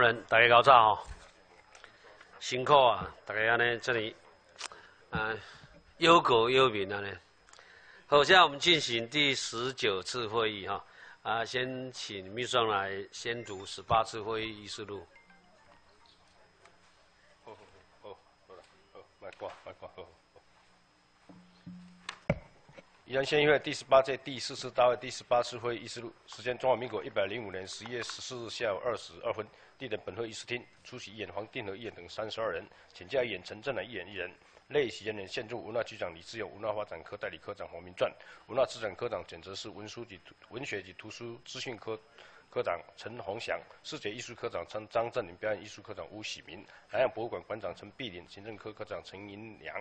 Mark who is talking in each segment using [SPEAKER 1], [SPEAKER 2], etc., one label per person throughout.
[SPEAKER 1] 人大家高照哦，辛苦啊！大家安尼这里，啊，忧国忧民啊呢。好，现在我们进行第十九次会议哈，啊，先请秘书长来先读十八次会议议事录。
[SPEAKER 2] 好好好，好，了，好，来挂，来挂，好。宜兰县议会第十八届第四次大会第十八次会议议事录，时间：中华民国一百零五年十一月十四日下午二时二分。地点：本会议事厅。出席议员黄定和议员等三十二人，请假议员陈正南议员一人。类席人员：现住文化局长李志勇、文化发展科代理科长黄明传、文化资产科长简泽是文书及文学及图书资讯科科长陈宏祥、视觉艺术科长陈张振林、表演艺术科长吴喜明、南洋博物馆馆长陈碧林、行政科科长陈银良、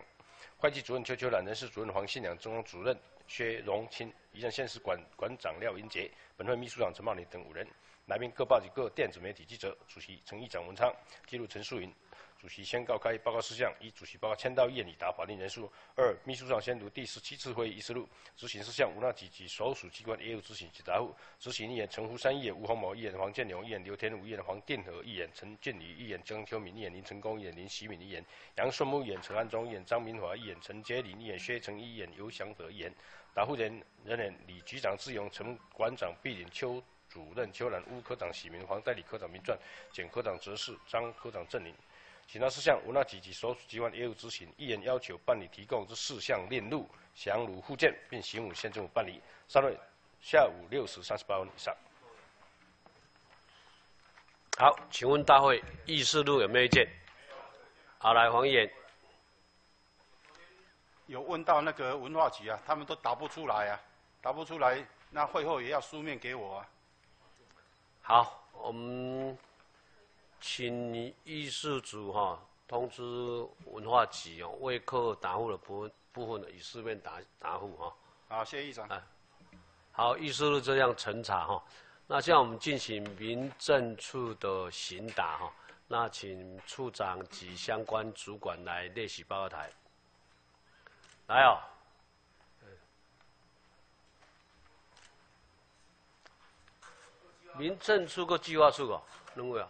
[SPEAKER 2] 会计主任邱秋兰、人事主任黄信良、中央主任薛荣清、宜兰县市馆馆长廖英杰、本会秘书长陈茂林等五人。来宾各报及各电子媒体记者，主席陈议长文昌，记录陈淑云，主席宣告开报告事项：一、主席报告签到议已达法定人数；二、秘书长宣读第十七次会议议事录。执行事项：无纳及其所属机关业务执行及答复。执行议员陈福山议员、吴洪谋议员、黄建良议员、刘天武议员、黄定和议员、陈俊礼议员、江秋敏议员、林成功议员、林喜敏议员、杨顺木议员、陈安忠议员、张明华议员、陈杰林议员、薛成议员、尤祥德议员。答复人人员：李局长自用，陈馆长毕林秋。主任邱兰、乌科长许明、黄代理科长明传、简科长哲世、张科长郑林。其他事项无那几级所属机关业务执行，一人要求办理提供之事项链路详如附件，并行五县政府办理。三位下午六时三十八分以上。
[SPEAKER 1] 好，请问大会议事录有没有意见？好，来黄议员。
[SPEAKER 3] 有问到那个文化局啊，他们都答不出来啊，答不出来，那会后也要书面给我啊。
[SPEAKER 1] 好，我们请艺术组哈通知文化局哦，为客答复的部分部分的以书面答答复哈。
[SPEAKER 3] 好，谢谢议长。啊，
[SPEAKER 1] 好，艺术这样陈查哈。那现在我们进行民政处的询答哈。那请处长及相关主管来列席报告台。来哦。民政处个计划处个，两位啊，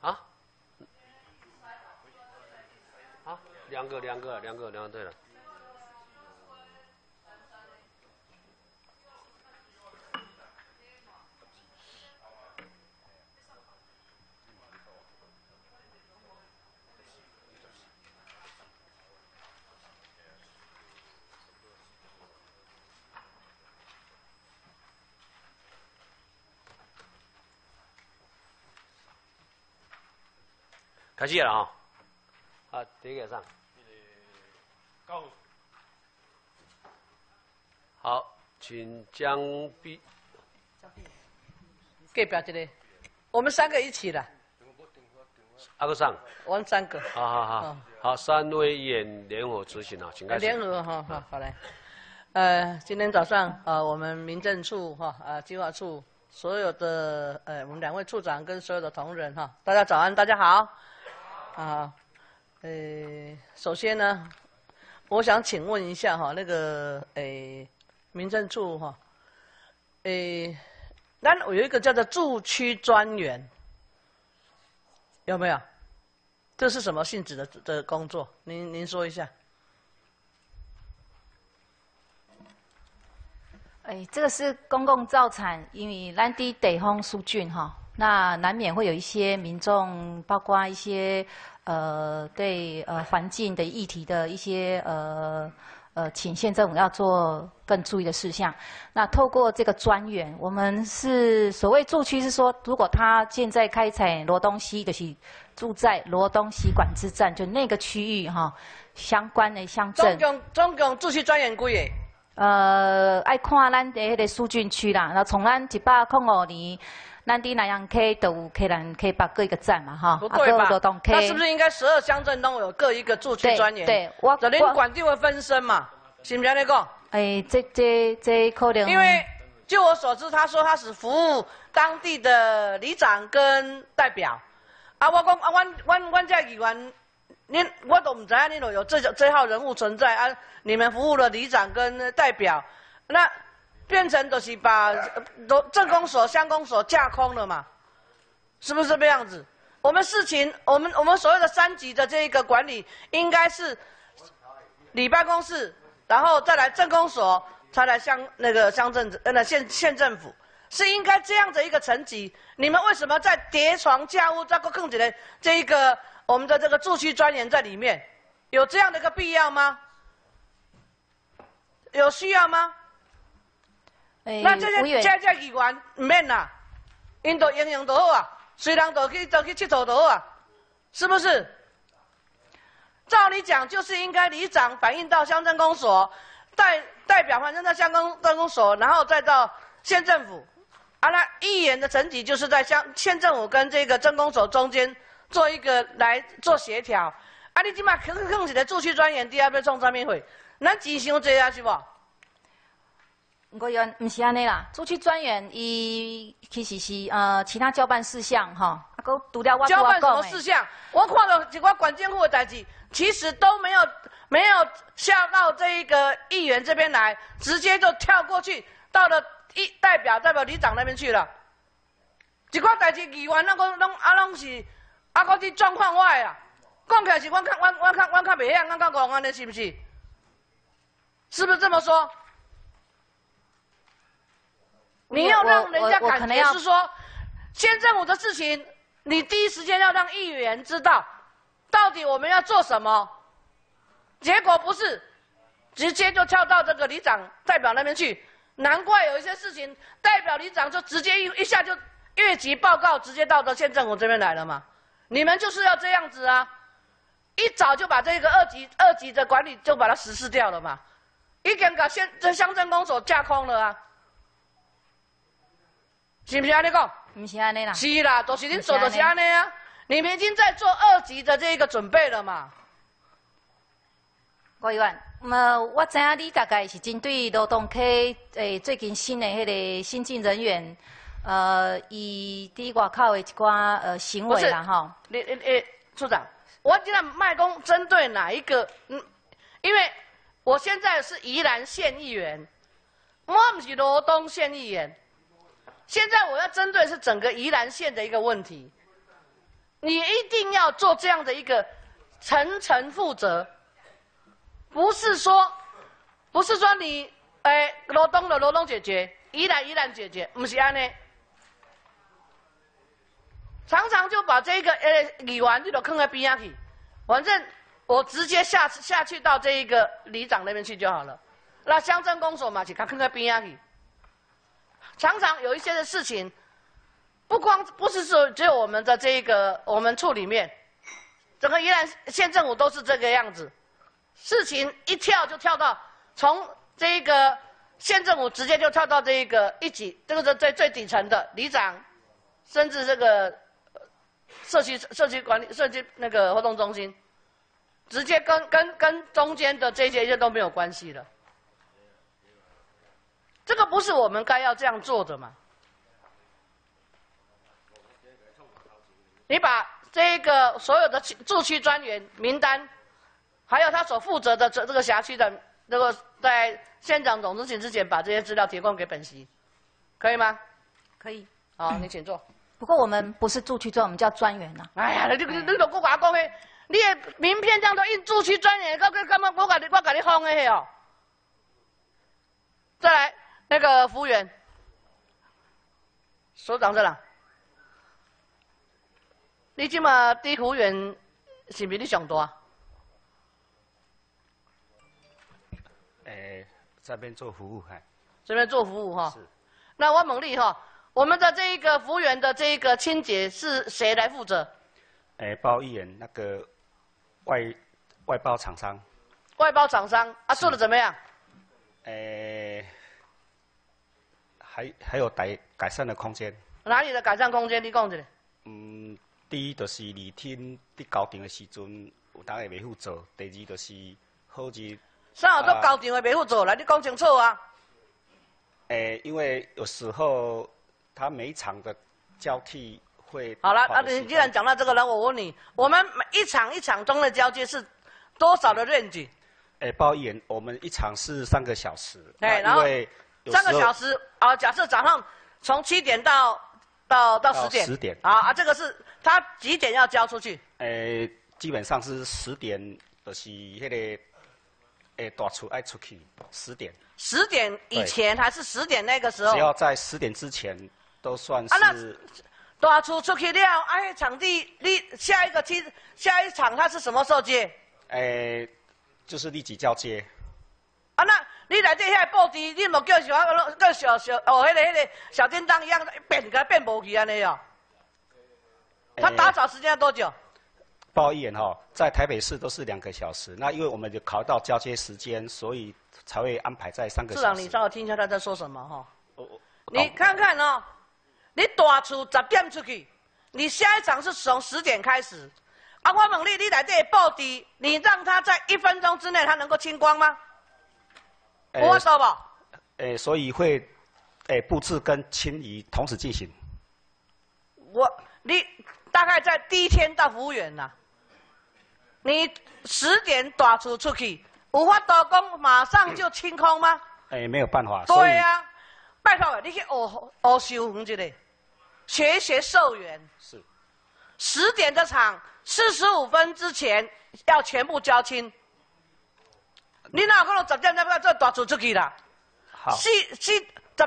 [SPEAKER 1] 啊？啊？两个，两个，两个，两个，对了。开始了啊！啊，第一个上。高。好，请江碧。
[SPEAKER 4] 隔壁这个，我们三个一起的。
[SPEAKER 1] 阿哥上。
[SPEAKER 4] 我们三个。
[SPEAKER 1] 好好好，好，三位演联合执行啊，请开始。
[SPEAKER 4] 联合哈，好，好嘞。呃，今天早上呃，我们民政处哈，呃，计划处所有的呃，我们两位处长跟所有的同仁哈，大家早安，大家好。啊，呃，首先呢，我想请问一下哈，那个诶，民政处哈，诶，那我有一个叫做驻区专员，有没有？这是什么性质的的工作？您您说一下。
[SPEAKER 5] 哎，这个是公共造产，因为咱地地方疏浚哈。那难免会有一些民众，包括一些呃对呃环境的议题的一些呃呃，请县政府要做更注意的事项。那透过这个专员，我们是所谓驻区是说，如果他现在开采罗东西，就是住在罗东西管制站，就那个区域哈，相关的乡镇。
[SPEAKER 4] 中共总共驻区专员几个？
[SPEAKER 5] 呃，爱看咱的迄个苏俊区啦，那从咱一百零五年。南地南洋 K 都有 K 南 K 八各一个站嘛哈，
[SPEAKER 4] 不对吧？那是不是应该十二乡镇都有各一个驻区专员？
[SPEAKER 5] 对，
[SPEAKER 4] 我这恁管定会分身嘛？是不是安尼讲？
[SPEAKER 5] 哎，这这这可能。
[SPEAKER 4] 因为据我所知，他说他是服务当地的里长跟代表。啊，我讲啊，阮阮阮这议员，恁我都唔知啊，恁都有这这号人物存在啊。你们服务的里长跟代表，那变成都是把都政工所、乡公所架空了嘛？是不是这个样子？我们事情，我们我们所有的三级的这一个管理，应该是里办公室，然后再来政工所，才来乡那个乡镇呃那县县政府，是应该这样的一个层级。你们为什么在叠床架屋，再更几的这一个我们的这个驻区专员在里面，有这样的一个必要吗？有需要吗？
[SPEAKER 5] 诶
[SPEAKER 4] 那这些这这议员唔免啦，因都营养都好啊，虽然都去都去佚佗都好啊，是不是？照理讲，就是应该里长反映到乡镇公所，代代表反正到乡公镇公所，然后再到县政府。啊，那议员的层级就是在乡县政府跟这个镇公所中间做一个来做协调。啊，你即马肯肯一个驻区专员，第二要创啥物会？咱钱伤济啊，是无？
[SPEAKER 5] 委员不是安尼啦，出去专员伊其实是呃其他交办事项哈，啊，佮除了我
[SPEAKER 4] 交办什么事项？我看到几个管监户的代志，其实都没有没有下到这一个议员这边来，直接就跳过去，到了一代表代表里长那边去了。一寡代志议员那个拢啊拢是啊，个啲状况外啊，讲起来是我较我我较我较袂晓，我较戆安尼是不是？是不是这么说？你要让人家感觉是说，县政府的事情，你第一时间要让议员知道，到底我们要做什么。结果不是，直接就跳到这个里长代表那边去。难怪有一些事情，代表里长就直接一一下就越级报告，直接到到县政府这边来了嘛。你们就是要这样子啊，一早就把这个二级二级的管理就把它实施掉了嘛，已经把县这乡镇公所架空了啊。是不是安尼讲？
[SPEAKER 5] 不是安尼啦。
[SPEAKER 4] 是啦，都是恁做的是安尼啊。你们已经在做二级的这个准备了嘛？
[SPEAKER 5] 委员，呃，我知影你大概是针对劳动科诶最近新的迄个新进人员，呃，伊伫外口的一寡呃行为啦吼。
[SPEAKER 4] 你你你，处长，我今天卖公针对哪一个？嗯，因为我现在是宜兰县议员，我不是罗东县议员。现在我要针对是整个宜兰县的一个问题，你一定要做这样的一个层层负责，不是说，不是说你哎罗东的罗东解决，宜兰宜兰解决，不是安尼。常常就把这个呃议员你都坑在边上去，反正我直接下下去到这一个里长那边去就好了。那乡镇公所嘛，就他坑在边上去。常常有一些的事情，不光不是说只有我们的这一个我们处里面，整个宜兰县政府都是这个样子。事情一跳就跳到从这一个县政府直接就跳到这一个一级，这个是最最底层的里长，甚至这个社区社区管理社区那个活动中心，直接跟跟跟中间的这些一些都没有关系了。这个不是我们该要这样做的嘛？你把这个所有的区驻区专员名单，还有他所负责的这这个辖区的这个，在县长总执行之前，把这些资料提供给本席，可以吗？
[SPEAKER 5] 可以。
[SPEAKER 4] 好，你请坐。
[SPEAKER 5] 不过我们不是驻区专，我们叫专员呐。
[SPEAKER 4] 哎呀，你你你都跟我讲的，你的名片这样都印驻区专员，到干嘛？我给你我给你封的嘿哦。再来那个服务员，所长在哪？你即马对服务员是不是你上大？
[SPEAKER 6] 诶，这边做服务，嗨，
[SPEAKER 4] 这边做服务哈
[SPEAKER 6] 是。
[SPEAKER 4] 那我问你哈，我们的这一个服务员的这一个清洁是谁来负责？
[SPEAKER 6] 诶，包一员那个外外包厂商，
[SPEAKER 4] 外包厂商啊，做的怎么样？
[SPEAKER 6] 诶，还还有改改善的空间。
[SPEAKER 4] 哪里的改善空间？你讲一下。
[SPEAKER 6] 嗯，第一就是二天伫高场的时阵，有当会袂负做；第二就是好日，
[SPEAKER 4] 啥都高场的袂好做，来你讲清楚啊！
[SPEAKER 6] 诶，因为有时候他每一场的交替会
[SPEAKER 4] 好了，啊，
[SPEAKER 6] 花的时间
[SPEAKER 4] 你既然讲到这个了，我问你，我们每一场一场中的交接是多少的 range？
[SPEAKER 6] 诶，包议员，我们一场是三个小时，
[SPEAKER 4] 哎然后三个小时啊，假设早上从七点到到到
[SPEAKER 6] 到
[SPEAKER 4] 十点
[SPEAKER 6] ，10点
[SPEAKER 4] 啊啊，这个是他几点要交出去？
[SPEAKER 6] 诶、基本上是十点，就是迄、个诶大出爱出去十点，
[SPEAKER 4] 十点以前还是十点那个时候
[SPEAKER 6] 只？要在十点之前都算
[SPEAKER 4] 啊那
[SPEAKER 6] 是
[SPEAKER 4] 大出出去了，啊，那场地立下一个期下一场他是什么时候接？
[SPEAKER 6] 诶、就是立即交接。
[SPEAKER 4] 啊，那你来这遐布置，你莫叫小叫小小哦，迄、个迄、个小叮当一样变给它变无去安尼哦。他打扫时间要多久？
[SPEAKER 6] 报议员哈，在台北市都是两个小时。那因为我们就考虑到交接时间，所以才会安排在三个
[SPEAKER 4] 市长，你稍微听一下他在说什么哈。你看看哦，你大厝十点出去，你下一场是从十点开始。啊，我问你，你来这里布置，你让他在一分钟之内他能够清光吗？
[SPEAKER 6] 诶
[SPEAKER 4] 我说吧。
[SPEAKER 6] 诶、所以会诶、布置跟清理同时进行。
[SPEAKER 4] 我你大概在第一天到服务员呐，你十点打出出去，有法打工马上就清空吗？
[SPEAKER 6] 诶、没有办法。
[SPEAKER 4] 对啊，拜托你去学学修园一个，学学寿元。
[SPEAKER 6] 是
[SPEAKER 4] 十点的场，四十五分之前要全部交清。你哪有可能十点才把这打出出去啦？
[SPEAKER 6] 好。
[SPEAKER 4] 四四十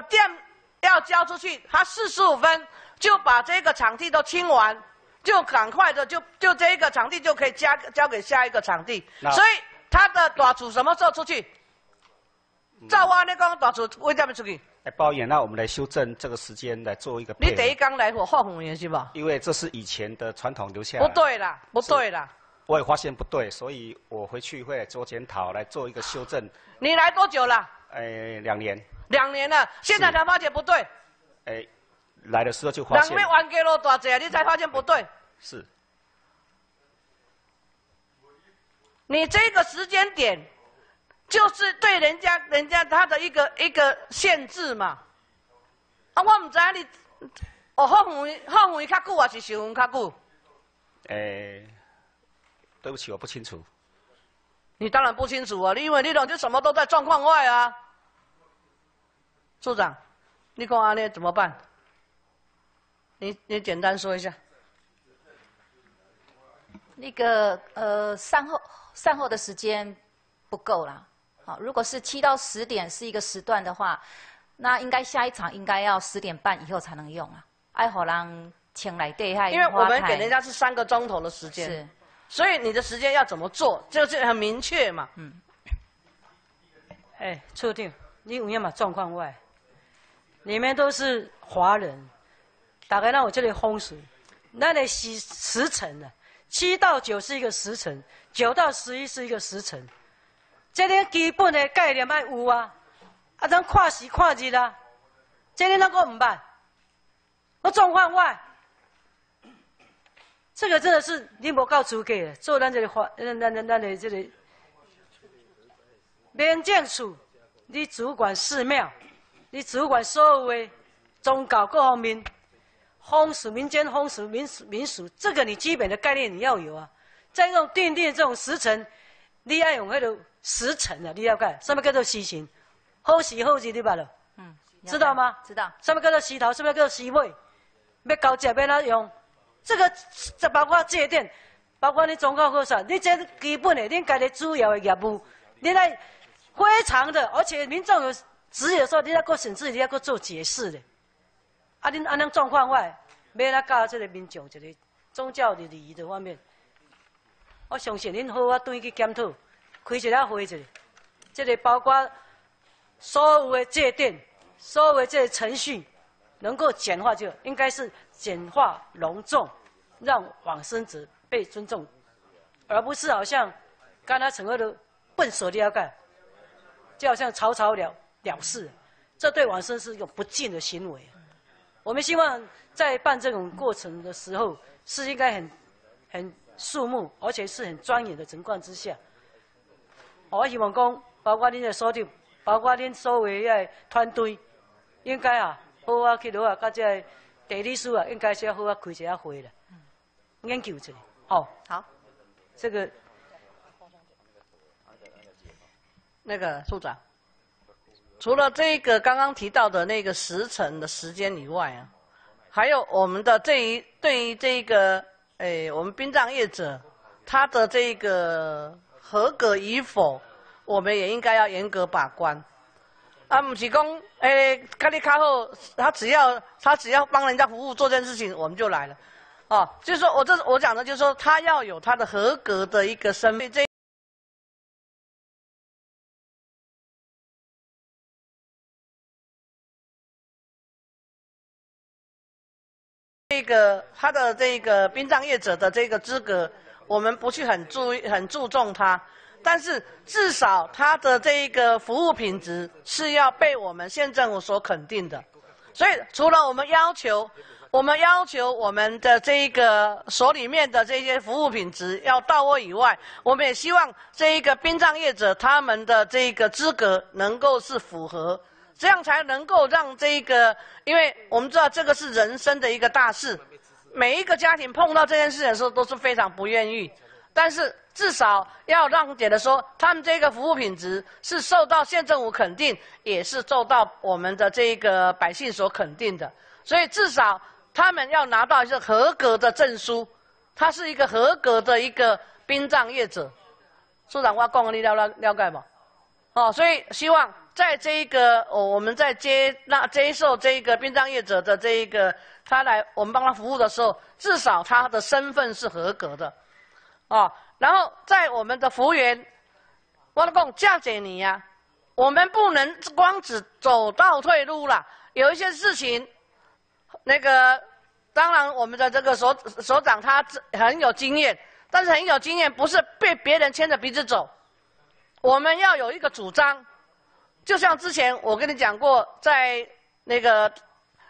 [SPEAKER 4] 点要交出去，他四十五分就把这个场地都清完，就赶快的就就这一个场地就可以交交给下一个场地。所以他的大厨什么时候出去？照我那讲，大厨为什么出去？
[SPEAKER 6] 诶、报议员，那我们来修正这个时间来做一个。
[SPEAKER 4] 你第一刚来我画红员是吧？
[SPEAKER 6] 因为这是以前的传统留下来。
[SPEAKER 4] 不。对啦，不对啦。
[SPEAKER 6] 我也发现不对，所以我回去会做检讨，来做一个修正。
[SPEAKER 4] 你来多久了？
[SPEAKER 6] 诶、两年，
[SPEAKER 4] 两年了，现在才发现不对。
[SPEAKER 6] 诶、来的时候就发现
[SPEAKER 4] 人要冤家路大济，你才发现不对。
[SPEAKER 6] 是
[SPEAKER 4] 你这个时间点，就是对人家人家他的一个一个限制嘛。啊，我唔知道你，哦，后悔后悔较久还是寿园较久？
[SPEAKER 6] 诶、对不起，我不清楚。
[SPEAKER 4] 你当然不清楚啊，因为你总就什么都在状况外啊。处长，你看安尼怎么办？你你简单说一下。
[SPEAKER 5] 那个呃，善后善后的时间不够啦。好，如果是七到十点是一个时段的话，那应该下一场应该要十点半以后才能用啊。爱好让请来对下，
[SPEAKER 4] 因为我们给人家是三个钟头的时间，
[SPEAKER 5] 是
[SPEAKER 4] 所以你的时间要怎么做，就是很明确嘛。嗯。
[SPEAKER 7] 哎，处长，你有影嘛状况外，你们都是华人，大概让我这里风俗，那里时时辰呢？七到九是一个时辰，九到十一是一个时辰，这点基本的概念爱有啊，啊，咱看时看日啊，这点咱个唔办，我状况外，这个真的是你无够资格的，做咱这个法，咱咱咱咱的这个。民政处，你主管寺庙，你主管所有的宗教各方面，风俗民间风俗民俗民俗，这个你基本的概念你要有啊。在这种定定这种时辰，你要用那个时辰啊，你要干什么叫做时辰？好时好日你捌了？
[SPEAKER 5] 嗯，
[SPEAKER 7] 知道吗？
[SPEAKER 5] 知道。
[SPEAKER 7] 什么叫做时头？什么叫做时尾？要交接要哪用？这个这包括节点，包括你宗教课上，你这基本的，你家己主要的业务，你来非常的，而且民众有质疑说，你要搁甚至你要搁做解释的。啊，恁安尼状况外，要来教这个民众一个宗教的礼仪的方面，我相信恁好啊，对去检讨，开一个会一下，这个包括所有的节点，所有的这个程序，能够简化就应该是简化隆重，让往生者被尊重，而不是好像刚才陈二的笨手的要干，就好像草草了了事，这对往生是一种不敬的行为。我们希望在办这种过程的时候，是应该很很肃穆，而且是很庄严的情况之下。我希望讲，包括恁的所长，包括恁所有的团队，应该啊，好啊去落啊，甲这地理师啊，应该是要好啊开一下会了，研究一下。哦，
[SPEAKER 5] 好，
[SPEAKER 7] 这个
[SPEAKER 4] 那个处长，除了这个刚刚提到的那个时辰的时间以外啊，还有我们的这一对于这个诶，我们殡葬业者他的这个合格与否，我们也应该要严格把关。啊，不是讲诶，咖喱卡后，他只要他只要帮人家服务做这件事情，我们就来了。哦，就是说我这我讲的，就是说他要有他的合格的一个身份。这这个他的这个殡葬业者的这个资格，我们不去很注意很注重他，但是至少他的这一个服务品质是要被我们县政府所肯定的。所以除了我们要求，我们要求我们的这一个所里面的这些服务品质要到位以外，我们也希望这一个殡葬业者他们的这一个资格能够是符合。这样才能够让这一个，因为我们知道这个是人生的一个大事，每一个家庭碰到这件事的时候都是非常不愿意，但是至少要让觉得说，他们这个服务品质是受到县政府肯定，也是受到我们的这一个百姓所肯定的，所以至少他们要拿到一个合格的证书，他是一个合格的一个殡葬业者。处长，我讲你了了了解吗？哦，所以希望。在这一个，哦，我们在接纳接受这一个殡葬业者的这一个，他来我们帮他服务的时候，至少他的身份是合格的，哦，然后在我们的服务员，我讲嫁给你呀，我们不能光只走倒退路了，有一些事情，那个当然我们的这个所所长他很有经验，但是很有经验不是被别人牵着鼻子走，我们要有一个主张。就像之前我跟你讲过，在那个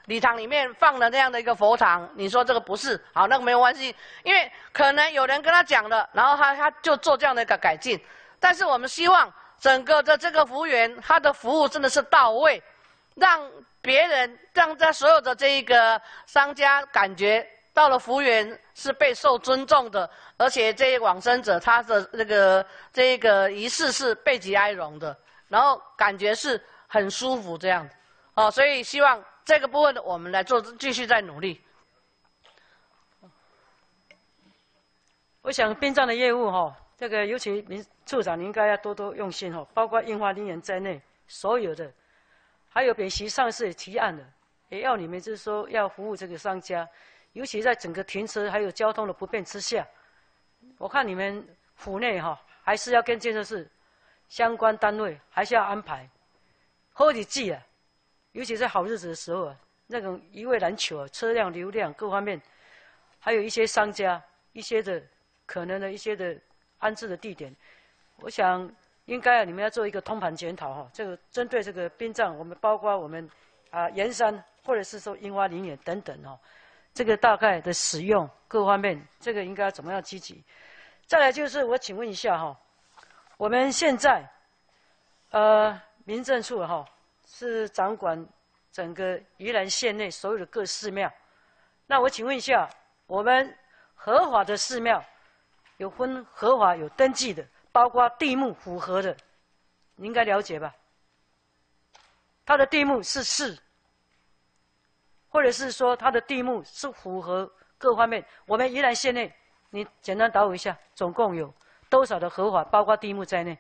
[SPEAKER 4] 礼堂里面放的那样的一个佛堂，你说这个不是好，那个没有关系，因为可能有人跟他讲了，然后他他就做这样的一个改进。但是我们希望整个的这个服务员，他的服务真的是到位，让别人让在所有的这一个商家感觉到了服务员是被受尊重的，而且这些往生者他的那个这个仪式是备极哀荣的。然后感觉是很舒服这样子，哦，所以希望这个部分我们来做，继续再努力。
[SPEAKER 7] 我想殡葬的业务哈，这个尤其民处长，你应该要多多用心哈，包括印花人员在内，所有的，还有本席上市提案的，也要你们就是说要服务这个商家，尤其在整个停车还有交通的不便之下，我看你们府内哈，还是要跟建设市。相关单位还是要安排好日子啊，尤其是好日子的时候啊，那种一位难求啊，车辆流量各方面，还有一些商家一些的可能的一些的安置的地点，我想应该啊，你们要做一个通盘检讨哈。这个针对这个殡葬，我们包括我们啊盐山或者是说樱花林园等等哦，这个大概的使用各方面，这个应该怎么样积极？再来就是我请问一下哈。我们现在，呃，民政处哈是掌管整个宜兰县内所有的各寺庙。那我请问一下，我们合法的寺庙有分合法有登记的，包括地目符合的，你应该了解吧？它的地目是市，或者是说它的地目是符合各方面。我们宜兰县内，你简单答我一下，总共有。多少的合法，包括地目在内？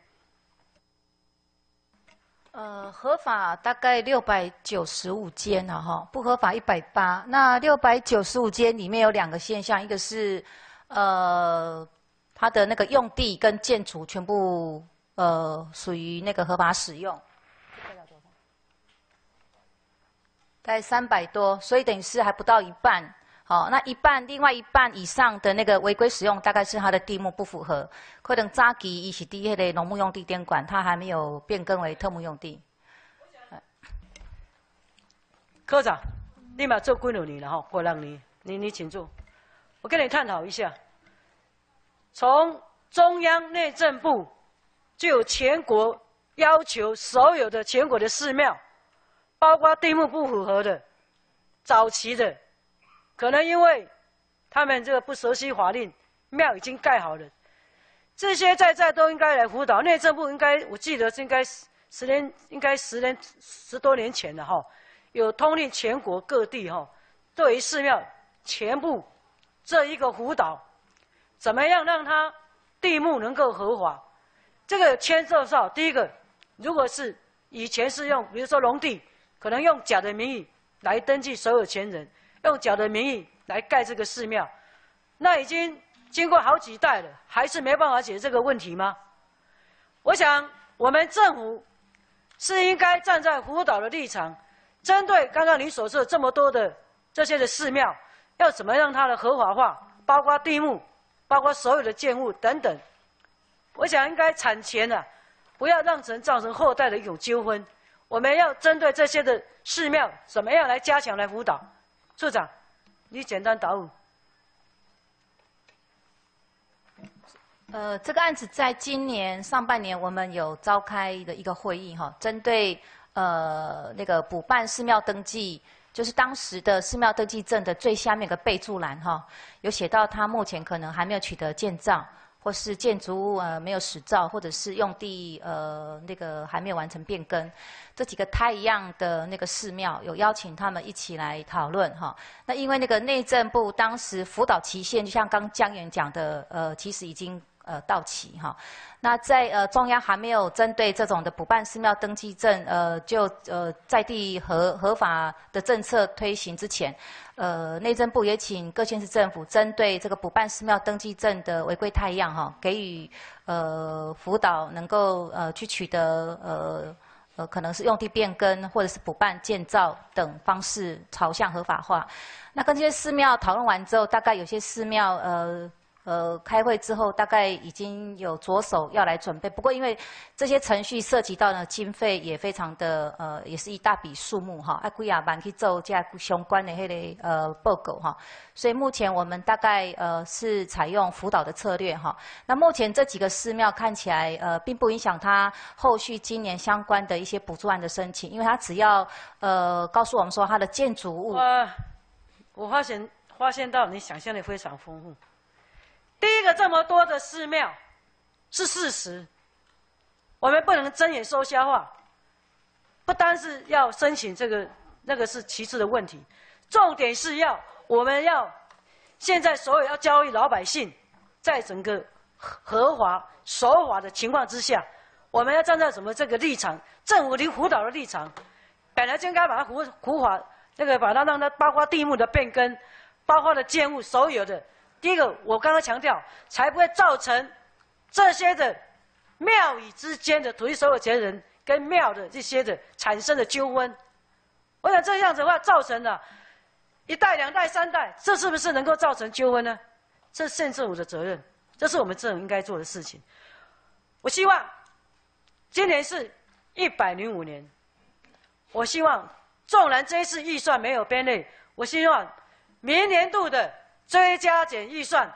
[SPEAKER 5] 呃，合法大概六百九十五间了哈，不合法一百八。那六百九十五间里面有两个现象，一个是呃，它的那个用地跟建筑全部呃属于那个合法使用，大概三百多，所以等于是还不到一半。好，那一半，另外一半以上的那个违规使用，大概是它的地目不符合，可能早期一起地迄个农牧用地监管，它还没有变更为特牧用地。
[SPEAKER 7] 科长，立马做归了你了哈，我让你，你你请坐，我跟你探讨一下，从中央内政部就有全国要求所有的全国的寺庙，包括地目不符合的，早期的。可能因为他们这个不熟悉法令，庙已经盖好了，这些在在都应该来辅导。内政部应该，我记得应该十年应该十年十多年前了哈，有通令全国各地哈，对于寺庙全部这一个辅导，怎么样让它地目能够合法？这个牵涉到第一个，如果是以前是用，比如说农地，可能用假的名义来登记所有权人，用假的名义来盖这个寺庙，那已经经过好几代了，还是没办法解决这个问题吗？我想我们政府。是应该站在辅导的立场，针对刚刚你所说的这么多的这些的寺庙，要怎么让它的合法化，包括地目，包括所有的建物等等。我想应该产前啊，不要让成造成后代的一种纠纷。我们要针对这些的寺庙，怎么样来加强来辅导？处长，你简单答我。
[SPEAKER 5] 呃，这个案子在今年上半年，我们有召开的一个会议哈，针对呃那个补办寺庙登记，就是当时的寺庙登记证的最下面有个备注栏哈，有写到他目前可能还没有取得建造，或是建筑物呃没有使照，或者是用地呃那个还没有完成变更，这几个胎一样的那个寺庙，有邀请他们一起来讨论哈。那因为那个内政部当时辅导期限，就像刚江源讲的，呃，其实已经。呃，到期哈，那在呃中央还没有针对这种的补办寺庙登记证，呃，就呃在地合合法的政策推行之前，呃，内政部也请各县市政府针对这个补办寺庙登记证的违规太样哈，给予呃辅导，能够呃去取得呃呃可能是用地变更或者是补办建造等方式朝向合法化。那跟这些寺庙讨论完之后，大概有些寺庙呃。呃，开会之后大概已经有着手要来准备，不过因为这些程序涉及到呢经费也非常的呃，也是一大笔数目哈，啊，几啊万去做这相关的迄个呃报告哈，所以目前我们大概呃是采用辅导的策略哈。那目前这几个寺庙看起来呃并不影响他后续今年相关的一些补助案的申请，因为他只要呃告诉我们说他的建筑物。
[SPEAKER 7] 我我发现发现到你想象力非常丰富。第一个这么多的寺庙是事实，我们不能睁眼说瞎话。不单是要申请这个，那个是其次的问题，重点是要我们要现在所有要教育老百姓，在整个合法守法的情况之下，我们要站在什么这个立场？政府的辅导的立场，本来就应该把它辅辅法，那个把它让它包括地目的变更，包括的建物所有的。第一个，我刚刚强调，才不会造成这些的庙宇之间的土地所有权人跟庙的这些的产生的纠纷。我想这样子的话，造成了一代、两代、三代，这是不是能够造成纠纷呢？这是县政府的责任，这是我们政府应该做的事情。我希望今年是一百零五年，我希望纵然这一次预算没有编列，我希望明年度的。追加减预算，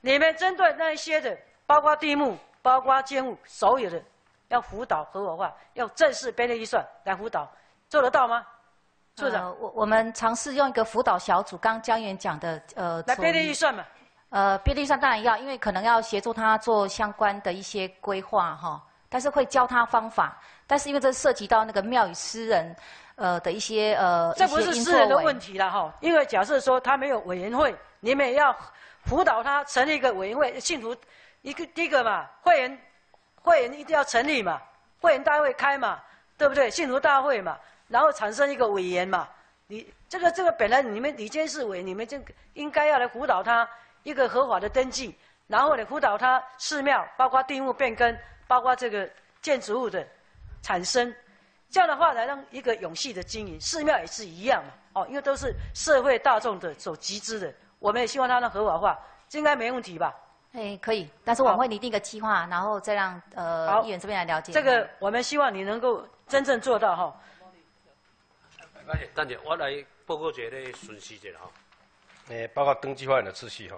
[SPEAKER 7] 你们针对那一些的，包括地目、包括建物，所有的要辅导合法化，要正式编列预算来辅导，做得到吗？处长，
[SPEAKER 5] 我我们尝试用一个辅导小组，刚刚江源讲的，呃，
[SPEAKER 7] 来编列预算嘛？
[SPEAKER 5] 呃，编列预算当然要，因为可能要协助他做相关的一些规划哈，但是会教他方法，但是因为这涉及到那个庙宇私人，呃的一些呃，
[SPEAKER 7] 这不是私人的问题了哈，因为假设说他没有委员会。你们也要辅导他成立一个委员会，信徒一个第一个嘛，会员会员一定要成立嘛，会员大会开嘛，对不对？信徒大会嘛，然后产生一个委员嘛。你这个这个本来你们里监事委，你们就应该要来辅导他一个合法的登记，然后呢辅导他寺庙，包括地物变更，包括这个建筑物的产生，这样的话来让一个永续的经营。寺庙也是一样嘛，哦，因为都是社会大众的所集资的。我们也希望它能合法化，这应该没问题吧？
[SPEAKER 5] 哎，可以，但是我们会拟定一个计划，然后再让呃议员这边来了解。
[SPEAKER 7] 这个我们希望你能够真正做到哈。
[SPEAKER 1] 等下，我来报告一下顺序一下哈。
[SPEAKER 2] 诶，报告登记法案的次序哈。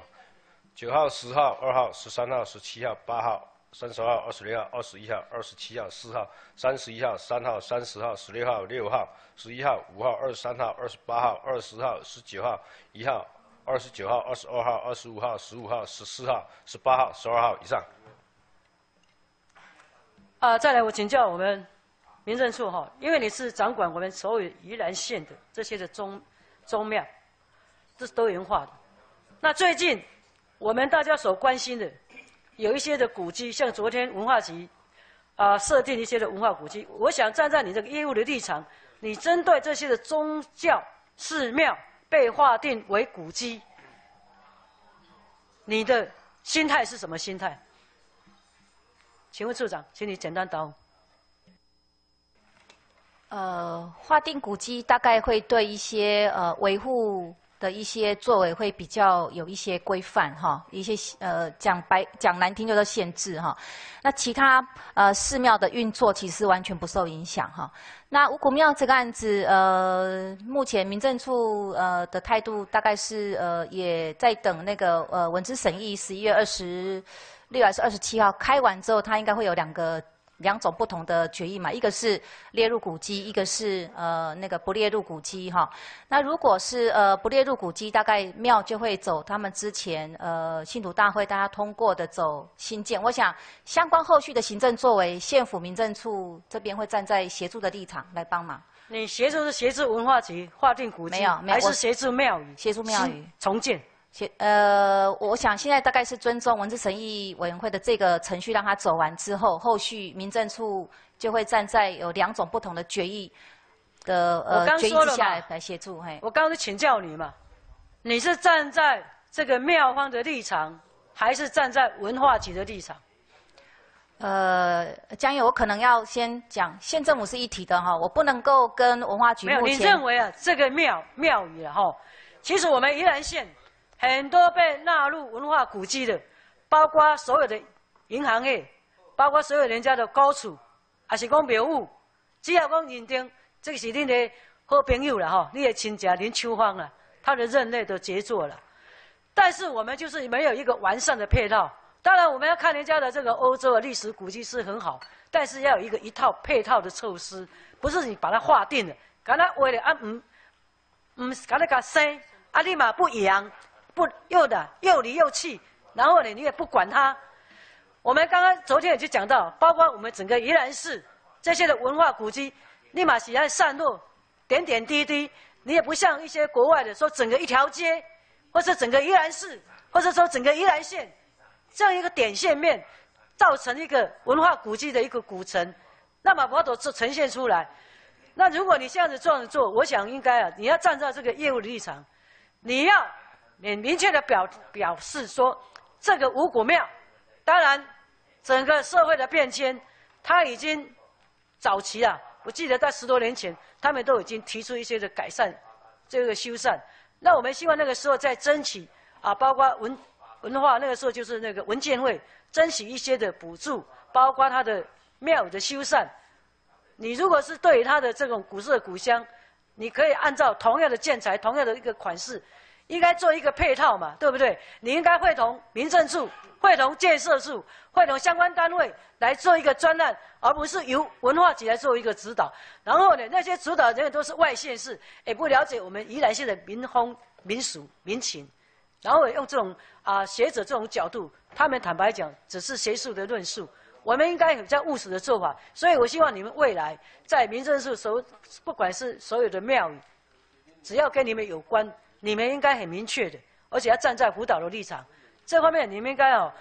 [SPEAKER 2] 九号、十号、二号、十三号、十七号、八号、三十号、二十六号、二十一号、二十七号、四号、三十一号、三号、三十号、十六号、六号、十一号、五号、二十三号、二十八号、二十号、十九号、一号。二十九号、二十二号、二十五号、十五号、十四号、十八号、十二号以上。
[SPEAKER 7] 啊，再来，我请教我们民政处哈，因为你是掌管我们所有宜兰县的这些的宗宗庙，这是多元化的。那最近我们大家所关心的，有一些的古迹，像昨天文化局啊设定一些的文化古迹，我想站在你这个业务的立场，你针对这些的宗教寺庙被划定为古迹，你的心态是什么心态？请问处长，请你简单答。
[SPEAKER 5] 呃，划定古迹大概会对一些呃维护的一些作为会比较有一些规范哈，一些呃讲白讲难听叫做限制哈。那其他呃寺庙的运作其实完全不受影响哈。那五谷庙这个案子呃，目前民政处呃的态度大概是呃也在等那个呃文字审议，十一月二十六还是二十七号开完之后，它应该会有两个。两种不同的决议嘛，一个是列入古迹，一个是呃那个不列入古迹哈。那如果是呃不列入古迹，大概庙就会走他们之前呃信徒大会大家通过的走新建。我想相关后续的行政作为，县府民政处这边会站在协助的立场来帮忙。
[SPEAKER 7] 你协助是协助文化局划定古迹，
[SPEAKER 5] 没有，
[SPEAKER 7] 还是协助庙宇？
[SPEAKER 5] 协助庙宇
[SPEAKER 7] 重建。
[SPEAKER 5] 呃，我想现在大概是尊重文字审议委员会的这个程序，让他走完之后，后续民政处就会站在有两种不同的决议的呃决议之下来协助。嘿，
[SPEAKER 7] 我刚刚请教你嘛，你是站在这个庙方的立场，还是站在文化局的立场？
[SPEAKER 5] 呃，江友，我可能要先讲县政府是一体的哈，我不能够跟文化局
[SPEAKER 7] 没有。你认为啊，这个庙庙宇啊哈，其实我们宜兰县。很多被纳入文化古迹的，包括所有的银行业，包括所有人家的高处，还是讲庙务，只要讲认定这个是恁的好朋友了哈，你的亲家林秋芳了，他的任内都杰作了。但是我们就是没有一个完善的配套。当然我们要看人家的这个欧洲的历史古迹是很好，但是要有一个一套配套的措施，不是你把它划定了，刚才为了啊嗯嗯，刚才个生啊立马不养。不又的又离又气，然后呢，你也不管他。我们刚刚昨天也就讲到，包括我们整个宜兰市这些的文化古迹，立马喜爱散落，点点滴滴，你也不像一些国外的说整个一条街，或者整个宜兰市，或者说整个宜兰县，这样一个点线面，造成一个文化古迹的一个古城，那么把它呈呈现出来。那如果你这样子这样做，我想应该啊，你要站在这个业务的立场，你要。明明确的表表示说，这个五谷庙，当然，整个社会的变迁，他已经早期了。我记得在十多年前，他们都已经提出一些的改善，这个修缮。那我们希望那个时候再争取啊，包括文文化那个时候就是那个文建会争取一些的补助，包括他的庙的修缮。你如果是对于他的这种古色古香，你可以按照同样的建材、同样的一个款式。应该做一个配套嘛，对不对？你应该会同民政处、会同建设处、会同相关单位来做一个专案，而不是由文化局来做一个指导。然后呢，那些指导人员都是外县市，也不了解我们宜兰县的民风、民俗、民情。然后用这种啊学者这种角度，他们坦白讲只是学术的论述。我们应该比较务实的做法。所以我希望你们未来在民政处所，不管是所有的庙宇，只要跟你们有关。你们应该很明确的，而且要站在辅导的立场，这方面你们应该哦，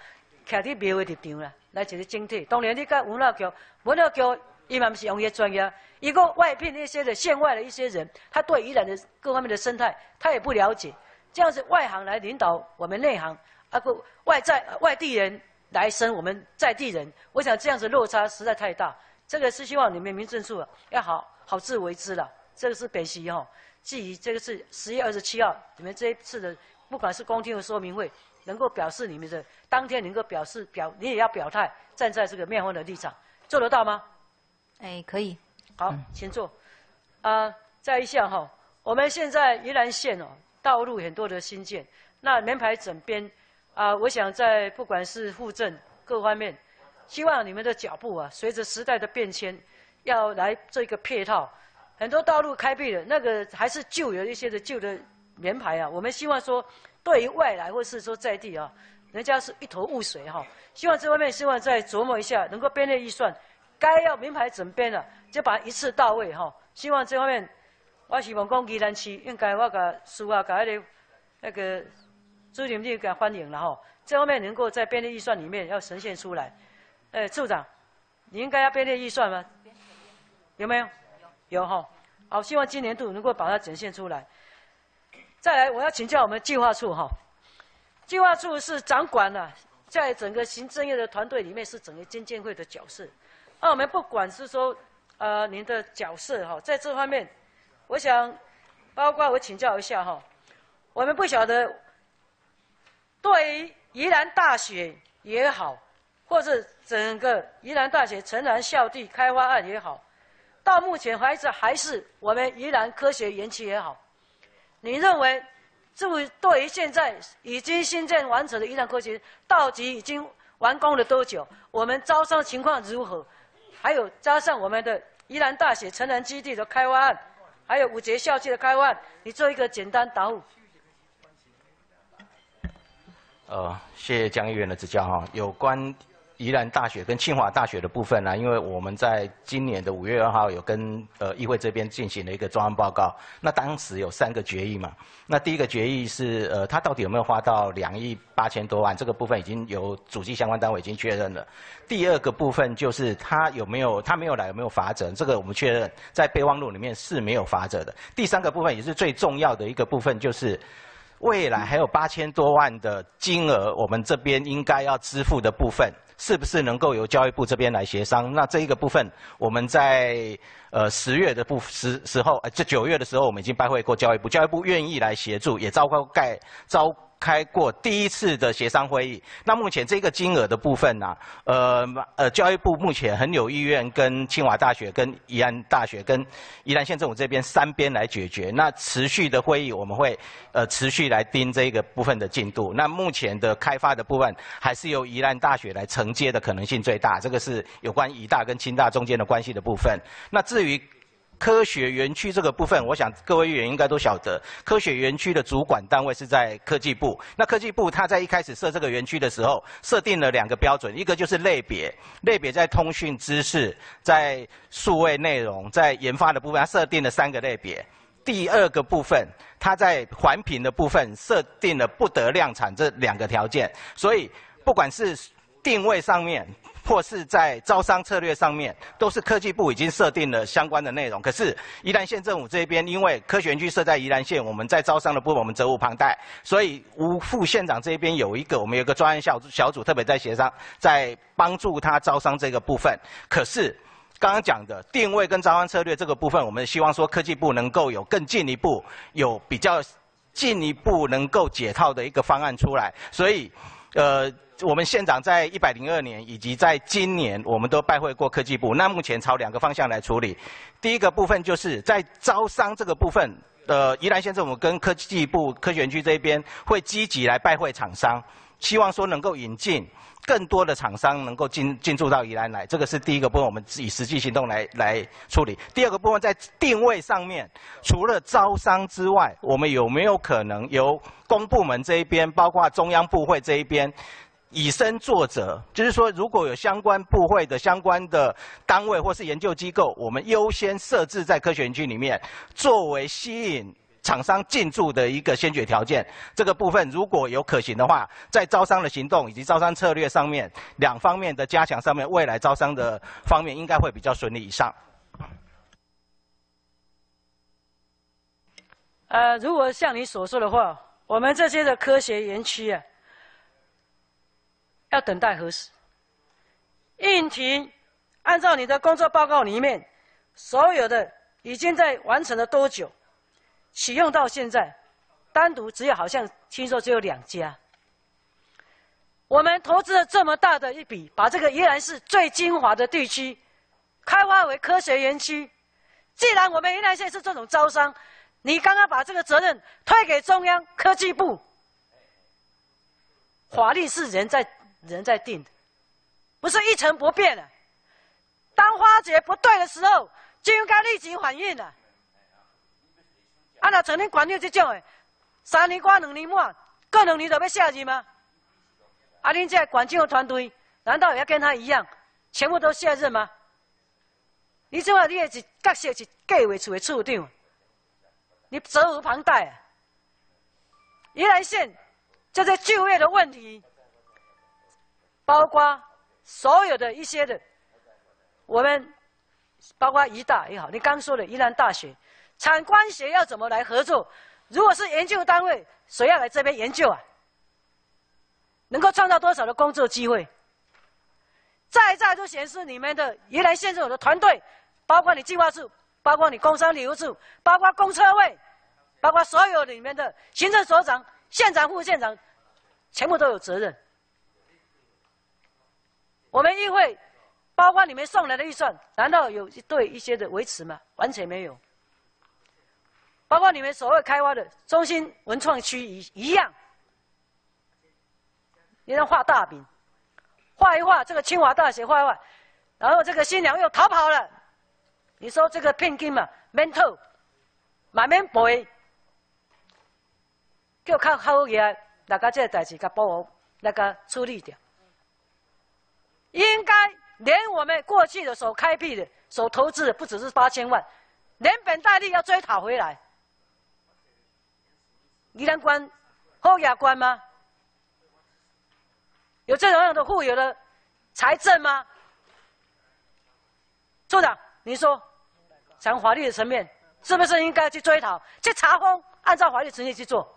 [SPEAKER 7] 徛伫庙的立场啦，来一个整体。当然，你跟文化局，文化局伊嘛不是用业专业，一个外聘那些的县外的一些人，他对宜兰的各方面的生态，他也不了解。这样子外行来领导我们内行，啊不外在外地人来生我们在地人，我想这样子落差实在太大。这个是希望你们民政处要好好自为之了。这个是本席哈。至于这个是十月二十七号，你们这一次的不管是公听的说明会，能够表示你们的当天能够表示表，你也要表态，站在这个面方的立场，做得到吗？
[SPEAKER 5] 哎，可以。
[SPEAKER 7] 好，请坐。啊，再一项哈，我们现在宜兰县哦，道路很多的新建，那门牌整编啊，我想在不管是户政各方面，希望你们的脚步啊，随着时代的变迁，要来做一个配套。很多道路开辟了，那个还是旧有一些的旧的棉牌啊。我们希望说，对于外来或是说在地啊，人家是一头雾水哈。希望这方面希望再琢磨一下，能够编列预算，该要名牌怎么编了，就把一次到位哈。希望这方面，我希望讲宜兰区应该我甲苏啊，甲那个那个朱经理给欢迎了哈。这方面能够在编列预算里面要呈现出来。哎，处长，你应该要编列预算吗？有没有？有哈。好，希望今年度能够把它展现出来。再来，我要请教我们计划处哈。计划处是掌管了，在整个行政业的团队里面是整个监建会的角色。那我们不管是说，呃，您的角色哈，在这方面，我想，包括我请教一下哈，我们不晓得，对于宜兰大学也好，或者整个宜兰大学城南校地开发案也好。到目前为止，还是我们宜兰科学园区也好，你认为，这对于现在已经新建完成的宜兰科学，到底已经完工了多久？我们招商情况如何？还有加上我们的宜兰大学成人基地的开发案，还有五节校区的开发案，你做一个简单答复。
[SPEAKER 8] 呃，谢谢江议员的指教哈，有关。宜兰大学跟清华大学的部分呢，因为我们在今年的五月二号有跟呃议会这边进行了一个专案报告，那当时有三个决议嘛，那第一个决议是呃他到底有没有花到两亿八千多万，这个部分已经由主机相关单位已经确认了。第二个部分就是他有没有他没有来有没有罚则，这个我们确认在备忘录里面是没有罚则的。第三个部分也是最重要的一个部分就是未来还有八千多万的金额，我们这边应该要支付的部分。是不是能够由教育部这边来协商？那这一个部分，我们在呃十月的部时时候，呃这九月的时候，我们已经拜会过教育部，教育部愿意来协助，也召开召。开过第一次的协商会议，那目前这个金额的部分呢，呃呃，教育部目前很有意愿跟清华大学、跟宜安大学、跟宜兰县政府这边三边来解决。那持续的会议我们会呃持续来盯这个部分的进度。那目前的开发的部分还是由宜兰大学来承接的可能性最大，这个是有关宜大跟清大中间的关系的部分。那至于。科学园区这个部分，我想各位议员应该都晓得，科学园区的主管单位是在科技部。那科技部它在一开始设这个园区的时候，设定了两个标准，一个就是类别，类别在通讯知识、在数位内容、在研发的部分，它设定了三个类别。第二个部分，它在环评的部分设定了不得量产这两个条件。所以，不管是定位上面，或是在招商策略上面，都是科技部已经设定了相关的内容。可是宜兰县政府这边，因为科学园区设在宜兰县，我们在招商的部分我们责无旁贷，所以吴副县长这边有一个，我们有个专案小小组，特别在协商，在帮助他招商这个部分。可是刚刚讲的定位跟招商策略这个部分，我们希望说科技部能够有更进一步，有比较进一步能够解套的一个方案出来。所以，呃。我们县长在一百零二年以及在今年，我们都拜会过科技部。那目前朝两个方向来处理。第一个部分就是在招商这个部分，呃，宜兰县政府跟科技部科学园区这边会积极来拜会厂商，希望说能够引进更多的厂商能够进进驻到宜兰来。这个是第一个部分，我们以实际行动来来处理。第二个部分在定位上面，除了招商之外，我们有没有可能由公部门这一边，包括中央部会这一边？以身作则，就是说，如果有相关部会的相关的单位或是研究机构，我们优先设置在科学园区里面，作为吸引厂商进驻的一个先决条件。这个部分如果有可行的话，在招商的行动以及招商策略上面，两方面的加强上面，未来招商的方面应该会比较顺利。以上。
[SPEAKER 7] 呃，如果像你所说的话，我们这些的科学园区啊。要等待何时？应庭按照你的工作报告里面，所有的已经在完成了多久？启用到现在，单独只有好像听说只有两家。我们投资了这么大的一笔，把这个宜兰市最精华的地区开发为科学园区。既然我们宜兰县是这种招商，你刚刚把这个责任推给中央科技部，法律是人在。人在定的，不是一成不变的。当发觉不对的时候，就应该立即反应的。啊，那曾经管理这种的，三年关两年满，过两年就要下任吗？啊，恁这管政的团队，难道也要跟他一样，全部都卸任吗？你即话你的角色是计划处的处长，你责无旁贷啊！宜兰县这些就业的问题，包括所有的一些的，我们包括宜大也好，你刚说的宜兰大学，产官学要怎么来合作？如果是研究单位，谁要来这边研究啊？能够创造多少的工作机会？再再都显示你们的宜兰县政府的团队，包括你计划处，包括你工商旅游处，包括公车位，包括所有里面的行政所长。县长、副县长，全部都有责任。我们议会，包括你们送来的预算，难道有对一些的维持吗？完全没有。包括你们所谓开发的中心文创区一一样，你要画大饼，画一画这个清华大学画一画，然后这个新娘又逃跑了，你说这个聘金嘛，免透，满面赔。叫较好嘢，大家这个代志甲帮我那个处理掉。应该连我们过去的所开辟的、所投资的，不只是八千万，连本带利要追讨回来。宜兰关后牙关吗？有这种样的富有的财政吗？处长，你说，从法律的层面，是不是应该去追讨、去查封，按照法律程序去做？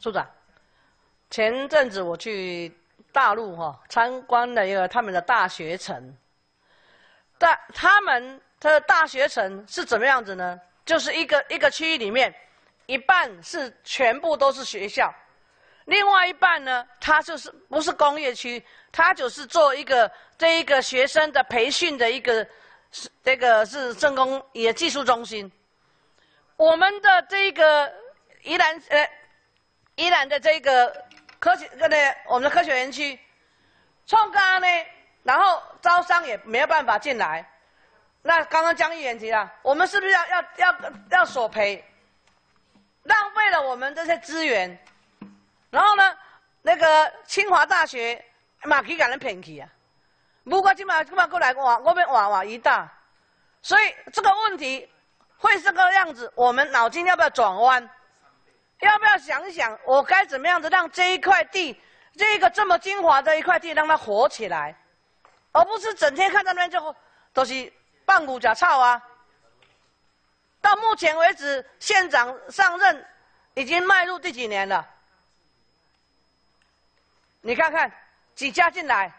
[SPEAKER 4] 处长，前阵子我去大陆哈参观了一个他们的大学城，但他们的大学城是怎么样子呢？就是一个一个区域里面，一半是全部都是学校，另外一半呢，它就是不是工业区，它就是做一个这一个学生的培训的一个是这个是政工也技术中心。我们的这个宜兰呃。宜兰的这个科学，这个我们的科学园区，创刚呢，然后招商也没有办法进来。那刚刚江议员提了，我们是不是要要要要索赔？浪费了我们这些资源。然后呢，那个清华大学马可以给人骗去啊。不过今晚今晚过来哇，我们哇哇一大，所以这个问题会这个样子，我们脑筋要不要转弯？要不要想想，我该怎么样子让这一块地，这个这么精华的一块地，让它活起来，而不是整天看到那边就都是半谷假草啊。到目前为止，县长上任已经迈入第几年了？你看看几家进来，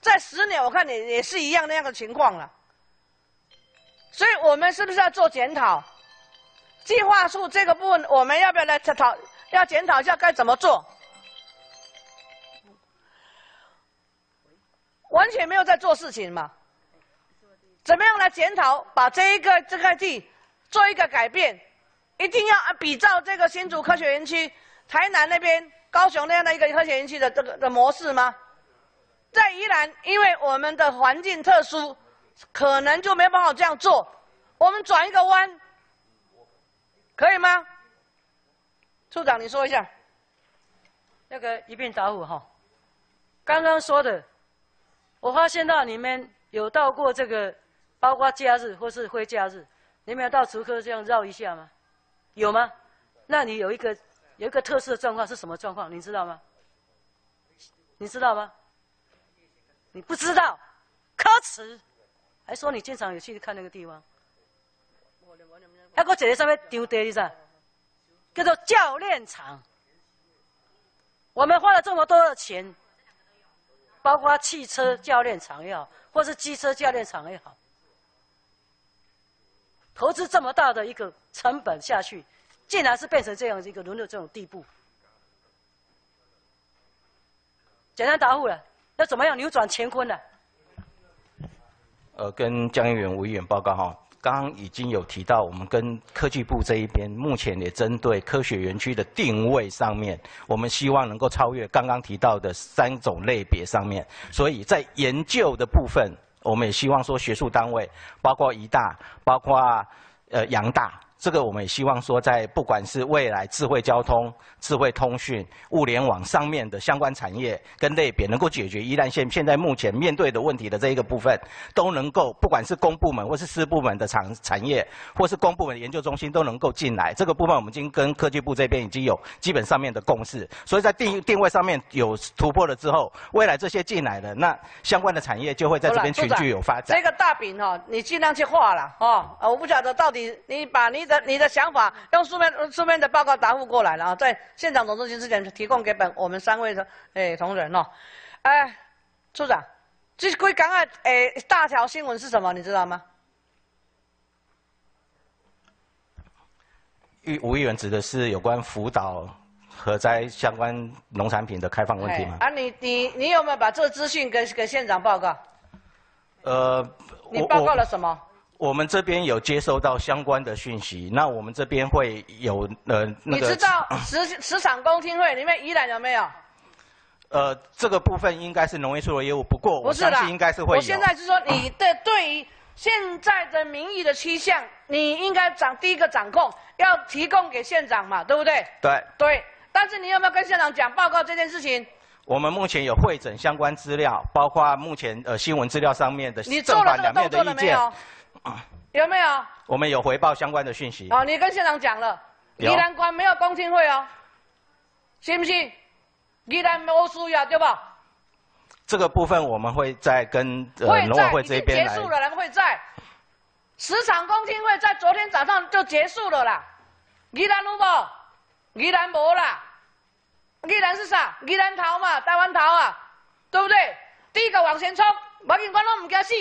[SPEAKER 4] 在十年，我看你也是一样那样的情况了。所以我们是不是要做检讨？计划处这个部分，我们要不要来讨讨？要检讨一下该怎么做？完全没有在做事情嘛？怎么样来检讨？把这一个这块地做一个改变？一定要比照这个新竹科学园区、台南那边、高雄那样的一个科学园区的这个的模式吗？在宜兰，因为我们的环境特殊，可能就没办法这样做。我们转一个弯。可以吗，处长？你说一下。
[SPEAKER 7] 那个一并答复哈。刚刚说的，我发现到你们有到过这个，包括假日或是非假日，你们有到竹科这样绕一下吗？有吗？那你有一个有一个特殊的状况是什么状况？你知道吗？你知道吗？你不知道，可耻！还说你经常有去看那个地方。还搁一个上面丢地是啥？叫做教练场。我们花了这么多的钱，包括汽车教练场也好，或是机车教练场也好，投资这么大的一个成本下去，竟然是变成这样一个沦落这种地步。简单答复了，要怎么样扭转乾坤呢？
[SPEAKER 8] 呃，跟江议员委员报告哈。刚刚已经有提到，我们跟科技部这一边，目前也针对科学园区的定位上面，我们希望能够超越刚刚提到的三种类别上面。所以在研究的部分，我们也希望说学术单位，包括一大，包括呃阳大，这个我们也希望说，在不管是未来智慧交通、智慧通讯、物联网上面的相关产业跟类别，能够解决宜兰县现在目前面对的问题的这一个部分，都能够不管是公部门或是私部门的产产业，或是公部门研究中心都能够进来。这个部分我们已经跟科技部这边已经有基本上面的共识，所以在定定位上面有突破了之后，未来这些进来的那相关的产业就会在这边群聚有发展。
[SPEAKER 4] 这个大饼哦，你尽量去画了哦。我不晓得到底你把你。的你的想法用书面书面的报告答复过来了啊，在现场总执行之前提供给本我们三位的诶同仁哦，哎，处长，这归刚刚诶大条新闻是什么？你知道吗？
[SPEAKER 8] 吴议员指的是有关福岛核灾相关农产品的开放问题吗？
[SPEAKER 4] 啊，你你你有没有把这个资讯跟跟县长报告？呃，你报告了什么？
[SPEAKER 8] 我们这边有接收到相关的讯息，那我们这边会有呃
[SPEAKER 4] 那个。你知道十十场公听会里面依然有没有？
[SPEAKER 8] 呃，这个部分应该是农业处的业务，不过我相信应该是会有。我
[SPEAKER 4] 现在是说你的对于现在的民意的趋向，你应该掌第一个掌控，要提供给县长嘛，对不对？
[SPEAKER 8] 对。
[SPEAKER 4] 对，但是你有没有跟县长讲报告这件事情？
[SPEAKER 8] 我们目前有会诊相关资料，包括目前呃新闻资料上面的
[SPEAKER 4] 正反两面的意见。有没有？
[SPEAKER 8] 我们有回报相关的讯息。
[SPEAKER 4] 哦，你跟县长讲了，宜兰关没有公听会哦，信不信？宜兰没输呀对吧？
[SPEAKER 8] 这个部分我们会再跟呃农委会这边
[SPEAKER 4] 来。结束了，人会在。十场公听会在昨天早上就结束了啦。宜兰有无？宜兰无啦。宜兰是啥？宜兰逃嘛，台湾逃啊，对不对？第一个往前冲，马警官拢唔惊死。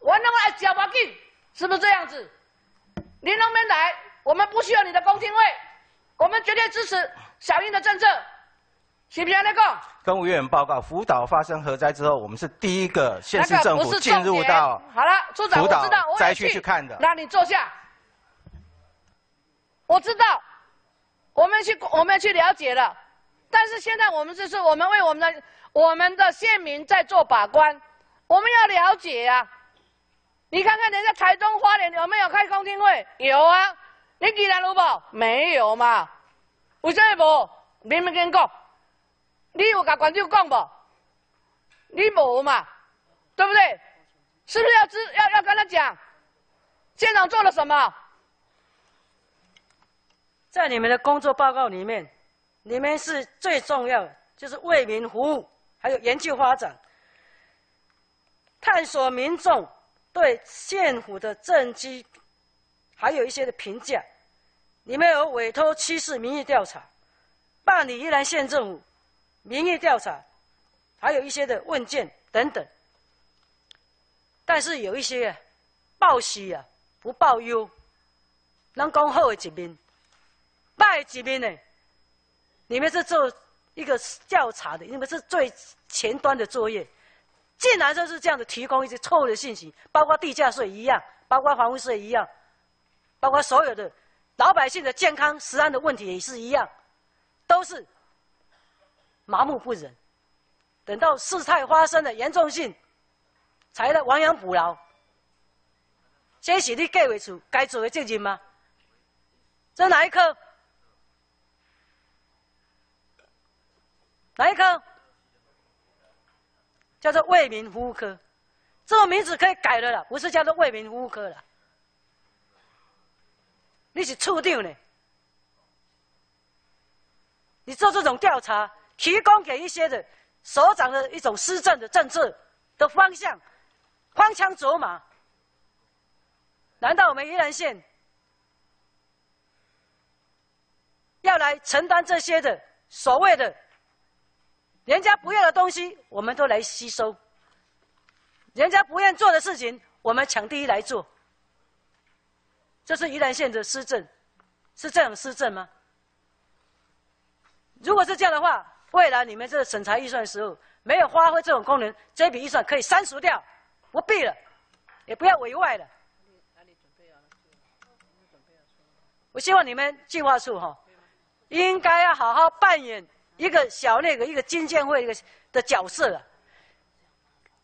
[SPEAKER 4] 我弄来交把劲，是不是这样子？你那边来，我们不需要你的公听会，我们绝对支持小英的政策，是不是那个？
[SPEAKER 8] 跟吴议员报告，福岛发生核灾之后，我们是第一个县市政府进入到
[SPEAKER 4] 好了，处长我知道，
[SPEAKER 8] 灾区去看的。
[SPEAKER 4] 那你坐下，我知道，我们去我们去了解了，但是现在我们就是我们为我们的我们的县民在做把关，我们要了解啊。你看看人家台中花莲有没有开公听会？有啊，你既然有无？没有嘛？为什么无？明明跟讲，你有甲官长讲无？你无嘛？对不对？是不是要知要要跟他讲？县长做了什么？
[SPEAKER 7] 在你们的工作报告里面，你们是最重要，就是为民服务，还有研究发展，探索民众。对县府的政绩，还有一些的评价，你们有委托七市民意调查，办理宜兰县政府民意调查，还有一些的问卷等等。但是有一些报喜啊，不报忧，能讲好的一面，坏的一面呢？你们是做一个调查的，你们是最前端的作业。竟然就是这样的提供一些错误的信息，包括地价税一样，包括房屋税一样，包括所有的老百姓的健康、食安的问题也是一样，都是麻木不仁。等到事态发生的严重性，才来亡羊补牢。这是你计划处该做的责任吗？这哪一科？哪一科？叫做为民服务科，这个名字可以改了啦，不是叫做为民服务科了。你是处长呢？你做这种调查，提供给一些的所长的一种施政的政策的方向，荒腔走马。难道我们宜兰县要来承担这些的所谓的？人家不要的东西，我们都来吸收；人家不愿做的事情，我们抢第一来做。这是宜兰县的施政，是这样施政吗？如果是这样的话，未来你们这个审查预算的时候没有发挥这种功能，这笔预算可以删除掉，不必了，也不要委外了。我希望你们计划处哈，应该要好好扮演。一个小那个一个金监会一个的角色啊，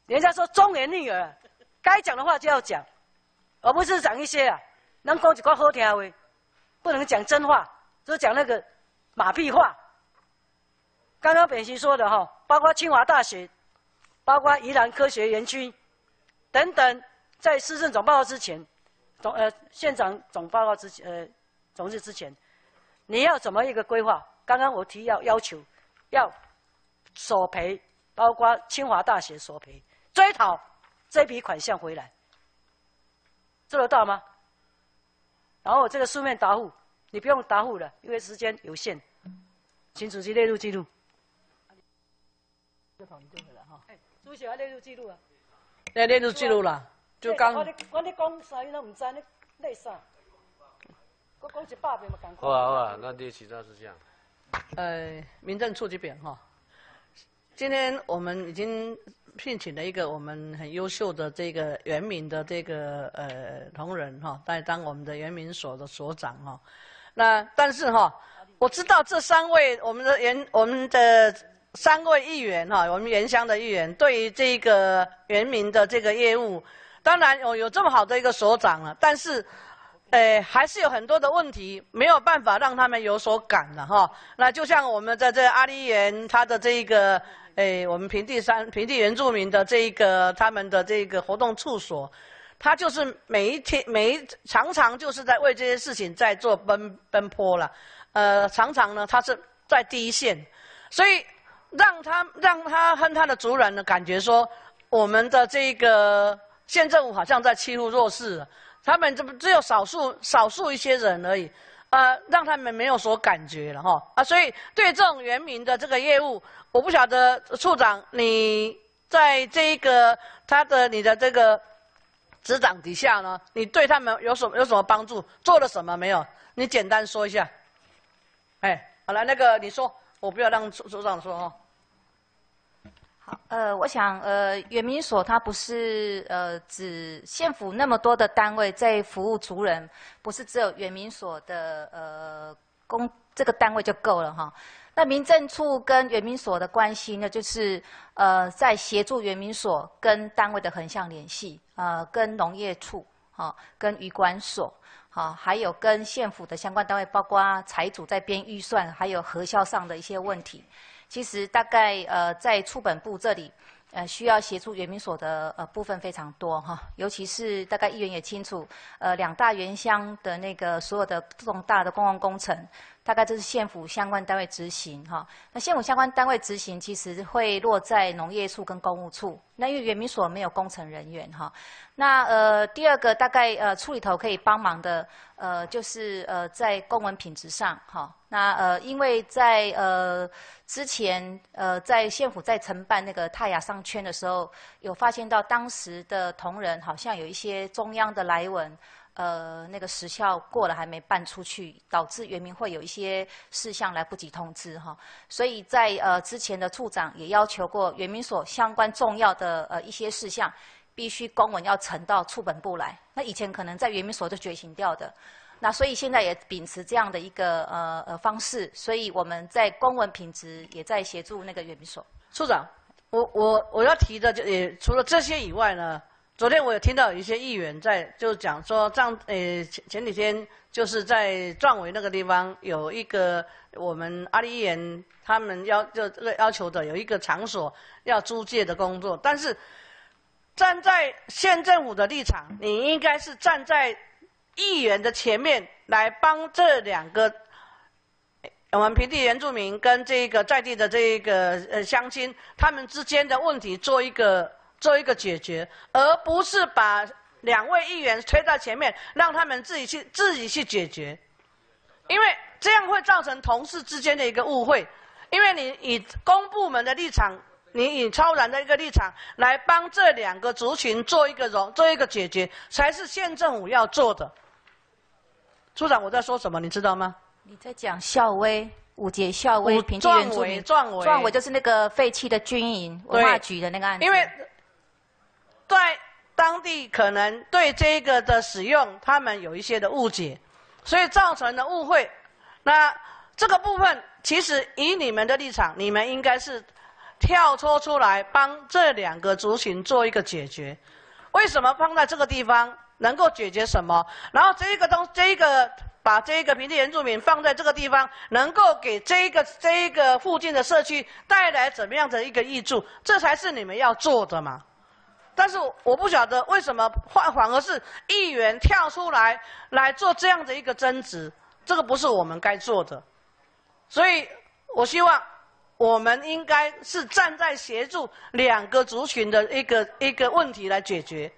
[SPEAKER 7] 人家说忠言逆耳，该讲的话就要讲，而不是讲一些啊，能讲几块好听话，不能讲真话，就讲那个马屁话。刚刚本席说的哈，包括清华大学，包括宜兰科学园区等等，在市政总报告之前，总呃县长总报告之呃总之之前，你要怎么一个规划？刚刚我提要要求，要索赔，包括清华大学索赔，追讨这笔款项回来，做得到吗？然后这个书面答复，你不用答复了，因为时间有限，请主席列入记录。
[SPEAKER 4] 就跑你就回来哈。
[SPEAKER 7] 哎，主席要列入记录啊。
[SPEAKER 4] 那列入记录了，就刚。
[SPEAKER 7] 我咧我咧讲啥，伊都唔知咧列啥。我讲一百遍嘛，赶快。
[SPEAKER 1] 好啊好啊，那第其他事项。
[SPEAKER 4] 呃，民政处这边哈，今天我们已经聘请了一个我们很优秀的这个原民的这个呃同仁哈，来当我们的原民所的所长哈。那但是哈，我知道这三位我们的原我们的三位议员哈，我们原乡的议员对于这个原民的这个业务，当然有有这么好的一个所长了，但是。诶，还是有很多的问题没有办法让他们有所感的哈。那就像我们在这阿里园，他的这一个诶，我们平地山平地原住民的这一个他们的这个活动处所，他就是每一天每一常常就是在为这些事情在做奔奔波了。呃，常常呢，他是在第一线，所以让他让他和他的族人呢感觉说，我们的这个县政府好像在欺负弱势。他们这不只有少数少数一些人而已，呃，让他们没有所感觉了哈啊，所以对这种原民的这个业务，我不晓得处长你在这一个他的你的这个执掌底下呢，你对他们有什么有什么帮助？做了什么没有？你简单说一下。哎，好了，那个你说，我不要让处处长说哈。
[SPEAKER 5] 呃，我想，呃，原民所它不是呃，指县府那么多的单位在服务族人，不是只有原民所的呃公这个单位就够了哈。那民政处跟原民所的关系呢，就是呃，在协助原民所跟单位的横向联系，呃，跟农业处，哈，跟渔管所，好，还有跟县府的相关单位，包括财主在编预算，还有核销上的一些问题。其实大概呃在出本部这里，呃需要协助原民所的呃部分非常多哈，尤其是大概议员也清楚，呃两大原乡的那个所有的这种大的公共工程。大概就是县府相关单位执行哈，那县府相关单位执行其实会落在农业处跟公务处，那因为原民所没有工程人员哈，那呃第二个大概呃处里头可以帮忙的呃就是呃在公文品质上哈，那呃因为在呃之前呃在县府在承办那个泰雅商圈的时候，有发现到当时的同仁好像有一些中央的来文。呃，那个时效过了还没办出去，导致原民会有一些事项来不及通知哈。所以在呃之前的处长也要求过原民所相关重要的呃一些事项，必须公文要呈到处本部来。那以前可能在原民所就决行掉的，那所以现在也秉持这样的一个呃呃方式，所以我们在公文品质也在协助那个原民所。
[SPEAKER 4] 处长，我我我要提的就也除了这些以外呢。昨天我有听到有一些议员在就讲说，样呃前前几天就是在壮围那个地方有一个我们阿里议员他们要就这个要求的有一个场所要租借的工作，但是站在县政府的立场，你应该是站在议员的前面来帮这两个我们平地原住民跟这个在地的这一个呃乡亲他们之间的问题做一个。做一个解决，而不是把两位议员推到前面，让他们自己去自己去解决，因为这样会造成同事之间的一个误会。因为你以公部门的立场，你以超然的一个立场来帮这两个族群做一个融做一个解决，才是县政府要做的。处长，我在说什么？你知道吗？
[SPEAKER 5] 你在讲校威。五节校威平地原住民，
[SPEAKER 4] 壮伟，
[SPEAKER 5] 壮伟就是那个废弃的军营文化局的那个案子。
[SPEAKER 4] 因为。在当地可能对这个的使用，他们有一些的误解，所以造成了误会。那这个部分，其实以你们的立场，你们应该是跳脱出来帮这两个族群做一个解决。为什么放在这个地方能够解决什么？然后这个东这个把这个平地原住民放在这个地方，能够给这个这个附近的社区带来怎么样的一个益处，这才是你们要做的嘛。但是我不晓得为什么反反而是议员跳出来来做这样的一个争执，这个不是我们该做的。所以我希望我们应该是站在协助两个族群的一个一个问题来解决，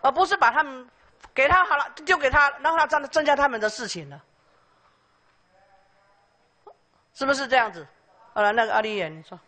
[SPEAKER 4] 而不是把他们。给他好了，就给他，然后他增增加他们的事情了，是不是这样子？好了，那个阿丽眼，你说。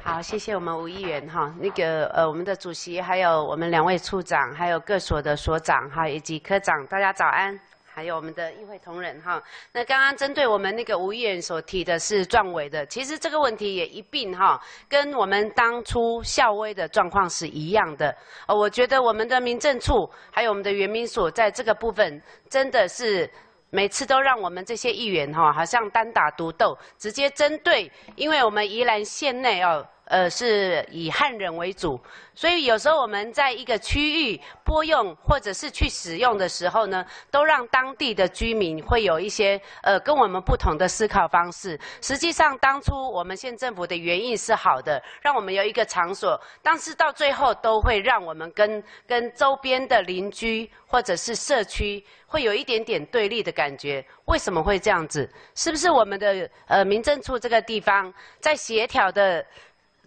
[SPEAKER 9] 好，谢谢我们吴议员哈，那个呃，我们的主席，还有我们两位处长，还有各所的所长哈，以及科长，大家早安。还有我们的议会同仁哈，那刚刚针对我们那个吴议员所提的是壮伟的，其实这个问题也一并哈，跟我们当初校威的状况是一样的。呃，我觉得我们的民政处还有我们的原民所在这个部分，真的是每次都让我们这些议员哈，好像单打独斗，直接针对，因为我们宜兰县内哦。呃，是以汉人为主，所以有时候我们在一个区域拨用或者是去使用的时候呢，都让当地的居民会有一些呃跟我们不同的思考方式。实际上，当初我们县政府的原意是好的，让我们有一个场所，但是到最后都会让我们跟跟周边的邻居或者是社区会有一点点对立的感觉。为什么会这样子？是不是我们的呃民政处这个地方在协调的？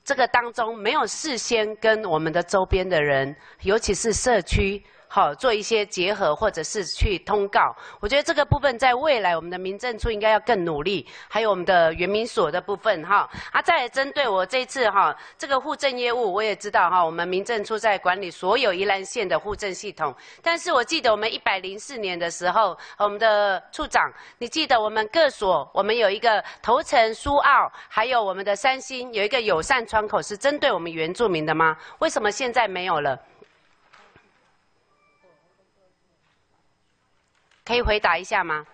[SPEAKER 9] 这个当中没有事先跟我们的周边的人，尤其是社区。好，做一些结合，或者是去通告。我觉得这个部分在未来，我们的民政处应该要更努力。还有我们的原民所的部分，哈。啊，再针对我这次哈这个户政业务，我也知道哈，我们民政处在管理所有宜兰县的户政系统。但是我记得我们一百零四年的时候，我们的处长，你记得我们各所我们有一个头城、苏澳，还有我们的三星有一个友善窗口，是针对我们原住民的吗？为什么现在没有了？可以回答一下吗？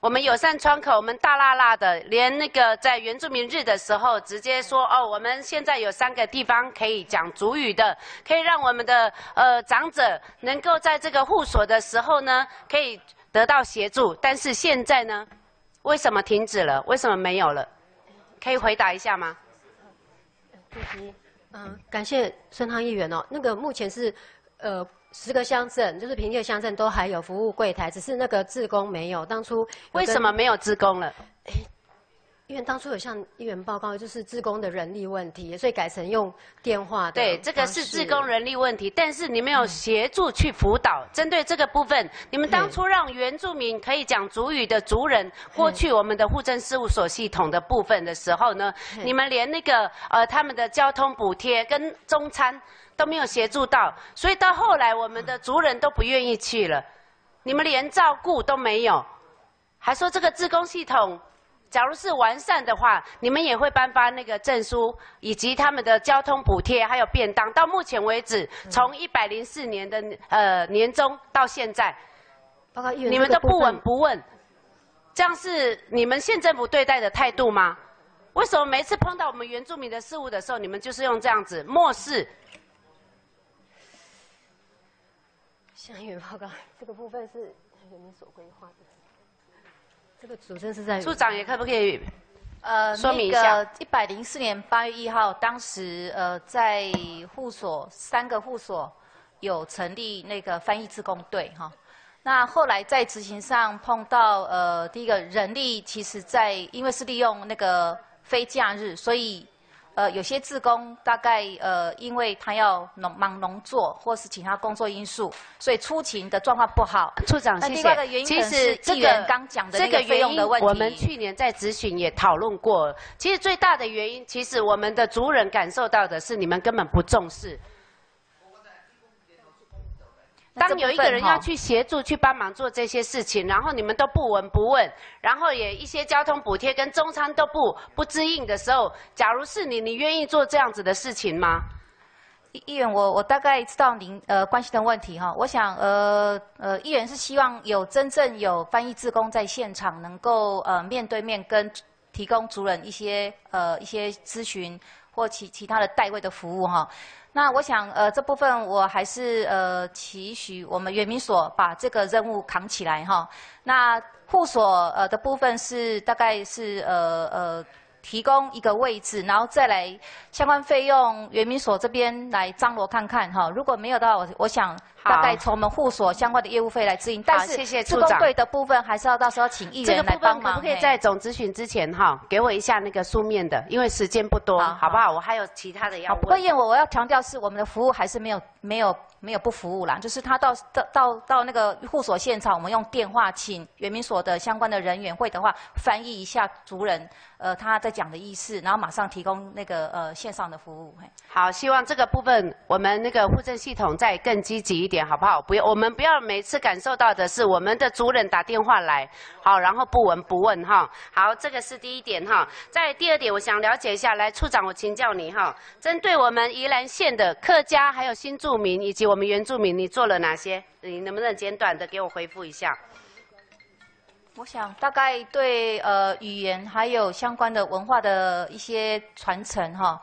[SPEAKER 9] 我们友善窗口，我们大辣辣的，连那个在原住民日的时候，直接说哦，我们现在有三个地方可以讲主语的，可以让我们的呃长者能够在这个护所的时候呢，可以得到协助。但是现在呢，为什么停止了？为什么没有了？可以回答一下吗？
[SPEAKER 10] 主席，嗯，感谢孙汤议员哦。那个目前是呃。十个乡镇，就是平地乡镇都还有服务柜台，只是那个自工没有。当初
[SPEAKER 9] 为什么没有自工了？
[SPEAKER 10] 因为当初有向议员报告，就是自工的人力问题，所以改成用电话。
[SPEAKER 9] 对，这个是自工人力问题，但是你们有协助去辅导，针对这个部分，你们当初让原住民可以讲主语的族人过去我们的户政事务所系统的部分的时候呢，你们连那个呃他们的交通补贴跟中餐。都没有协助到，所以到后来我们的族人都不愿意去了。你们连照顾都没有，还说这个自工系统，假如是完善的话，你们也会颁发那个证书，以及他们的交通补贴，还有便当。到目前为止，从一百零四年的呃年终到现在，你们都不闻不问，这样是你们县政府对待的态度吗？为什么每次碰到我们原住民的事物的时候，你们就是用这样子漠视？
[SPEAKER 10] 乡议员报告，这个部分是人民所规划的。这个主持是在
[SPEAKER 9] 处长也可不可以呃说明一下？
[SPEAKER 5] 一百零四年八月一号，当时呃在护所三个护所有成立那个翻译自工队哈。那后来在执行上碰到呃第一个人力，其实在因为是利用那个非假日，所以。呃，有些自工大概呃，因为他要农忙农作，或是其他工作因素，所以出勤的状况不好。
[SPEAKER 9] 处长，谢谢。其实这个
[SPEAKER 5] 刚讲的
[SPEAKER 9] 这个费用的问题，我们去年在咨询也讨论过。其实最大的原因，其实我们的族人感受到的是，你们根本不重视。当有一个人要去协助、去帮忙做这些事情，然后你们都不闻不问，然后也一些交通补贴跟中餐都不不支应的时候，假如是你，你愿意做这样子的事情吗？
[SPEAKER 5] 议员，我我大概知道您呃关心的问题哈。我想呃呃，议员是希望有真正有翻译志工在现场，能够呃面对面跟提供族人一些呃一些咨询。或其其他的代位的服务哈。那我想呃这部分我还是呃期许我们原民所把这个任务扛起来哈。那户所呃的部分是大概是呃呃。提供一个位置，然后再来相关费用，原民所这边来张罗看看哈。如果没有的话，我我想大概从我们户所相关的业务费来支应。但是
[SPEAKER 9] 谢谢处长。
[SPEAKER 5] 队的部分还是要到时候请议员来帮忙。
[SPEAKER 9] 可不可以在总咨询之前哈，给我一下那个书面的？因为时间不多，好不好？我还有其他的要问。
[SPEAKER 5] 不过因为我我要强调是我们的服务还是没有没有没有不服务啦，就是他到到到到那个户所现场，我们用电话请原民所的相关的人员会的话翻译一下族人。呃，他在讲的意思，然后马上提供那个呃线上的服务。
[SPEAKER 9] 好，希望这个部分我们那个户政系统再更积极一点，点好不好？不要，我们不要每次感受到的是我们的族人打电话来，好，然后不闻不问哈。好，这个是第一点哈。在第二点，我想了解一下，来处长，我请教你哈，针对我们宜兰县的客家、还有新住民以及我们原住民，你做了哪些？你能不能简短的给我回复一下？
[SPEAKER 5] 我想大概对呃语言还有相关的文化的一些传承哈，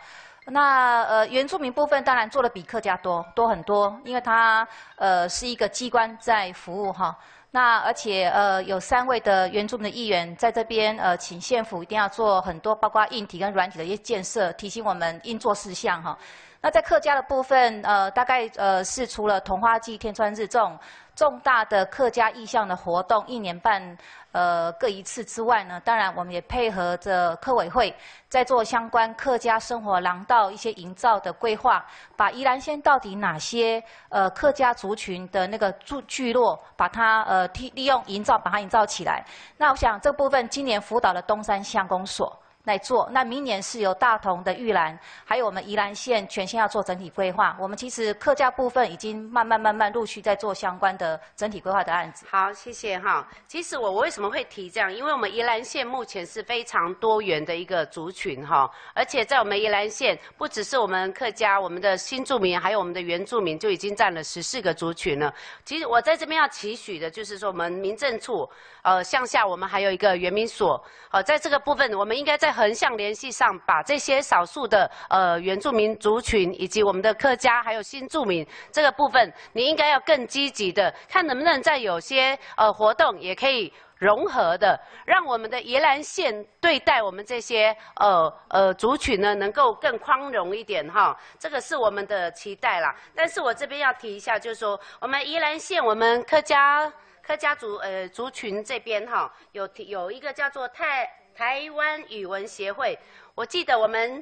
[SPEAKER 5] 那呃原住民部分当然做的比客家多多很多，因为它呃是一个机关在服务哈，那而且呃有三位的原住民的议员在这边呃请县府一定要做很多包括硬体跟软体的一些建设，提醒我们应做事项哈。那在客家的部分呃大概呃是除了桐花季、天川日这种。重大的客家意向的活动，一年半呃各一次之外呢，当然我们也配合着客委会，在做相关客家生活廊道一些营造的规划，把宜兰县到底哪些呃客家族群的那个住聚落，把它呃利利用营造，把它营造起来。那我想这部分今年辅导了东山乡公所。来做，那明年是由大同的玉兰，还有我们宜兰县全县要做整体规划。我们其实客家部分已经慢慢慢慢陆续在做相关的整体规划的案子。
[SPEAKER 9] 好，谢谢哈。其实我我为什么会提这样？因为我们宜兰县目前是非常多元的一个族群哈，而且在我们宜兰县，不只是我们客家，我们的新住民，还有我们的原住民，就已经占了十四个族群了。其实我在这边要期许的就是说，我们民政处呃向下，我们还有一个原民所，呃，在这个部分，我们应该在横向联系上，把这些少数的呃原住民族群，以及我们的客家，还有新住民这个部分，你应该要更积极的，看能不能在有些呃活动也可以融合的，让我们的宜兰县对待我们这些呃呃族群呢，能够更宽容一点哈。这个是我们的期待啦。但是我这边要提一下，就是说我们宜兰县，我们客家客家族呃族群这边哈，有有一个叫做泰。台湾语文协会，我记得我们，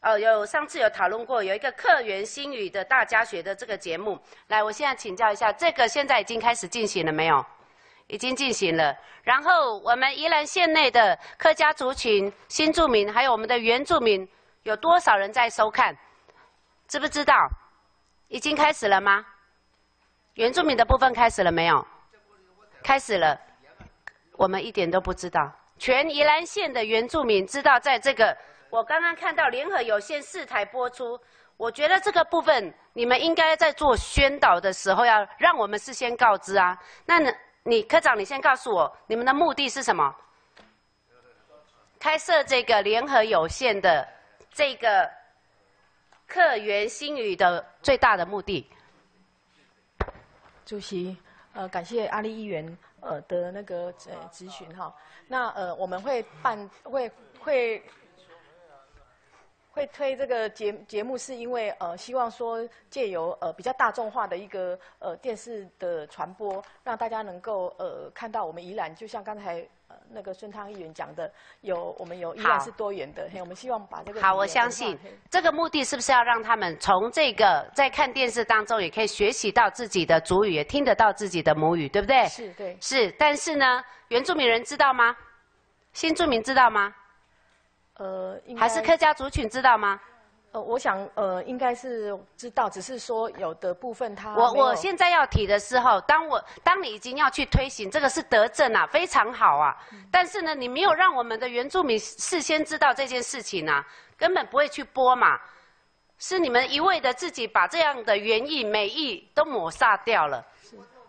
[SPEAKER 9] 呃，有上次有讨论过，有一个客源新语的大家学的这个节目。来，我现在请教一下，这个现在已经开始进行了没有？已经进行了。然后我们宜兰县内的客家族群、新住民，还有我们的原住民，有多少人在收看？知不知道？已经开始了吗？原住民的部分开始了没有？开始了。我们一点都不知道。全宜兰县的原住民知道，在这个我刚刚看到联合有线四台播出，我觉得这个部分你们应该在做宣导的时候，要让我们事先告知啊。那你你科长，你先告诉我，你们的目的是什么？开设这个联合有线的这个客源新语的最大的目的。
[SPEAKER 11] 主席，呃，感谢阿丽议员。呃的那个呃咨询哈，那呃我们会办会会会推这个节节目，是因为呃希望说借由呃比较大众化的一个呃电视的传播，让大家能够呃看到我们宜兰，就像刚才。那个孙汤议员讲的，有我们有依然是多元的，我们希望把这个
[SPEAKER 9] 好，我相信这个目的是不是要让他们从这个在看电视当中也可以学习到自己的主语，也听得到自己的母语，对不对？
[SPEAKER 11] 是，对，
[SPEAKER 9] 是。但是呢，原住民人知道吗？新住民知道吗？
[SPEAKER 11] 呃，
[SPEAKER 9] 还是客家族群知道吗？
[SPEAKER 11] 呃，我想，呃，应该是知道，只是说有的部分他。
[SPEAKER 9] 我我现在要提的时候，当我当你已经要去推行这个是德政啊，非常好啊。但是呢，你没有让我们的原住民事先知道这件事情啊，根本不会去播嘛。是你们一味的自己把这样的原意美意都抹杀掉了。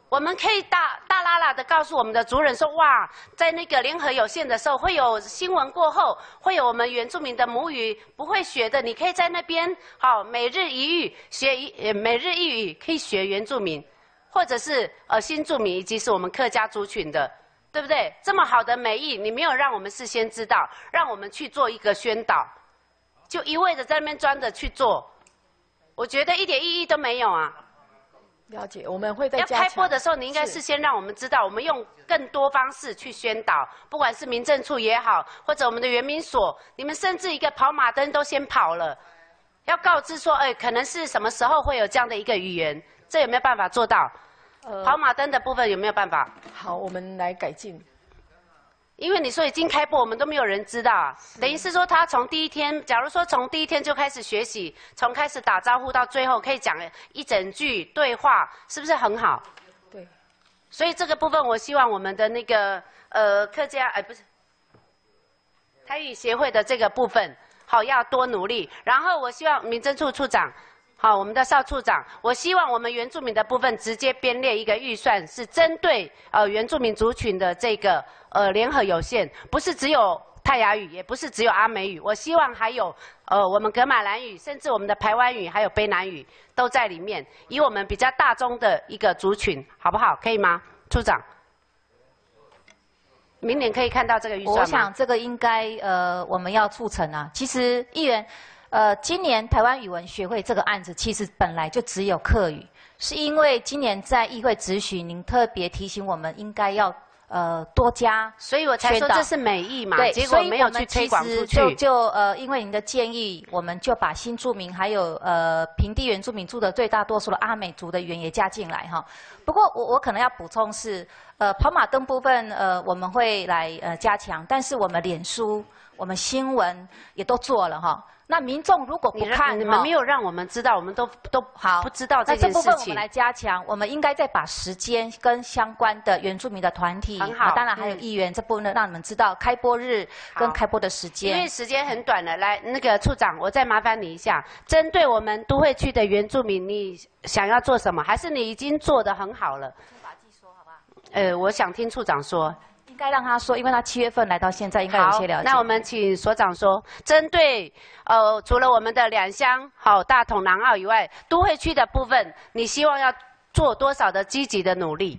[SPEAKER 9] 我们可以大大拉拉的告诉我们的族人说，哇，在那个联合有限的时候，会有新闻过后，会有我们原住民的母语不会学的，你可以在那边好每日一语学一，每日一语可以学原住民，或者是呃新住民以及是我们客家族群的，对不对？这么好的美意，你没有让我们事先知道，让我们去做一个宣导，就一味的在那边钻着去做，我觉得一点意义都没有啊。
[SPEAKER 11] 了解，我们会在
[SPEAKER 9] 要开播的时候，你应该事先让我们知道，我们用更多方式去宣导，不管是民政处也好，或者我们的原民所，你们甚至一个跑马灯都先跑了，要告知说，哎，可能是什么时候会有这样的一个语言，这有没有办法做到？
[SPEAKER 11] 呃
[SPEAKER 9] 跑马灯的部分有没有办法？
[SPEAKER 11] 好，我们来改进。
[SPEAKER 9] 因为你说已经开播，我们都没有人知道啊，等于是说他从第一天，假如说从第一天就开始学习，从开始打招呼到最后可以讲一整句对话，是不是很好？
[SPEAKER 11] 对。
[SPEAKER 9] 所以这个部分，我希望我们的那个呃客家哎不是台语协会的这个部分，好要多努力。然后我希望民政处处长。好，我们的邵处长，我希望我们原住民的部分直接编列一个预算，是针对呃原住民族群的这个呃联合有限，不是只有泰雅语，也不是只有阿美语，我希望还有呃我们格马兰语，甚至我们的排湾语，还有卑南语都在里面，以我们比较大宗的一个族群，好不好？可以吗，处长？明年可以看到这个预算？
[SPEAKER 5] 我想这个应该呃我们要促成啊。其实议员。呃，今年台湾语文学会这个案子，其实本来就只有客语，是因为今年在议会咨询，您特别提醒我们应该要呃多加，
[SPEAKER 9] 所以我才说这是美意嘛，
[SPEAKER 5] 对，
[SPEAKER 9] 结果没有去推广出去。
[SPEAKER 5] 就就呃，因为您的建议，我们就把新住民还有呃平地原住民住的最大多数的阿美族的语言也加进来哈。不过我我可能要补充是，呃跑马灯部分呃我们会来呃加强，但是我们脸书、我们新闻也都做了哈。那民众如果不看，
[SPEAKER 9] 你们没有让我们知道，我们都都
[SPEAKER 5] 好
[SPEAKER 9] 不知道这件事情。
[SPEAKER 5] 那这部分我们来加强，我们应该再把时间跟相关的原住民的团体，
[SPEAKER 9] 很好，
[SPEAKER 5] 当然还有议员这部分呢，让你们知道开播日跟开播的时间。
[SPEAKER 9] 因为时间很短了，来，那个处长，我再麻烦你一下，针对我们都会区的原住民，你想要做什么？还是你已经做得很好了？
[SPEAKER 5] 把记说好不好？
[SPEAKER 9] 呃，我想听处长说。
[SPEAKER 5] 应该让他说，因为他七月份来到现在，应该有些了解。
[SPEAKER 9] 那我们请所长说，针对呃，除了我们的两乡、好大同、南澳以外，都会区的部分，你希望要做多少的积极的努力？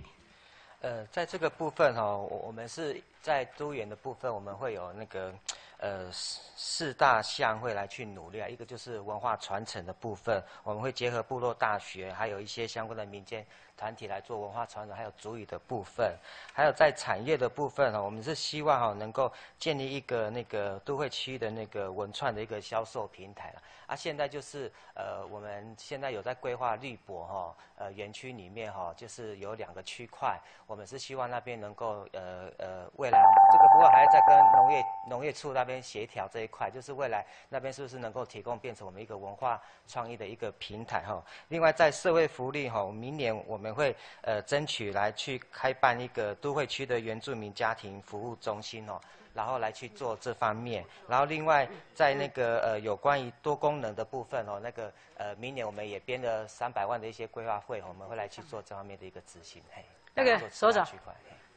[SPEAKER 12] 呃，在这个部分哈，我我们是在都园的部分，我们会有那个呃四大项会来去努力啊。一个就是文化传承的部分，我们会结合部落大学，还有一些相关的民间。团体来做文化传承，还有主语的部分，还有在产业的部分呢，我们是希望哈能够建立一个那个都会区的那个文创的一个销售平台了。啊，现在就是呃，我们现在有在规划绿博哈，呃，园区里面哈，就是有两个区块，我们是希望那边能够呃呃，未来这个不过还要再跟农业农业处那边协调这一块，就是未来那边是不是能够提供变成我们一个文化创意的一个平台哈。另外在社会福利哈，明年我们会呃争取来去开办一个都会区的原住民家庭服务中心哦。然后来去做这方面，然后另外在那个呃有关于多功能的部分哦，那个呃明年我们也编了三百万的一些规划会，我们会来去做这方面的一个执行。嘿，
[SPEAKER 7] 那个所长，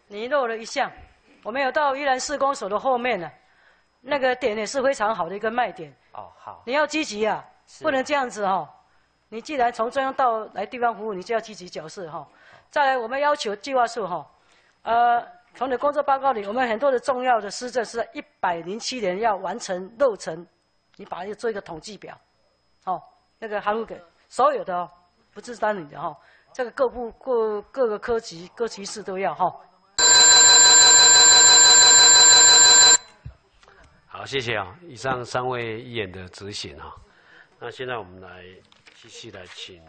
[SPEAKER 7] 你漏了一项，我们有到宜兰施工所的后面呢，那个点也是非常好的一个卖点。
[SPEAKER 12] 哦，好。
[SPEAKER 7] 你要积极啊，不能这样子哦。你既然从中央到来地方服务，你就要积极角色哈。再来，我们要求计划数哈，呃。从你工作报告里，我们很多的重要的施政是在一百零七年要完成六成，你把它做一个统计表，哦，那个还会给所有的哦，不是单你的哈，这个各部各各个科级各级市都要哈。
[SPEAKER 1] 好，谢谢啊，以上三位议员的执行哈，那现在我们来继续来请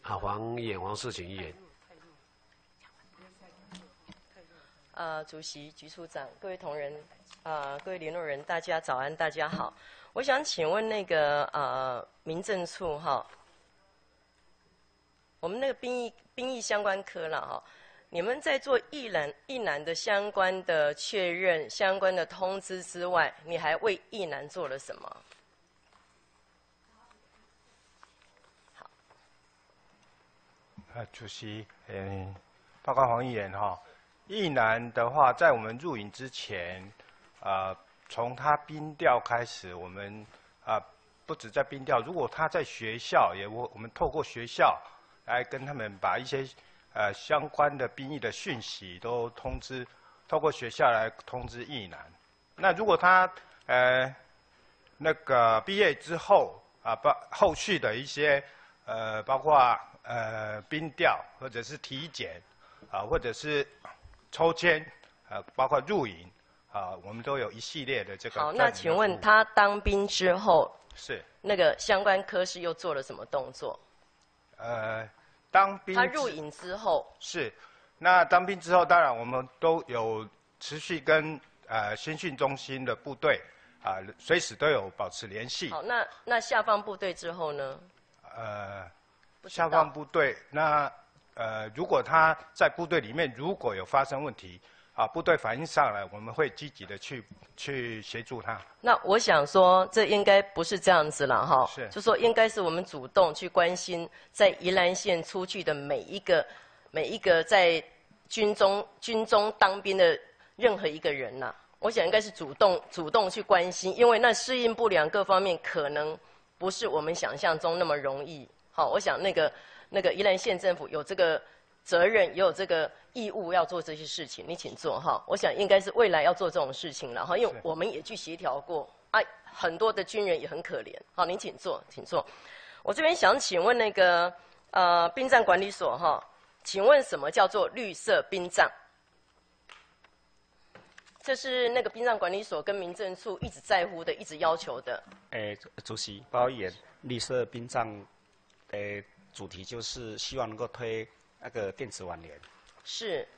[SPEAKER 1] 啊黄议员黄世群议员。
[SPEAKER 13] 呃，主席、局处长、各位同仁、啊，各位联络人，大家早安，大家好。我想请问那个呃，民政处哈，我们那个兵役兵役相关科了哈，你们在做一男一男的相关的确认、相关的通知之外，你还为一男做了什么？
[SPEAKER 14] 啊，主席，嗯，报告黄议员哈，义南的话，在我们入营之前，啊，从他冰钓开始，我们啊，不止在冰钓，如果他在学校，也我我们透过学校来跟他们把一些呃相关的兵役的讯息都通知，透过学校来通知义南。那如果他呃那个毕业之后啊，包后续的一些呃，包括。呃，冰钓或者是体检，啊，或者是抽签，啊，包括入营，啊，我们都有一系列的这个。
[SPEAKER 13] 好，那请问他当兵之后，
[SPEAKER 14] 是
[SPEAKER 13] 那个相关科室又做了什么动作？
[SPEAKER 14] 呃，当兵。
[SPEAKER 13] 他入营之后。
[SPEAKER 14] 是，那当兵之后，当然我们都有持续跟呃新训中心的部队啊，随时都有保持联系。
[SPEAKER 13] 好，那那下放部队之后呢？呃。
[SPEAKER 14] 下放部队，那呃，如果他在部队里面如果有发生问题，啊，部队反映上来，我们会积极的去去协助他。
[SPEAKER 13] 那我想说，这应该不是这样子了哈，
[SPEAKER 14] 是，
[SPEAKER 13] 就说应该是我们主动去关心在宜兰县出去的每一个每一个在军中军中当兵的任何一个人呐。我想应该是主动主动去关心，因为那适应不良各方面可能不是我们想象中那么容易。好，我想那个那个宜兰县政府有这个责任，也有这个义务要做这些事情，你请做哈。我想应该是未来要做这种事情了哈，因为我们也去协调过，啊，很多的军人也很可怜。好，您请坐，请坐。我这边想请问那个呃殡葬管理所哈，请问什么叫做绿色殡葬？这是那个殡葬管理所跟民政处一直在乎的，一直要求的。
[SPEAKER 6] 诶，主席，包括言绿色殡葬。诶，主题就是希望能够推那个电子晚年。
[SPEAKER 13] 是，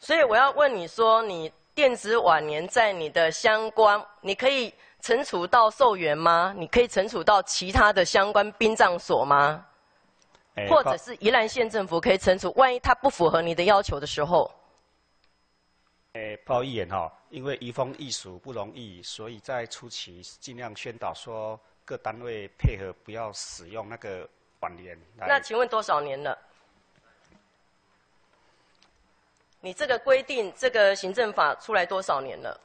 [SPEAKER 13] 所以我要问你说，你电子晚年在你的相关，你可以惩处到寿元吗？你可以惩处到其他的相关殡葬所吗？或者是宜兰县政府可以惩处？万一它不符合你的要求的时候？
[SPEAKER 6] 诶，不好意思哈，因为移风易俗不容易，所以在初期尽量宣导说各单位配合不要使用那个。年。
[SPEAKER 13] 那请问多少年了？你这个规定，这个行政法出来多少年了？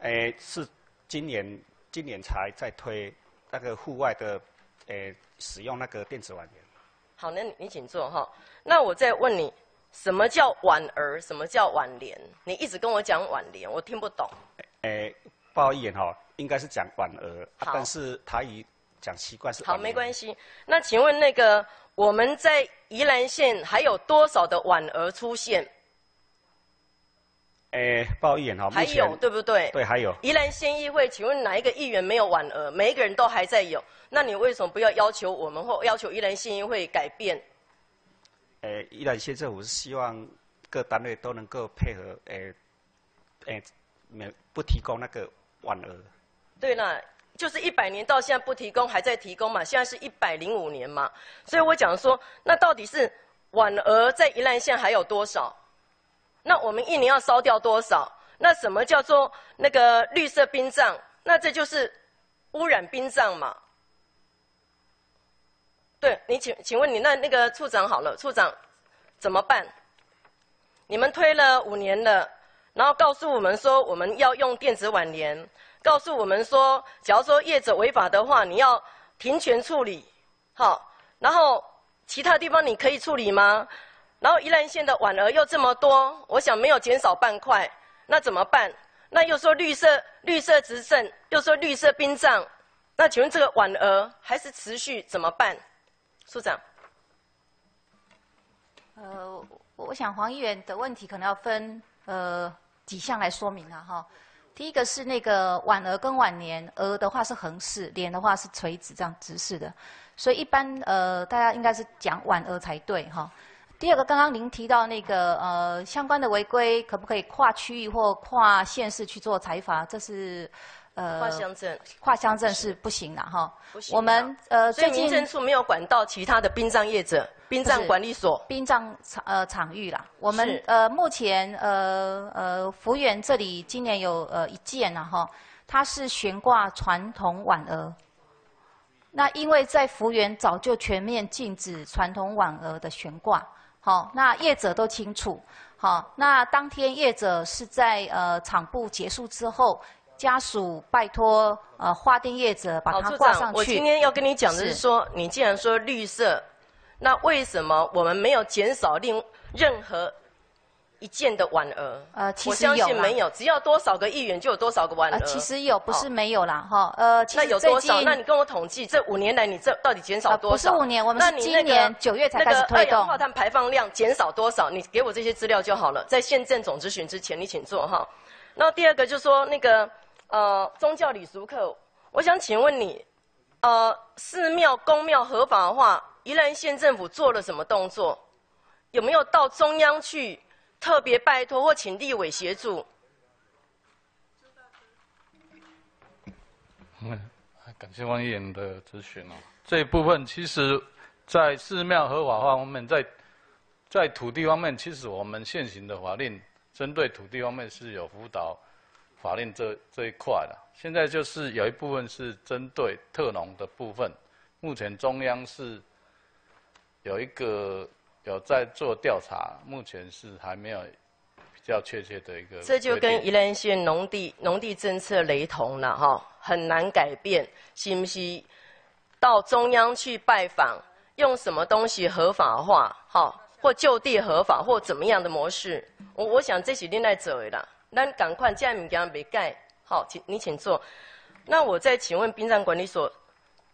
[SPEAKER 6] 诶，是今年，今年才在推那个户外的，诶，使用那个电子晚年。
[SPEAKER 13] 好，那你你请坐哈。那我再问你，什么叫晚儿？什么叫晚年？你一直跟我讲晚年，我听不懂。
[SPEAKER 6] 诶，不好意思哈，应该是讲晚儿，但是台语。讲习惯是
[SPEAKER 13] 好，没关系。那请问那个我们在宜兰县还有多少的婉儿出现？
[SPEAKER 6] 诶，报一眼哈，
[SPEAKER 13] 还有对不对？
[SPEAKER 6] 对，还有。
[SPEAKER 13] 宜兰县议会，请问哪一个议员没有婉儿？每一个人都还在有。那你为什么不要要求我们或要求宜兰县议会改变？
[SPEAKER 6] 诶，宜兰县政府是希望各单位都能够配合，诶，诶，没不提供那个婉儿。
[SPEAKER 13] 对了。就是一百年到现在不提供，还在提供嘛？现在是一百零五年嘛？所以我讲说，那到底是婉儿在宜兰县还有多少？那我们一年要烧掉多少？那什么叫做那个绿色殡葬？那这就是污染殡葬嘛？对你请请问你那那个处长好了，处长怎么办？你们推了五年了，然后告诉我们说我们要用电子晚年。告诉我们说，假如说业者违法的话，你要停权处理，好，然后其他地方你可以处理吗？然后宜兰县的晚儿又这么多，我想没有减少半块，那怎么办？那又说绿色绿色执政，又说绿色殡葬，那请问这个晚儿还是持续怎么办？处长，
[SPEAKER 5] 呃，我想黄议员的问题可能要分呃几项来说明啊，哈。第一个是那个婉额跟晚年，额的话是横式，年的话是垂直这样直式的，所以一般呃大家应该是讲婉额才对哈。第二个，刚刚您提到那个呃相关的违规，可不可以跨区域或跨县市去做裁罚？这是。
[SPEAKER 13] 呃，跨乡镇，
[SPEAKER 5] 跨乡镇是不行的哈。
[SPEAKER 13] 不行。
[SPEAKER 5] 我们呃，
[SPEAKER 13] 最近民政处没有管到其他的殡葬业者、殡葬管理所、
[SPEAKER 5] 殡葬场呃场域啦。我们呃目前呃呃福源这里今年有呃一件呐哈，它是悬挂传统碗额。那因为在福源早就全面禁止传统碗额的悬挂，好，那业者都清楚。好，那当天业者是在呃场部结束之后，家属拜托呃花店业者把它挂上去。
[SPEAKER 13] 我今天要跟你讲的是说，你既然说绿色，那为什么我们没有减少另任何一件的晚额？
[SPEAKER 5] 呃，其
[SPEAKER 13] 我相
[SPEAKER 5] 实有
[SPEAKER 13] 没有，只要多少个议员就有多少个晚额。
[SPEAKER 5] 呃，其实有，不是
[SPEAKER 13] 好
[SPEAKER 5] 没有啦，哈，呃，其
[SPEAKER 13] 那有多少？那你跟我统计，这五年来你这到底减少多少？
[SPEAKER 5] 呃不是五年我们是今年九月才开始推动
[SPEAKER 13] 那个二氧化碳排放量减少多少？你给我这些资料就好了。在县政总咨询之前，你请坐哈。那第二个就说那个呃宗教礼俗课，我想请问你，呃寺庙公庙合法化，宜兰县政府做了什么动作？有没有到中央去特别拜托或请立委协助？
[SPEAKER 15] 嗯，感谢王议员的咨询哦。这一部分其实，在寺庙合法化方面，在在土地方面，其实我们现行的法令针对土地方面是有辅导法令这这一块了。现在就是有一部分是针对特农的部分，目前中央是有一个有在做调查，目前是还没有比较确切的一个。
[SPEAKER 13] 这就跟宜兰县农地农地政策雷同了哈，很难改变，是不是？到中央去拜访，用什么东西合法化，哈，或就地合法，或怎么样的模式？我我想这是另外走的啦，咱赶快这样物件没改，好，请你请坐。那我再请问殡葬管理所，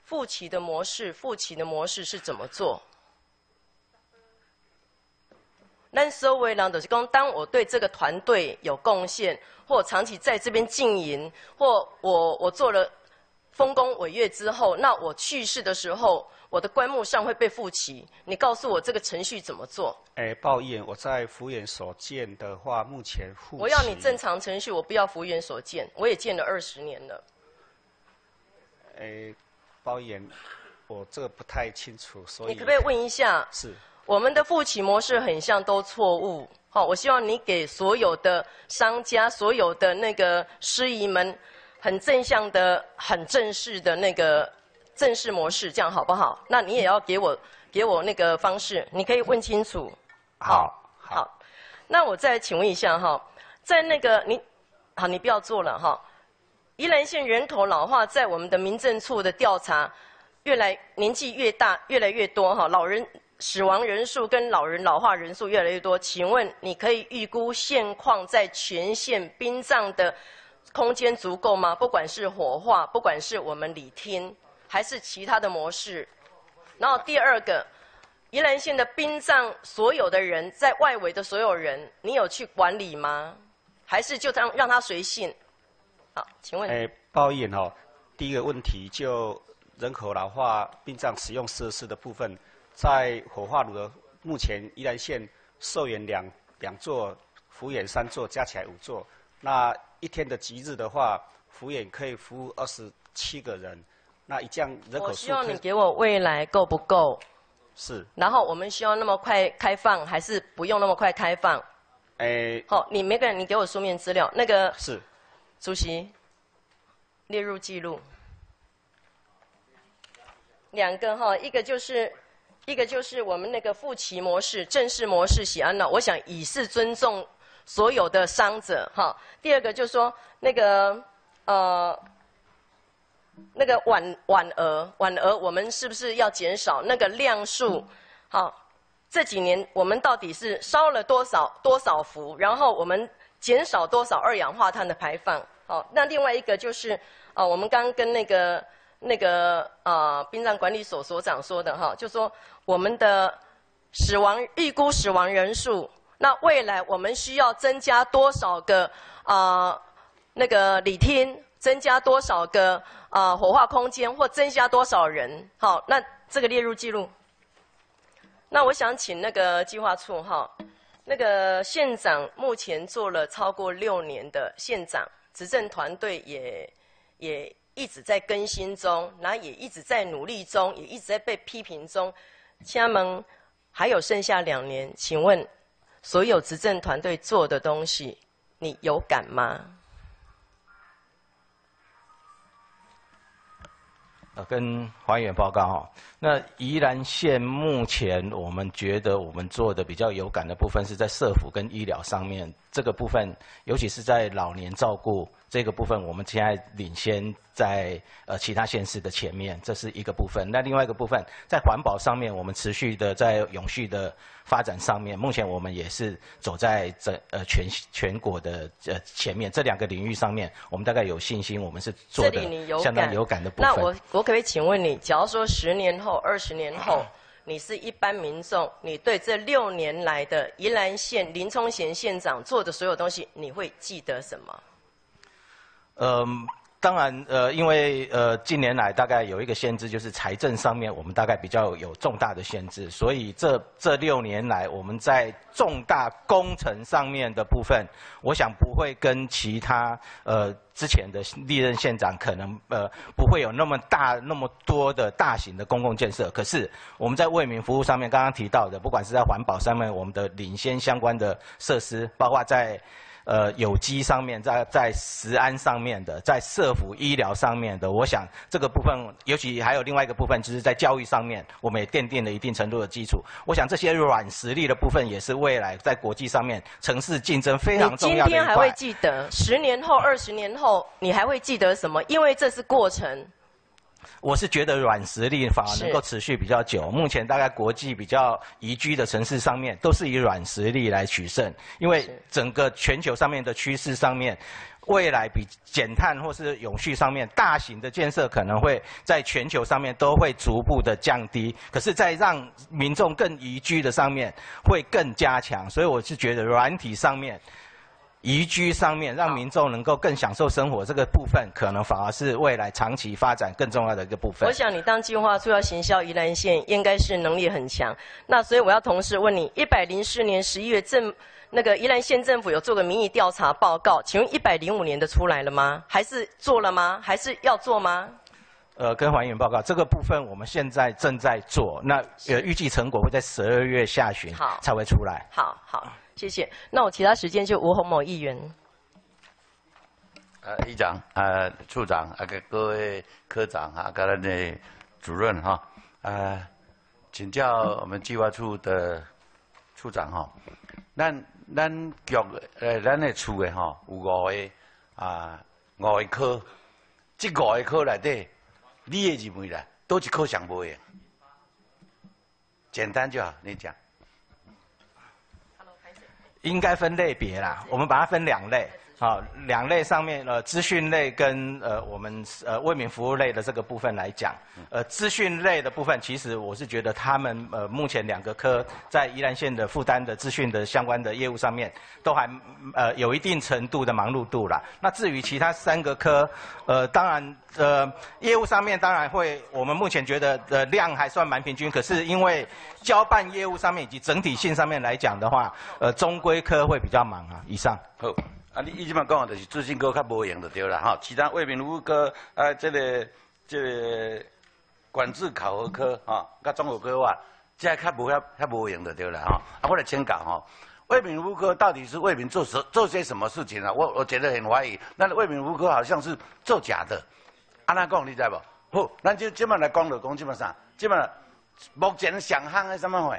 [SPEAKER 13] 复期的模式，复期的模式是怎么做？咱所有人都是讲，当我对这个团队有贡献，或长期在这边经营，或我我做了丰功伟业之后，那我去世的时候，我的棺木上会被复起。你告诉我这个程序怎么做？
[SPEAKER 6] 哎，报议员，我在福园所见的话，目前户
[SPEAKER 13] 我要你正常程序，我不要福缘所见，我也见了二十年了。
[SPEAKER 6] 哎，报议员，我这个不太清楚，所以
[SPEAKER 13] 你可不可以问一下？
[SPEAKER 6] 是
[SPEAKER 13] 我们的复起模式很像都错误。好，我希望你给所有的商家、所有的那个师姨们，很正向的、很正式的那个正式模式，这样好不好？那你也要给我给我那个方式，你可以问清楚。
[SPEAKER 6] 好，
[SPEAKER 13] 好。那我再请问一下哈，在那个你，好，你不要做了哈。宜兰县人口老化，在我们的民政处的调查，越来年纪越大，越来越多哈，老人死亡人数跟老人老化人数越来越多。请问你可以预估现况在全县殡葬的空间足够吗？不管是火化，不管是我们礼厅，还是其他的模式。然后第二个，宜兰县的殡葬所有的人在外围的所有人，你有去管理吗？还是就让让他随性？好，请问。
[SPEAKER 6] 哎，报议员哦，第一个问题就人口老化殡葬使用设施的部分，在火化炉的目前宜兰县寿园两两座，福园三座，加起来五座。那一天的吉日的话，福园可以服务二十七个人。那一这样人口数
[SPEAKER 13] 我希望你给我未来够不够？
[SPEAKER 6] 是。
[SPEAKER 13] 然后我们需要那么快开放，还是不用那么快开放？
[SPEAKER 6] 哎。
[SPEAKER 13] 好，你每个人你给我书面资料，那个
[SPEAKER 6] 是。
[SPEAKER 13] 主席列入记录。两个哈，一个就是一个就是我们那个复期模式、正式模式喜安了，我想以示尊重所有的伤者哈。第二个就是说那个呃那个晚晚额晚额，我们是不是要减少那个量数？好，这几年我们到底是烧了多少多少伏，然后我们减少多少二氧化碳的排放？好，那另外一个就是啊，我们刚刚跟那个。那个呃，殡葬管理所所长说的哈，就说我们的死亡预估死亡人数，那未来我们需要增加多少个啊、呃、那个礼厅，增加多少个啊、火化空间，或增加多少人？好，那这个列入记录。那我想请那个计划处哈，那个县长目前做了超过六年的县长，执政团队也也。一直在更新中，然后也一直在努力中，也一直在被批评中。家门还有剩下两年，请问所有执政团队做的东西，你有感吗？
[SPEAKER 8] 跟还原报告哈。那宜兰县目前我们觉得我们做的比较有感的部分是在社福跟医疗上面，这个部分尤其是在老年照顾这个部分，我们现在领先在呃其他县市的前面，这是一个部分。那另外一个部分在环保上面，我们持续的在永续的发展上面，目前我们也是走在整呃全全国的呃前面，这两个领域上面，我们大概有信心，我们是做的相当有感的部分。
[SPEAKER 13] 那我我可不可以请问你，假如说十年后、二十年后，你是一般民众，你对这六年来的宜兰县林冲贤县长做的所有东西，你会记得什么？
[SPEAKER 8] 嗯，当然，呃，因为呃，近年来大概有一个限制，就是财政上面我们大概比较有重大的限制，所以这这六年来我们在重大工程上面的部分，我想不会跟其他呃之前的历任县长可能呃不会有那么大那么多的大型的公共建设，可是我们在为民服务上面，刚刚提到的，不管是在环保上面，我们的领先相关的设施，包括在呃有机上面，在在食安上面的，在社福医疗上面的，我想这个部分，尤其还有另外一个部分，就是在教育上面，我们也奠定了一定程度的基础。我想这些软实力的部分，也是未来在国际上面城市竞争非常
[SPEAKER 13] 今
[SPEAKER 8] 重要的一
[SPEAKER 13] 天还会。记得，十年后、二十年后，你还会记得什么？因为这是过程。
[SPEAKER 8] 我是觉得软实力反而能够持续比较久。目前大概国际比较宜居的城市上面，都是以软实力来取胜，因为整个全球上面的趋势上面。未来比减碳或是永续上面，大型的建设可能会在全球上面都会逐步的降低，可是，在让民众更宜居的上面会更加强，所以我是觉得软体上面宜居上面，让民众能够更享受生活，这个部分可能反而是未来长期发展更重要的一个部分。
[SPEAKER 13] 我想你当计划处要行销宜兰县，应该是能力很强。那所以我要同时问你，一百零四年十一月政那个宜兰县政府有做个民意调查报告，请问一百零五年的出来了吗？还是做了吗？还是要做吗？
[SPEAKER 8] 呃，跟还原报告这个部分，我们现在正在做，那呃预计成果会在十二月下旬
[SPEAKER 13] 好
[SPEAKER 8] 才会出来。
[SPEAKER 13] 好好，谢谢。那我其他时间就吴洪某议员。
[SPEAKER 16] 呃，议长、呃，处长、啊，个各位科长啊，跟咱的主任哈，呃，请教我们计划处的处长哈，咱咱局呃，咱的处的哈，有五个啊，五个科，这五个科内底，你的认为啦，都一科上无用？简单就好，你讲。
[SPEAKER 8] 应该分类别啦，我们把它分两类。好，两类上面呃，资讯类跟呃我们呃为民服务类的这个部分来讲，呃，资讯类的部分，其实我是觉得他们呃目前两个科在宜兰县的负担的资讯的相关的业务上面，都还呃有一定程度的忙碌度啦。那至于其他三个科，呃，当然呃业务上面当然会，我们目前觉得呃量还算蛮平均，可是因为交办业务上面以及整体性上面来讲的话，呃中规科会比较忙啊。以上。
[SPEAKER 16] 好。啊，你你即摆讲的就是资讯科较无用就对啦，吼，其他为民服务科啊，这个这个管制考核科啊，甲综合科哇，这较无遐较无用就对啦，吼。啊，我来请教吼，为民服务科到底是为民做什做些什么事情啊？我我觉得很怀疑，那为民服务科好像是做假的，安那讲你知无？好，咱就即摆来讲就讲即摆啥？即摆目前上夯的什么货？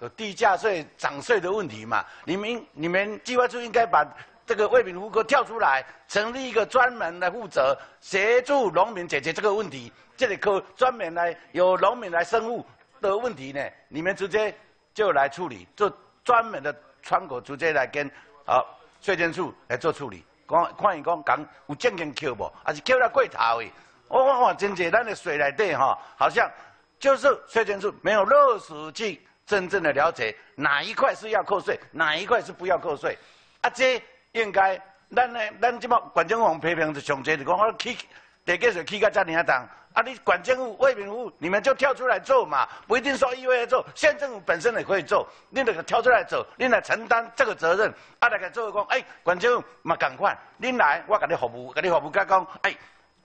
[SPEAKER 16] 有地价税涨税的问题嘛？你们你们计划处应该把这个为民服务科跳出来，成立一个专门来负责协助农民解决这个问题。这里可专门来有农民来生物的问题呢，你们直接就来处理，做专门的窗口直接来跟好税监处来做处理。讲看伊讲讲有正经扣无，还是扣了过头的。我我看真济咱的水来底哈，好像就是税监处没有落实去真正的了解哪一块是要扣税，哪一块是不要扣税。啊，这应该咱呢，咱即摆管政府批评就上济，就讲我起地价税起到遮尔啊重，啊，你管政府为民服务，你们就跳出来做嘛，不一定说议会做，县政府本身也可以做，你得跳出来做，你来承担这个责任，啊，来个做讲，哎，管政府嘛共款，恁来我甲你服务，甲你服务甲讲，哎，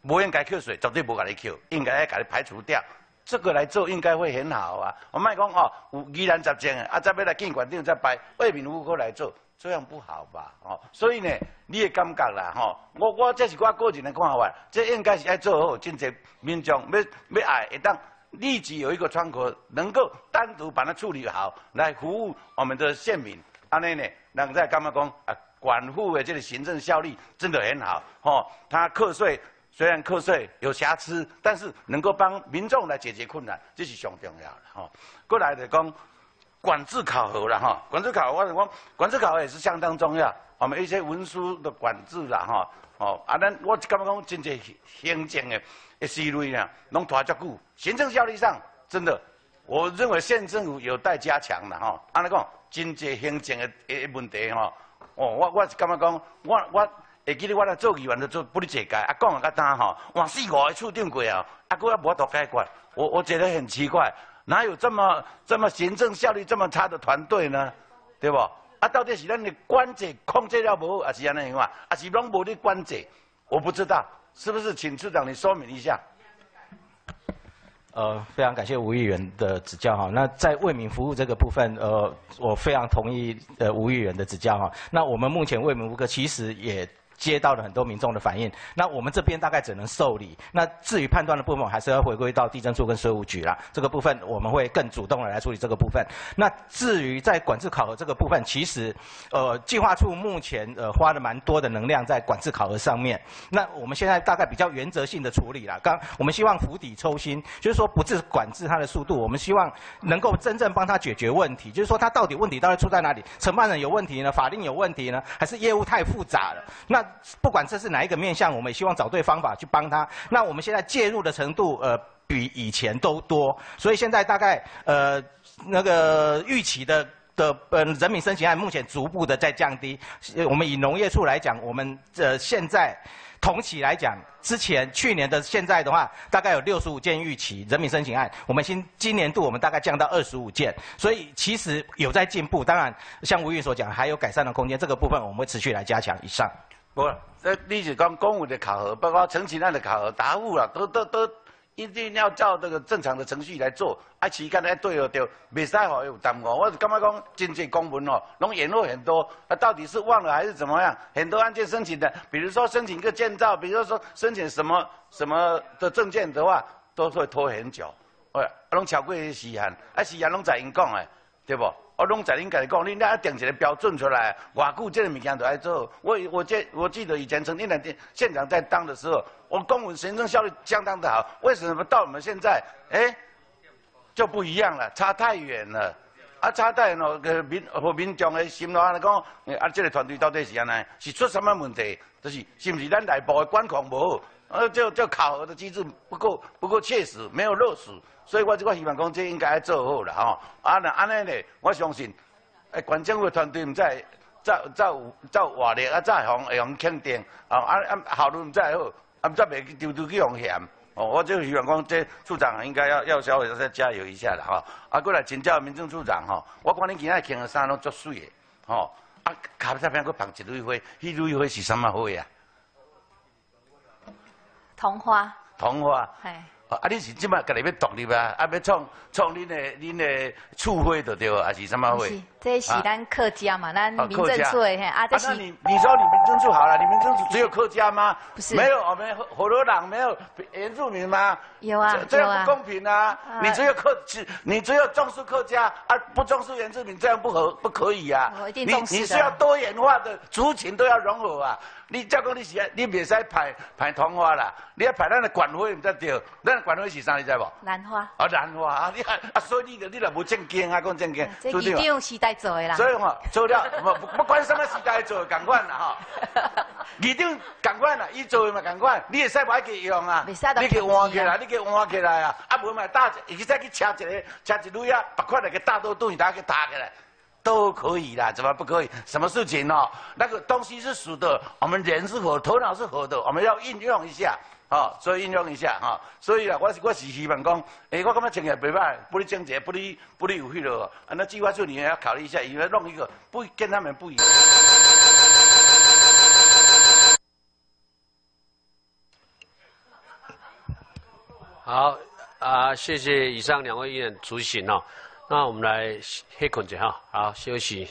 [SPEAKER 16] 无应该扣税，绝对无甲你扣，应该要甲你排除掉。这个来做应该会很好啊！我卖讲哦，有宜兰十件啊，再要来建馆长再摆为民服务科来做，这样不好吧？哦，所以呢，你也感觉啦，吼，我我这是我个人的看法，这应该是要做好，真济民众要要爱，一旦立即有一个窗口，能够单独把它处理好，来服务我们的县民，安尼呢，人在干嘛讲啊？管护的这个行政效率真的很好，吼，他课税虽然课税有瑕疵，但是能够帮民众来解决困难，这是上重要的，吼。过来的讲。管制考核了哈，管制考核，我讲管制考核也是相当重要。我们一些文书的管制啦哈，哦，啊，咱我感觉讲真济行政的的思维啊，拢拖足久，行政效率上真的，我认为县政府有待加强的哈。安尼讲，真济行政的的问题哈，哦，我我是感觉讲，我我会记得我来做议员的做不哩解改，啊讲啊较单哈，换四五个处长过啊，啊佫也无多解决，我我觉得很奇怪。哪有这么这么行政效率这么差的团队呢？对不？啊，到底是咱的关节控制了无，还是安尼样啊？还是拢无的关节？我不知道，是不是？请处长你说明一下。
[SPEAKER 8] 呃，非常感谢吴议员的指教哈。那在为民服务这个部分，呃，我非常同意呃吴议员的指教哈。那我们目前为民服务其实也。接到了很多民众的反应，那我们这边大概只能受理。那至于判断的部分，还是要回归到地震处跟税务局啦。这个部分我们会更主动的来处理这个部分。那至于在管制考核这个部分，其实，呃，计划处目前呃花了蛮多的能量在管制考核上面。那我们现在大概比较原则性的处理啦。刚我们希望釜底抽薪，就是说不是管制它的速度，我们希望能够真正帮他解决问题。就是说他到底问题到底出在哪里？承办人有问题呢？法令有问题呢？还是业务太复杂了？那不管这是哪一个面向，我们也希望找对方法去帮他。那我们现在介入的程度，呃，比以前都多。所以现在大概，呃，那个预期的的呃人民申请案，目前逐步的在降低。我们以农业处来讲，我们呃现在同期来讲，之前去年的现在的话，大概有六十五件预期人民申请案，我们今今年度我们大概降到二十五件。所以其实有在进步。当然，像吴玉所讲，还有改善的空间。这个部分我们会持续来加强。以上。
[SPEAKER 16] 不，这你是讲公务的考核，包括陈其案的考核答复啦，都都都一定要照这个正常的程序来做。啊，期间咧对哦对，未使吼有耽误。我是感觉讲经济公文哦，拢延误很多。啊，到底是忘了还是怎么样？很多案件申请的，比如说申请个建造，比如说申请什么什么的证件的话，都会拖很久。喂，拢超过时限，啊时限拢在因讲诶，对不？我拢在恁家己讲，恁要定一个标准出来，偌久这个物件都爱做。我我记我记得以前曾经的县长在当的时候，我公文行政效率相当的好。为什么到我们现在，哎，就不一样了，差太远了。啊，差太远了，个民和民众的心来讲，啊，这个团队到底是安尼？是出什么问题？就是是不是咱内部的管控无好？呃，就就考核的机制不够不够切实，没有落实。所以我我希望讲，这应该做好了吼。啊，那安尼呢？我相信，诶，县政府团队唔再再再再活力啊，再用会用肯定，啊啊啊，效率唔再好，啊再袂丢丢去用嫌。哦，我就希望讲，这处长应该要要稍微再加油一下了哈。啊，过来请教民政处长吼。我看你今日穿的衫拢足水的，吼。啊，卡这边佫放一蕊花，迄蕊花是什么花呀？
[SPEAKER 5] 桐花。
[SPEAKER 16] 桐花。嘿。啊！你是即摆家己要独立啊？啊，要创创恁的恁的厝会就对，还是什么会？
[SPEAKER 5] 这是咱客家嘛，咱民政处的嘿。啊，这是
[SPEAKER 16] 你你说你民政处好了，你民政处只有客家吗？
[SPEAKER 5] 不是。
[SPEAKER 16] 没有我们火火罗党没有原住民吗？
[SPEAKER 5] 有啊，
[SPEAKER 16] 这样不公平啊！你只有客，你只有重视客家，啊，不重视原住民，这样不合不可以啊！
[SPEAKER 5] 我一定重视
[SPEAKER 16] 你你是要多元化的族群都要融合啊！你照讲你是你袂使排排桐花啦，你要排咱的管花唔得对，咱的管花是啥你知无？
[SPEAKER 5] 兰花。
[SPEAKER 16] 啊兰花啊，你啊所以你就你就无正经啊，讲正经。
[SPEAKER 5] 这一定时代做的啦。
[SPEAKER 16] 所以嘛，做了不不管什么时代做，共款啦哈。二定共款啦，伊做的嘛共款，你会使买去用啊？你去换起来，你去换起来啊！啊无嘛搭，伊去再去掐一个请一蕊啊，把款来个大刀刀，大家去打起来。都可以啦，怎么不可以？什么事情哦？那个东西是熟的，我们人是活，头脑是活的，我们要运用一下，啊，所以运用一下哈。所以啊，我我是希望讲，哎，我感觉情也袂歹，不离正节，不离不离有趣了。那计划处你也要考虑一下，因为弄一个不跟他们不一样。
[SPEAKER 1] 好啊，谢谢以上两位议员出席哦。那我们来歇困一下，好休息。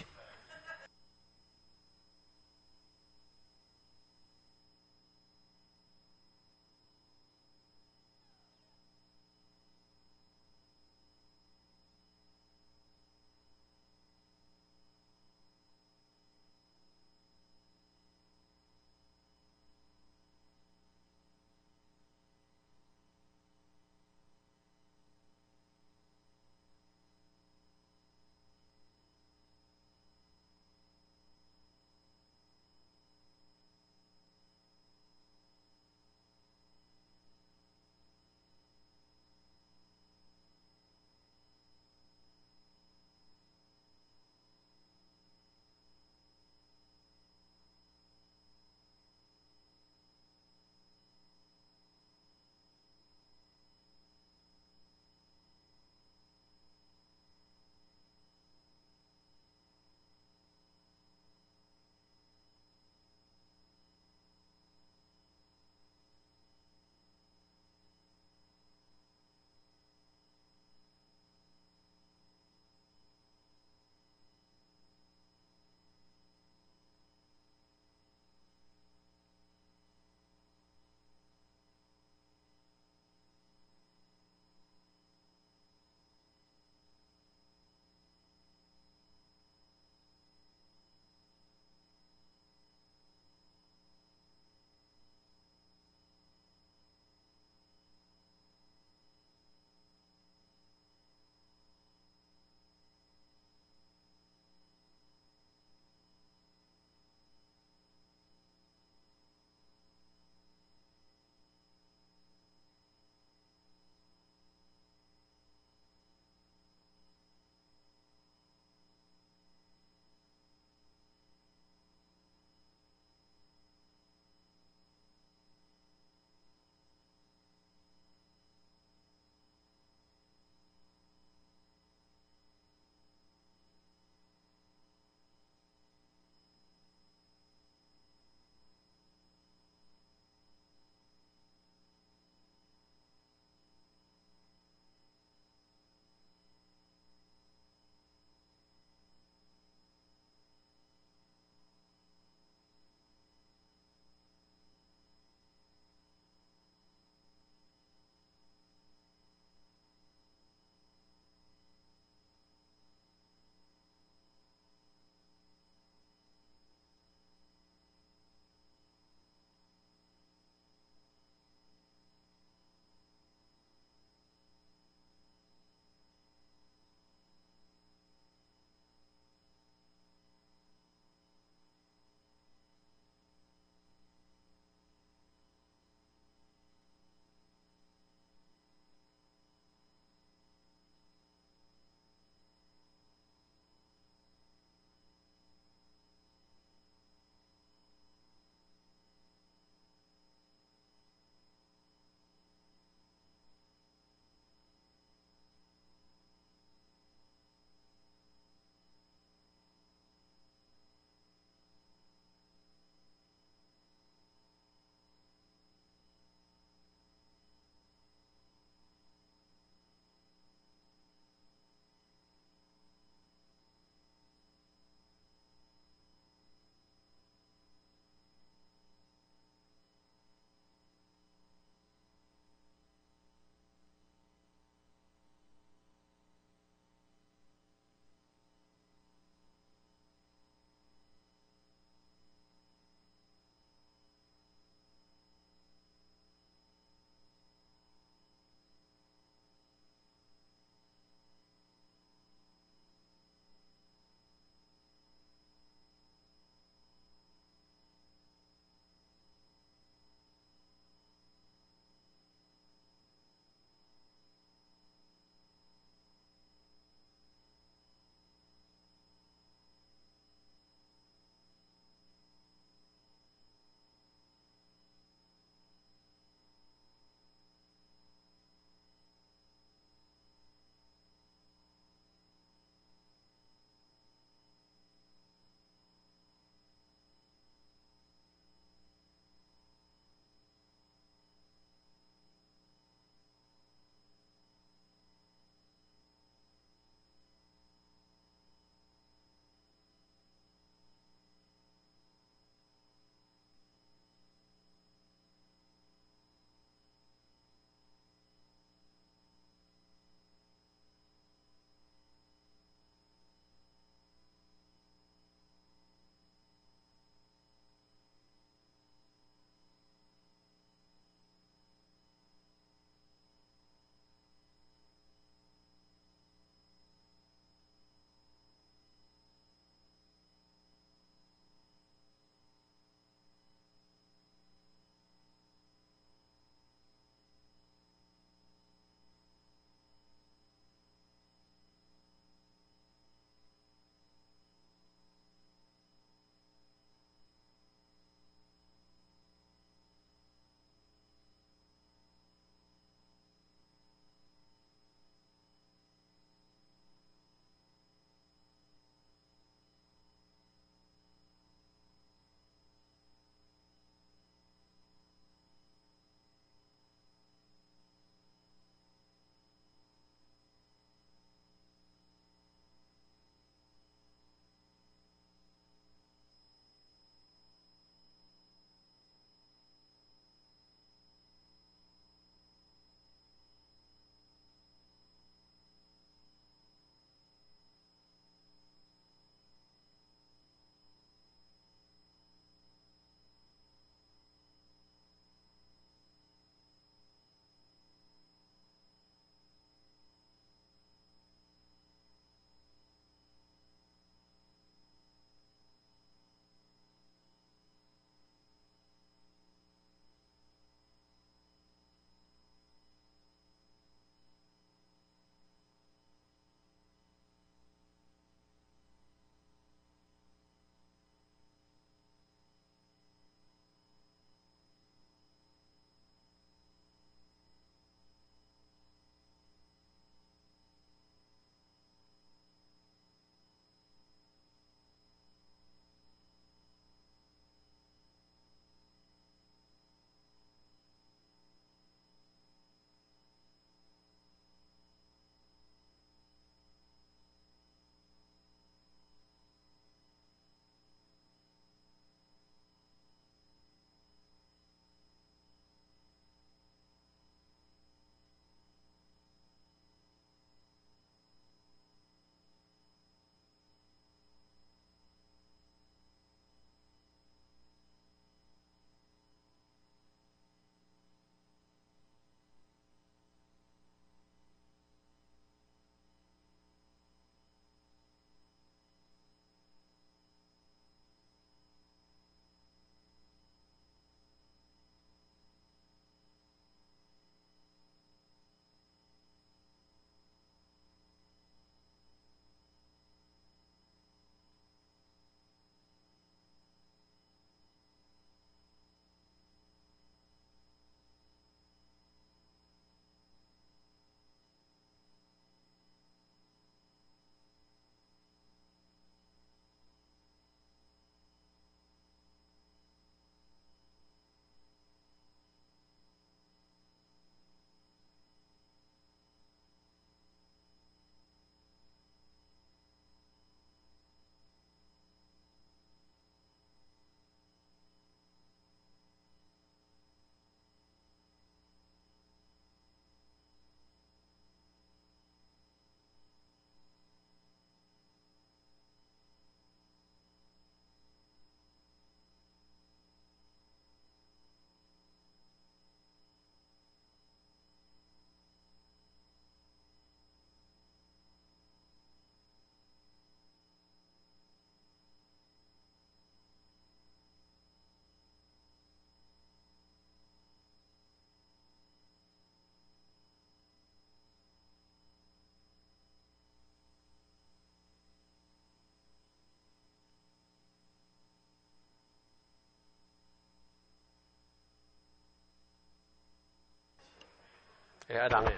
[SPEAKER 1] 哎，阿郎哎，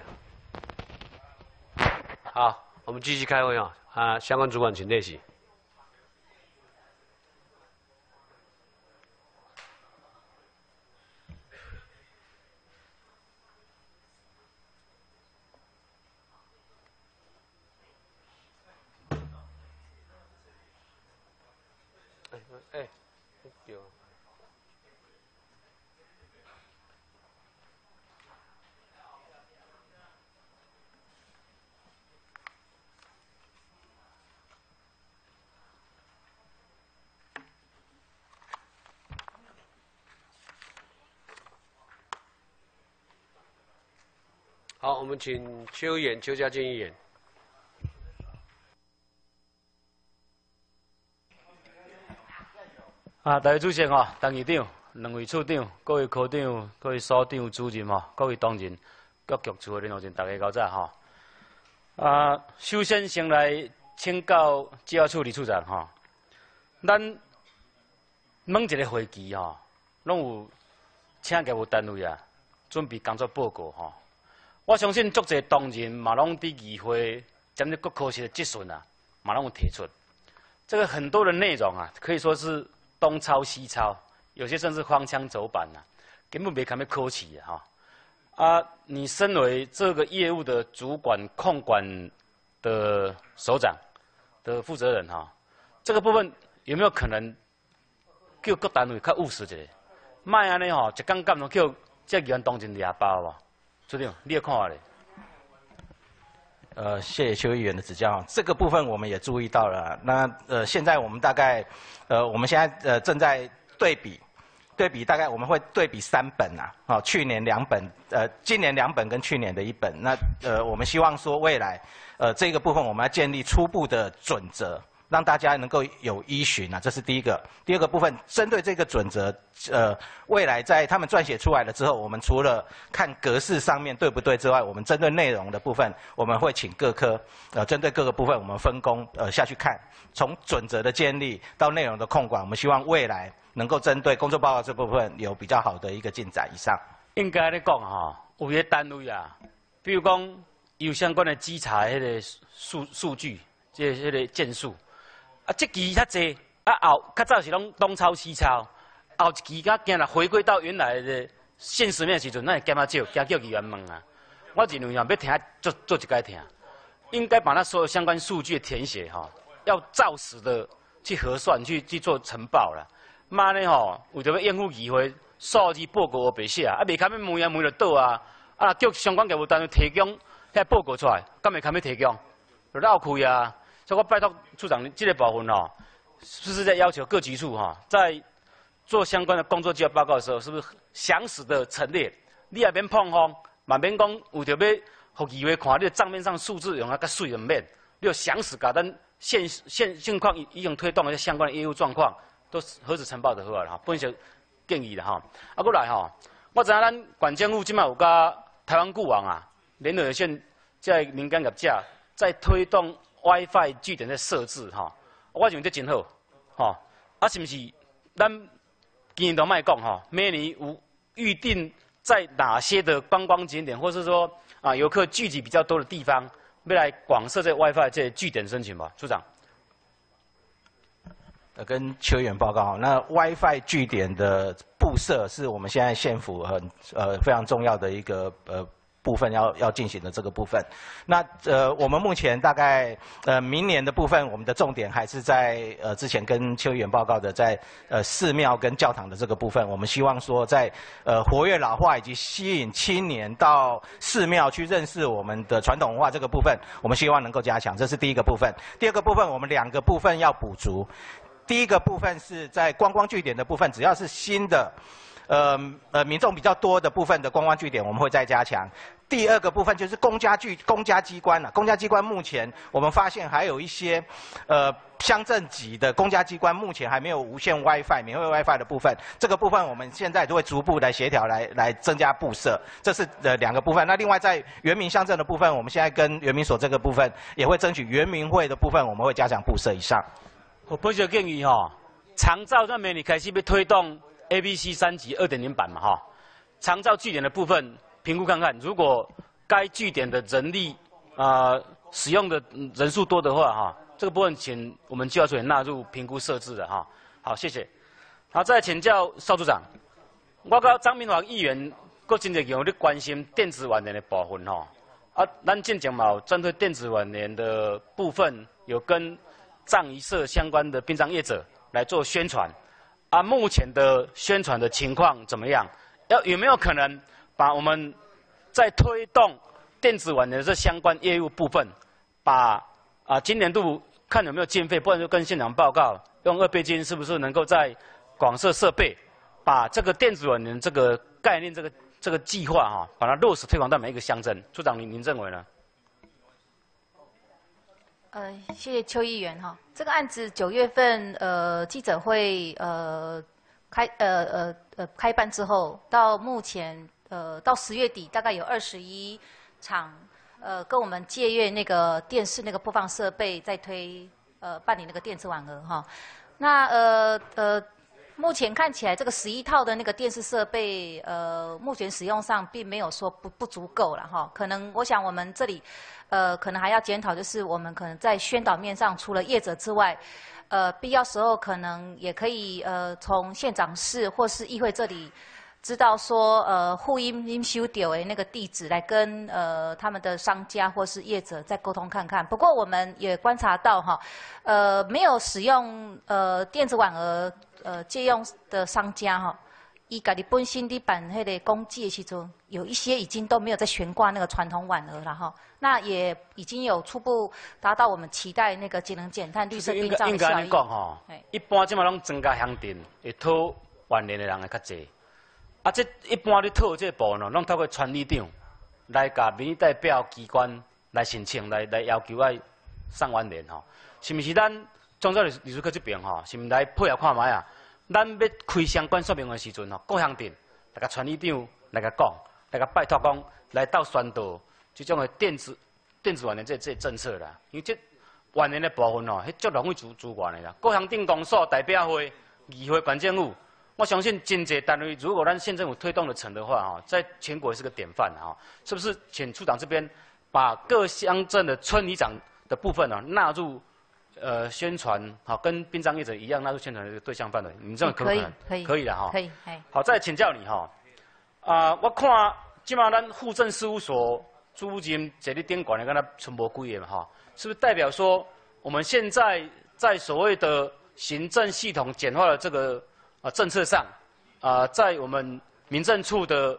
[SPEAKER 1] 好，我们继续开会啊！啊，相关主管请列席。哎哎，有。好，我们请邱议员邱家健议员。
[SPEAKER 17] 啊，大家主席吼，董议长、两位处长、各位科长、各位所长、主任吼，各位同仁、各局处的领导人，大家高早吼。啊，首先先来请教计划处理处长吼，咱每一个会期吼，拢有请业务单位啊，准备工作报告吼。我相信足侪同仁嘛，拢伫议会针对各科室的质询啊，嘛拢有提出。这个很多的内容啊，可以说是。东抄西抄，有些甚至荒腔走板呐，根本没看没考起哈。啊，你身为这个业务的主管控管的首长的负责人哈，这个部分有没有可能叫各单位较务实一点？卖安尼吼，一刚刚拢叫这员当真俩包吧？处长，你也看下咧。
[SPEAKER 8] 呃，谢谢邱议员的指教。这个部分我们也注意到了。那呃，现在我们大概，呃，我们现在呃正在对比，对比大概我们会对比三本呐，啊，去年两本，呃，今年两本跟去年的一本。那呃，我们希望说未来，呃，这个部分我们要建立初步的准则。让大家能够有依循啊，这是第一个。第二个部分，针对这个准则，呃，未来在他们撰写出来了之后，我们除了看格式上面对不对之外，我们针对内容的部分，我们会请各科，呃，针对各个部分，我们分工，呃，下去看，从准则的建立到内容的控管，我们希望未来能够针对工作报告这部分有比较好的一个进展。以上。
[SPEAKER 17] 应该咧讲哈，有些单位啊，比如讲有相关的稽查迄个数数据，即迄个件数。啊，这期较济，啊后较早是拢东抄西抄，后一期甲今日回归到原来的现实面时阵，那会减较少，加叫议员问啊。我认为啊，要听做做一该听，应该把那所有相关数据填写哈，要照实的去核算，去去做呈报啦。妈呢吼，为着要应付议会数字报告白写啊，未堪要问啊问就倒啊，啊叫相关业务单位提供遐报告出来，敢会堪要提供，就绕开啊。所以我拜托处长，这个部分哦，是不是在要求各局处哈，在做相关的工作计划报告的时候，是不是详实的陈列？你也免碰风，嘛免讲有着要互议会看，你账面上数字用啊较水的免，你要详实甲咱现现现况已经推动的相关的业务状况，都核实呈报就好了哈。本些建议的哈，啊过来哈，我知影咱管政府即卖有甲台湾固网啊，联合线在民间业者在推动。WiFi 据点的设置哈，我认为这真好，哈，啊是不是？咱今年都卖讲哈，每年有预定在哪些的观光景点，或是说啊游客聚集比较多的地方，未来广设这 WiFi 这据点申请吧，处长。
[SPEAKER 8] 呃，跟邱员报告，那 WiFi 据点的布设是我们现在县府很呃非常重要的一个呃。部分要要进行的这个部分，那呃，我们目前大概呃明年的部分，我们的重点还是在呃之前跟邱议员报告的，在呃寺庙跟教堂的这个部分，我们希望说在呃活跃老化以及吸引青年到寺庙去认识我们的传统文化这个部分，我们希望能够加强，这是第一个部分。第二个部分，我们两个部分要补足。第一个部分是在观光据点的部分，只要是新的。呃呃，民众比较多的部分的观光据点，我们会再加强。第二个部分就是公家具公家机关了。公家机关目前我们发现还有一些，呃，乡镇级的公家机关目前还没有无线 WiFi、免费 WiFi 的部分。这个部分我们现在都会逐步来协调，来来增加布设。这是呃两个部分。那另外在原民乡镇的部分，我们现在跟原民所这个部分也会争取原民会的部分，我们会加强布设以上。
[SPEAKER 17] 我不就建议哈，长照在明年开始要推动。A、B、C 三级二点零版嘛哈，长照据点的部分评估看看，如果该据点的人力啊、使用的人数多的话哈，这个部分请我们计划处也纳入评估设置的哈。好，谢谢。好，再请教邵处长，我跟张明华议员，搁真侪有咧关心电子晚年的部分吼。啊，咱进前嘛针对电子晚年的部分，有跟葬仪社相关的殡葬业者来做宣传。啊，目前的宣传的情况怎么样？要有没有可能把我们在推动电子晚年这相关业务部分，把啊今年度看有没有经费，不然就跟现场报告，用二倍金是不是能够在广设设备，把这个电子晚年这个概念、这个这个计划哈，把它落实推广到每一个乡镇。处长，您您认为呢？
[SPEAKER 5] 呃，谢谢邱议员哈。这个案子九月份呃记者会呃开呃呃呃开办之后，到目前呃到十月底大概有二十一场呃跟我们借阅那个电视那个播放设备在推呃办理那个电子晚额哈。那呃呃目前看起来这个十一套的那个电视设备呃目前使用上并没有说不不足够了哈。可能我想我们这里。呃，可能还要检讨，就是我们可能在宣导面上，除了业者之外，呃，必要时候可能也可以呃，从县长室或是议会这里，知道说呃，互音音修丢的那个地址来跟呃他们的商家或是业者再沟通看看。不过我们也观察到哈，呃，没有使用呃电子晚额呃借用的商家哈。伊家己本身的办迄个公祭的时阵，有一些已经都没有在悬挂那个传统碗额了哈。那也已经有初步达到我们期待那个节能减碳、绿色殡葬的效益。
[SPEAKER 17] 讲吼，一般即马拢增加乡镇会讨晚年的人会较济。啊，这一般咧讨这部分哦，拢透过村里长来甲民意代表机关来申请，来来要求爱上晚年吼。是毋是咱中州历史科这边吼，是毋来配合看卖啊？咱要开相关说明的时阵吼，各乡镇来甲村里长来甲讲，来甲拜托讲，来到宣导即种的电子电子晚年这这政策啦。因为这晚年的部分吼，迄足容易资资源的啦。各乡镇公所代表会、议会、县政府，我相信真济单位，如果咱县政府推动的成的话哈，在全国也是个典范哈。是不是？请处长这边把各乡镇的村里长的部分呢纳入？呃，宣传好，跟殡葬业者一样纳入宣传的对象范围，你这样可不可能？
[SPEAKER 5] 可以，
[SPEAKER 17] 可以的哈。
[SPEAKER 5] 可以，
[SPEAKER 17] 好，再请教你哈。啊，我看今嘛咱户政事务所租金这里顶管的，跟他存无几个嘛哈，是不是代表说我们现在在所谓的行政系统简化了这个啊政策上啊，在我们民政处的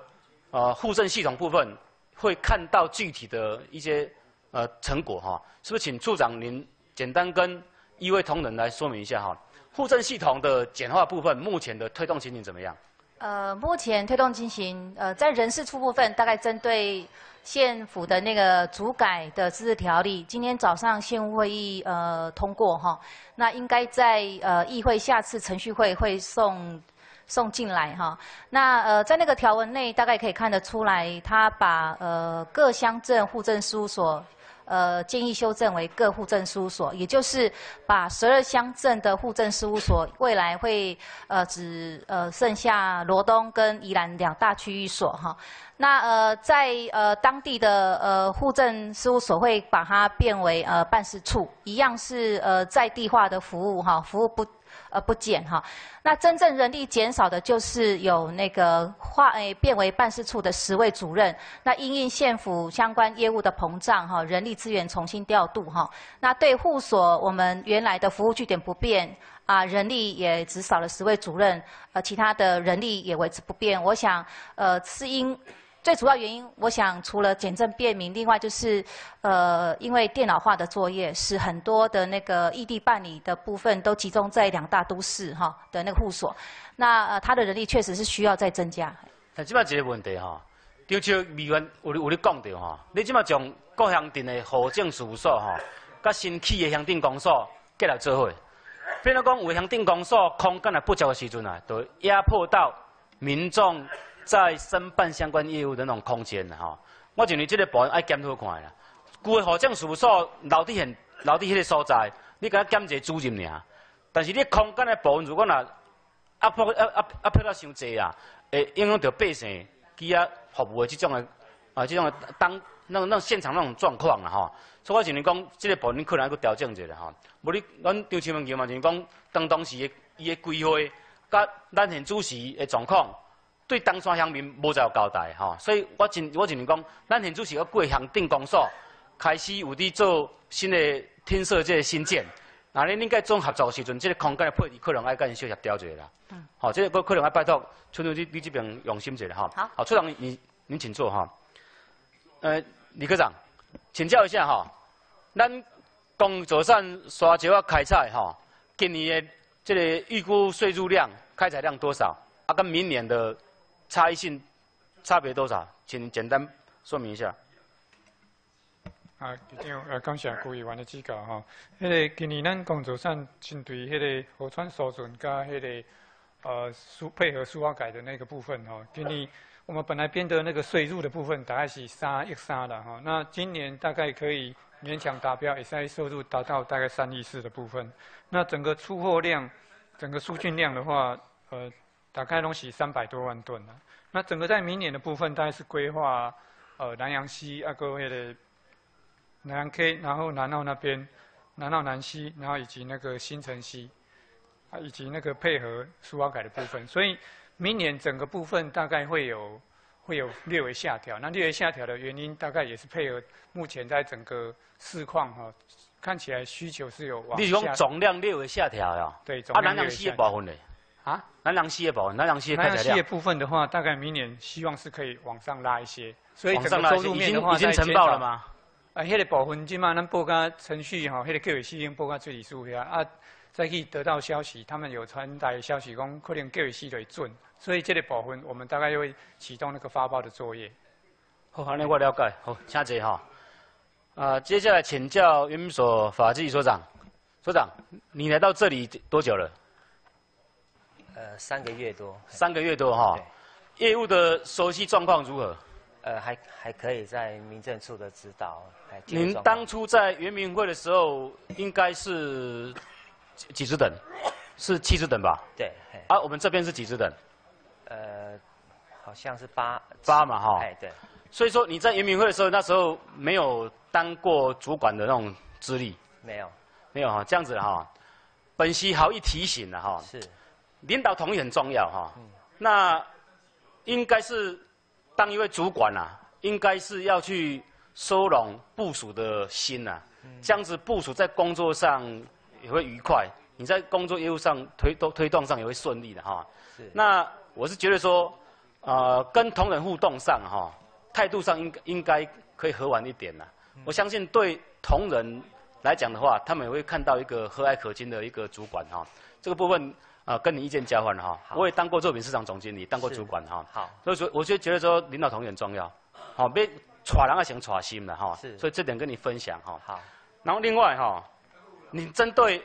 [SPEAKER 17] 啊户政系统部分，会看到具体的一些呃成果哈？是不是请处长您？简单跟一位同仁来说明一下哈，户政系统的简化部分，目前的推动情形怎么样？
[SPEAKER 5] 呃，目前推动进行，呃，在人事处部分，大概针对县府的那个主改的自治条例，今天早上县务会议呃通过哈，那应该在呃议会下次程序会会送送进来哈，那呃在那个条文内大概可以看得出来，他把呃各乡镇户政事务所。呃，建议修正为各户政事务所，也就是把十二乡镇的户政事务所未来会呃只呃剩下罗东跟宜兰两大区域所哈。那呃在呃当地的呃户政事务所会把它变为呃办事处，一样是呃在地化的服务哈，服务不。呃，不减哈，那真正人力减少的就是有那个化诶变为办事处的十位主任，那因应县府相关业务的膨胀哈，人力资源重新调度哈，那对户所我们原来的服务据点不变啊，人力也只少了十位主任，呃，其他的人力也维持不变，我想呃是因。最主要原因，我想除了简政便民，另外就是，呃，因为电脑化的作业，使很多的那个异地办理的部分都集中在两大都市哈的那个户所，那呃，他的人力确实是需要再增加。
[SPEAKER 17] 但即摆一个问题哈，就像议员有有咧讲到哈，你即摆将各乡镇的户政事务所哈，甲新起的乡镇公所结合做伙，比如讲有乡镇公所空间也不足的时阵啊，都压迫到民众。在申办相关业务的那种空间哈，我认为这个部分爱检讨看啦。旧的户政事务所留伫现留伫迄个所在，你甲减一个主任尔。但是你空间的部分，如果若压迫压压压迫到伤济啊，会影响到百姓去啊服务的这种的啊，这种的当那种那种现场那种状况啦吼，所以我认为讲，这个部分可能要去调整一下吼。无你，咱张青文球嘛，就是讲当当时的伊的规划，甲咱现主席的状况，对东山乡民无再有交代吼。所以我真我认为讲，咱现主席要过乡镇公所，开始有伫做新的天设这个新建。那你应该总合作时阵，这个空间的配置可能爱跟人小协调一下啦。嗯。好，这个可能爱拜托村长你你这边用心一下哈。好。好，村长你您请坐哈。呃，李科长，请教一下哈，咱工作上沙石啊开采哈，今年的这个预估税入量、开采量多少？啊，跟明年的差异性差别多少？请简单说明一下。
[SPEAKER 18] 啊，局长，呃，感谢各位委员的指教哈。迄个今年咱工作上针对迄个河川疏浚加迄个呃苏配合苏花改的那个部分哈，今年我们本来编的那个税入的部分大概是三亿三的哈，那今年大概可以勉强达标，也是收入达到大概三亿四的部分。那整个出货量，整个输进量的话，呃，大概东西三百多万吨了。那整个在明年的部分，大概是规划呃南洋西啊各位的。南 K，然后南澳那边，南澳南西，然后以及那个新城西，啊，以及那个配合苏花改的部分，所以明年整个部分大概会有会有略微下调。那略微下调的原因，大概也是配合目前在整个市况哈，看起来需求是有往下。
[SPEAKER 17] 你讲总量略微下调呀？
[SPEAKER 18] 对，
[SPEAKER 17] 啊，南洋溪的部分呢？啊，南洋溪的部分，南洋溪的。
[SPEAKER 18] 部分的话，大概明年希望是可以往上拉一些。所以
[SPEAKER 17] 整个收入面的话，已经呈报了吗？
[SPEAKER 18] 啊，迄个部分即嘛咱报甲程序吼，迄个教育系已经报甲最理数遐啊，再去得到消息，他们有传达消息讲可能教育系会准，所以这个部分我们大概会启动那个发报的作业。
[SPEAKER 17] 好，好，我了解。好，请坐哈。啊，接下来请教原民所法纪所长，所长，你来到这里多久了？
[SPEAKER 12] 呃，三个月多。
[SPEAKER 17] 三个月多哈。业务的熟悉状况如何？
[SPEAKER 12] 呃，还还可以在民政处的指导。
[SPEAKER 17] 您当初在圆明会的时候，应该是几只等？是七只等吧？
[SPEAKER 12] 对。
[SPEAKER 17] 啊，我们这边是几只等？
[SPEAKER 12] 呃，好像是八
[SPEAKER 17] 八嘛，哈。
[SPEAKER 12] 哎，对。
[SPEAKER 17] 所以说你在圆明会的时候，那时候没有当过主管的那种资历。
[SPEAKER 12] 没有。
[SPEAKER 17] 没有哈，这样子哈。本席好意提醒了哈。
[SPEAKER 12] 是。
[SPEAKER 17] 领导同意很重要哈。嗯。那应该是。当一位主管啊，应该是要去收拢部署的心呐，这样子部署在工作上也会愉快，你在工作业务上推动推动上也会顺利的哈。那我是觉得说，呃，跟同仁互动上哈，态度上应应该可以和缓一点呐。我相信对同仁来讲的话，他们也会看到一个和蔼可亲的一个主管哈。这个部分。啊，跟你意见交换哈，我也当过作品市场总经理，当过主管哈。
[SPEAKER 12] 好，
[SPEAKER 17] 所以说我就觉得说领导同仁重要，好，别耍人啊想耍心的哈。
[SPEAKER 12] 是，
[SPEAKER 17] 所以这点跟你分享哈。
[SPEAKER 12] 好，
[SPEAKER 17] 然后另外哈，你针对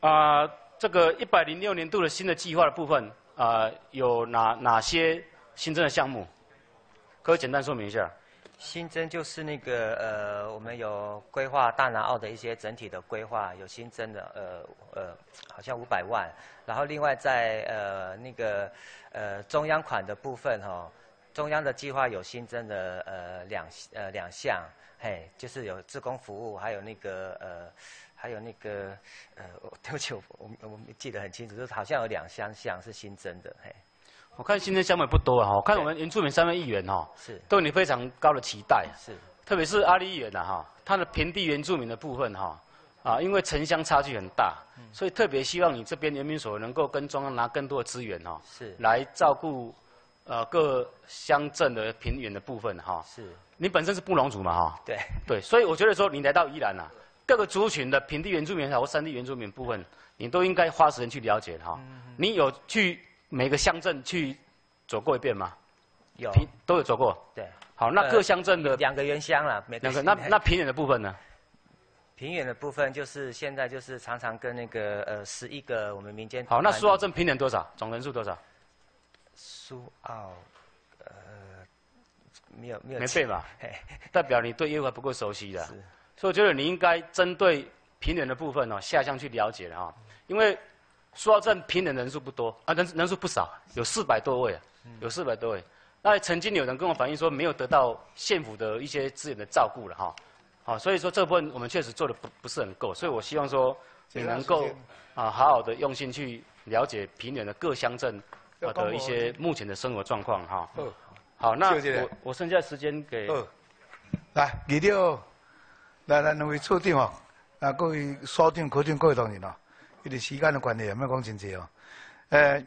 [SPEAKER 17] 啊这个一百零六年度的新的计划的部分啊，有哪哪些新增的项目？可以简单说明一下。
[SPEAKER 12] 新增就是那个呃，我们有规划大南澳的一些整体的规划，有新增的呃呃，好像五百万。然后另外在呃那个呃中央款的部分哈，中央的计划有新增的呃两呃两项，嘿，就是有自工服务，还有那个呃还有那个呃，对不起，我我我记得很清楚，就是好像有两项项是新增的，嘿。
[SPEAKER 17] 我看新增项目也不多啊，我看我们原住民三位议员哈，
[SPEAKER 12] 是。
[SPEAKER 17] 对你非常高的期待，
[SPEAKER 12] 是，
[SPEAKER 17] 特别是阿里议员的哈，他的平地原住民的部分哈，啊，因为城乡差距很大，所以特别希望你这边人民所能够跟中央拿更多的资源哈，
[SPEAKER 12] 是，
[SPEAKER 17] 来照顾呃各乡镇的平原的部分哈，
[SPEAKER 12] 是，
[SPEAKER 17] 你本身是布农族嘛哈，
[SPEAKER 12] 对，
[SPEAKER 17] 对，所以我觉得说你来到宜兰呐，各个族群的平地原住民或山地原住民部分，你都应该花时间去了解哈，你有去。每个乡镇去走过一遍吗？
[SPEAKER 12] 有，
[SPEAKER 17] 都有走过。
[SPEAKER 12] 对，
[SPEAKER 17] 好，那各乡镇的
[SPEAKER 12] 两个原乡了，
[SPEAKER 17] 两个。那那平原的部分呢？
[SPEAKER 12] 平原的部分就是现在就是常常跟那个呃十一个我们民间。
[SPEAKER 17] 好，那苏澳镇平原多少？总人数多少？
[SPEAKER 12] 苏澳，呃，没有没有。
[SPEAKER 17] 没背吧？代表你对业务还不够熟悉的。所以我觉得你应该针对平原的部分哦下乡去了解了哈，因为。苏澳镇平的人数不多啊，人人数不少，有四百多位啊，有四百多位。那曾经有人跟我反映说，没有得到县府的一些资源的照顾了哈。好，所以说这部分我们确实做的不不是很够，所以我希望说你能够啊好好的用心去了解平原的各乡镇呃的一些目前的生活状况哈。好，那我我剩下时间给。
[SPEAKER 19] 来，二条，来来那位处长哦，啊各位所长、科长各位同仁哦，因为时间的关系，唔要讲真济哦。诶，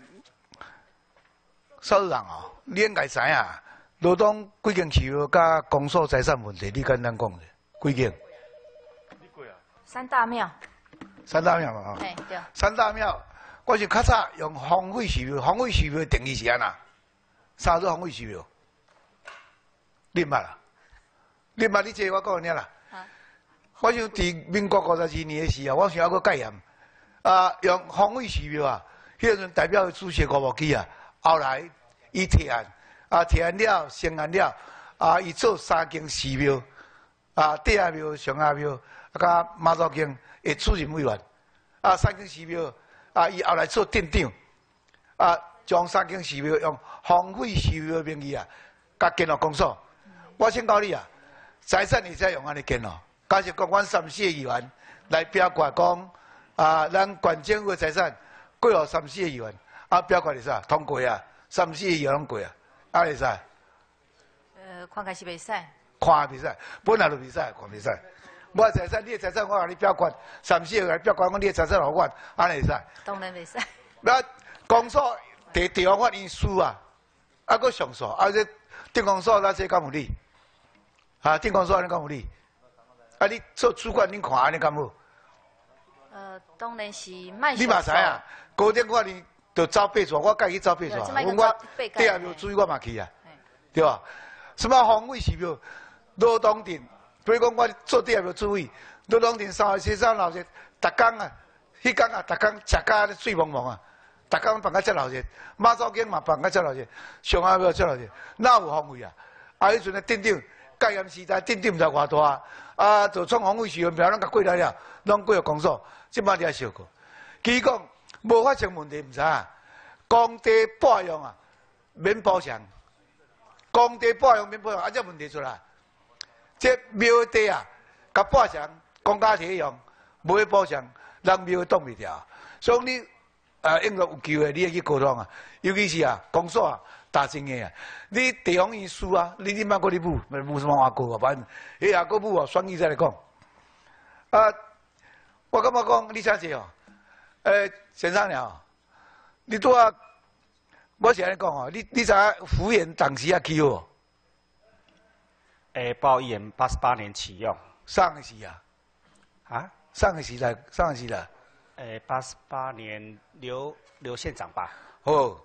[SPEAKER 19] 首长哦，你应该知影，罗东几间市域甲公所财产问题，你跟咱讲者，几间？
[SPEAKER 5] 三大庙。
[SPEAKER 19] 三大庙嘛吼。
[SPEAKER 5] 哎，对。
[SPEAKER 19] 三大庙，我是较早用荒废寺庙，荒废寺庙定义是安那？三座荒废寺庙，你捌啦？你捌？你坐我讲你啦。我想伫民国五十二年的时候，我想要个概念，啊，用荒废寺庙啊，迄阵代表主席国务机啊，后来伊提案，啊提案了，成案了，啊伊做三间寺庙，啊地下庙、上下庙，啊甲马祖经的主任委员，啊三间寺庙，啊伊后来做店长，啊将三间寺庙用荒废寺庙的名义啊，甲建了公所。我请教你啊。财产你才用安尼建咯？假设讲阮三四个议员来表决讲，啊，咱管政府财产过互三四个议员，啊，表决是啥？通过啊，三四个议员拢过啊，安尼使？
[SPEAKER 5] 呃，看开是袂使。
[SPEAKER 19] 看袂使，本来就袂使，看袂使。我财产，你的财产，我甲你表决，三四个来表决，我你的财产互我，安尼使？
[SPEAKER 5] 当然袂使。
[SPEAKER 19] 那公所地地方法院输啊，啊，搁上诉，啊，这地公所那些敢有理？啊，电公诉安尼讲有理，啊，你做主管，你看安尼敢有？
[SPEAKER 5] 呃，当然是卖。
[SPEAKER 19] 你嘛知啊？高点我哩就走八座，我家己走八座，我第二庙注意我嘛去啊，对吧？什么方位寺庙、罗东店，比如讲我做第二庙注意，罗东店三十三老热，逐工啊，迄工啊，逐工食甲水蒙蒙啊，逐工办甲遮老热，马祖经嘛办甲遮老热，上海庙遮老热，哪有方位啊？啊，迄阵的店长。戒严时代，镇长毋知偌大，啊，就创防卫时阵，苗拢甲过来了，拢过了工作，即摆你也笑过。伊讲无发生问题，毋知影，工地保养啊，免补偿，工地保养免补偿，啊，这问题出来，这庙地啊，甲补偿，公家体用，无去补偿，人庙挡袂掉，所以你啊，应该有机会，你去沟通啊，尤其是啊，公所啊。大正的啊！你地方医师啊，你你莫过你母，母什么话过啊？反正，伊阿个母啊，双语再来讲。啊，我感觉讲李小姐哦？诶，先生了，你拄啊，我是安尼讲哦，你你影福源当时啊起哦？
[SPEAKER 6] 诶，报言八十八年启用。
[SPEAKER 19] 上个时啊？
[SPEAKER 6] 啊？
[SPEAKER 19] 上个时代，上个时代。
[SPEAKER 6] 诶，八十八年刘刘县长吧？
[SPEAKER 19] 哦。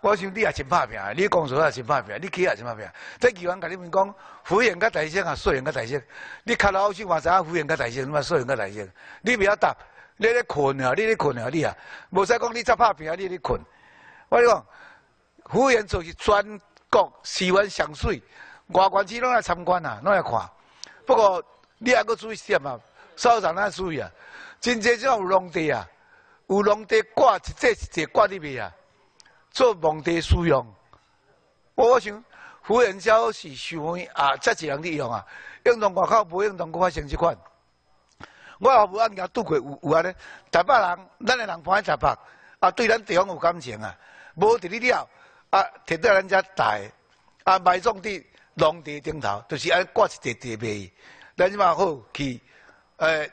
[SPEAKER 19] 我想你也真拍拼，你工作也真拍拼，你企也真拍拼。在议员甲你们讲，福源甲大兴啊，素人甲大兴。你卡老去话啥？福源甲大兴，嘛素人甲大兴。你不要答，你咧困啊，你咧困啊，你啊，无使讲你再拍拼，你咧困。我讲，福源就是全国市湾上水，外关市拢来参观啊，拢来看。不过你还阁注意些嘛，稍长咱注意啊。真济种有农地啊，有农地挂一这一这挂里面啊。做农地使用，我想福源桥是想啊，遮一人利用啊，用从外口无用从国发生即款。我也无按件拄过有有安尼，台北人，咱的人搬去台北，啊，对咱地方有感情啊，无伫你了，啊，摕到咱遮大，啊，埋种伫农地顶头，就是安挂一地地卖，咱即嘛好去，诶，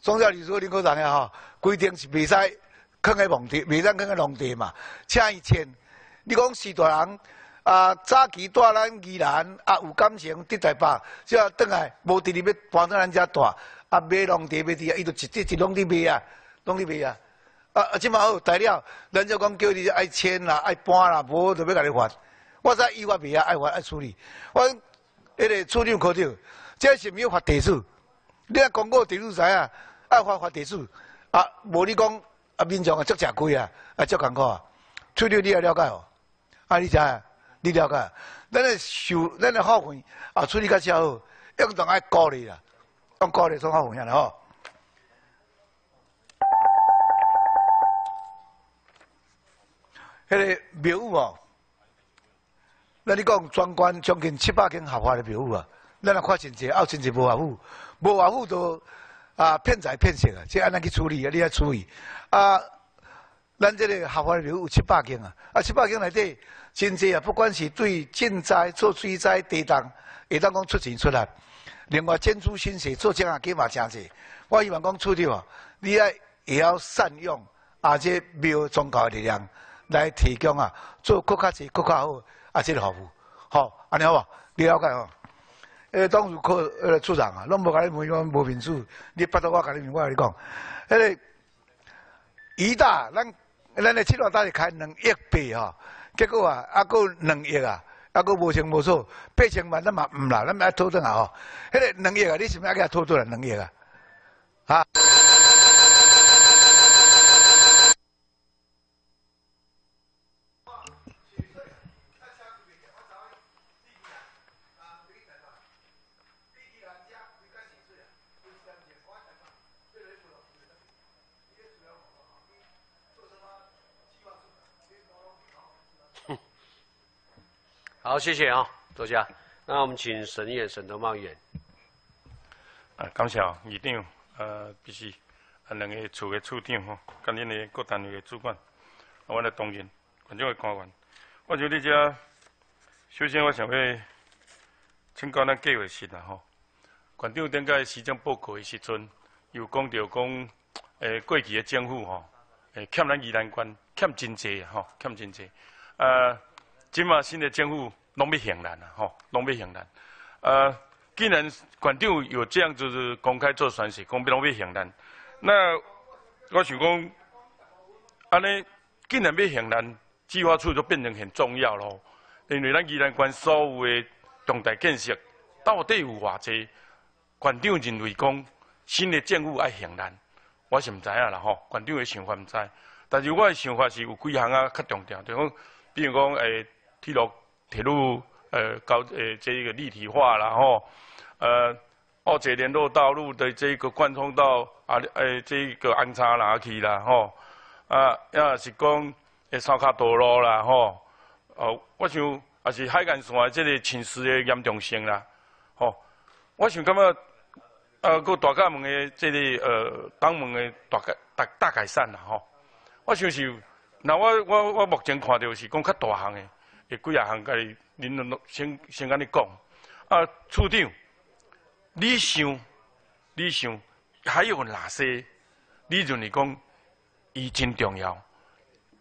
[SPEAKER 19] 宗教律师恁个人啊吼，规定是袂使。坑个农地，未当坑个农地嘛，请伊签。你讲是大人啊，早期住咱宜兰啊，有感情伫台北，即啊倒来无地里要搬到咱遮住，啊买农地买地啊，伊就一地一拢伫卖啊，拢伫卖啊。啊啊，即嘛好大了，人就讲叫你爱签啦，爱搬啦，无就要甲你还。我知伊我袂啊，爱还爱处理。我迄个处理科长，这是没有发地址。你啊公告地址知啊，爱发发地址啊，无你讲。啊，民众啊，足正贵啊，啊，足艰苦啊。处理你也了解哦，啊，你知？你了解？咱的受，咱的好运啊，处理较较好，用当爱鼓励啦，用鼓励做好运下来吼。迄个庙宇哦，咱你讲全关将近七百间合法的庙宇啊，咱也看真济，还有真济无合法，无合法都啊骗财骗色啊，即安怎去处理啊？你要处理啊？咱这个合法的庙有七百间啊，啊七百间内底真济啊，不管是对赈灾、做水灾、地动，会当讲出钱出力。另外，建筑新设做这样计嘛真济。我希望讲处理哦，你要也要善用啊这庙宗教的力量来提供啊，做更较济、更较好啊这个服务。好，安尼好无？你了解哦诶，当时科呃处长啊，拢无甲你问讲无民主，你巴到我甲你问，我甲你讲，迄个一大咱。咱的七万大是开两亿八吼，结果啊，啊佫两亿啊，啊佫无清无楚，八千万咱嘛毋啦，咱嘛拖转啊吼。迄个两亿啊，你是毋是要甲拖转来两亿啊？啊？
[SPEAKER 1] 好，谢谢啊，多谢。那我们请沈议员沈德茂议员。
[SPEAKER 20] 啊，感谢议长，呃，必须啊两个处的处长吼，跟恁的各单位的主管，啊，我的同仁，观众的官员，我就伫遮，首先我想要请教咱计划室啦吼。馆长顶个市政报告的时阵，又讲到讲，诶，过去的政府吼，诶，欠咱宜兰县欠真济吼，欠真济，啊。今嘛新的政府拢要行难啊，吼，拢要行难。呃，既然馆长有这样子公开做宣示，讲拢要行难，那我想讲，安尼既然要行难，计划处就变成很重要咯。因为咱宜兰县所有的重大建设，到底有偌济？馆长认为讲新的政府爱行难，我是毋知影啦吼。馆长的想法毋知，但是我的想法是有几项啊较重要，就讲，比如讲诶。铁路铁路呃高呃这一个立体化然后呃二节联络道路的这个贯通到啊呃这个安插哪去啦吼啊要是讲诶三卡道路啦吼哦我想也是海岸线这个侵蚀的严重性啦吼我想感觉呃个大厦门的这个呃党门的大改大大改善啦吼我想是那我我我目前看到是讲较大项的。会几啊项，甲你恁先先甲你讲。啊，处长，你想，你想还有哪些？你认为讲伊真重要？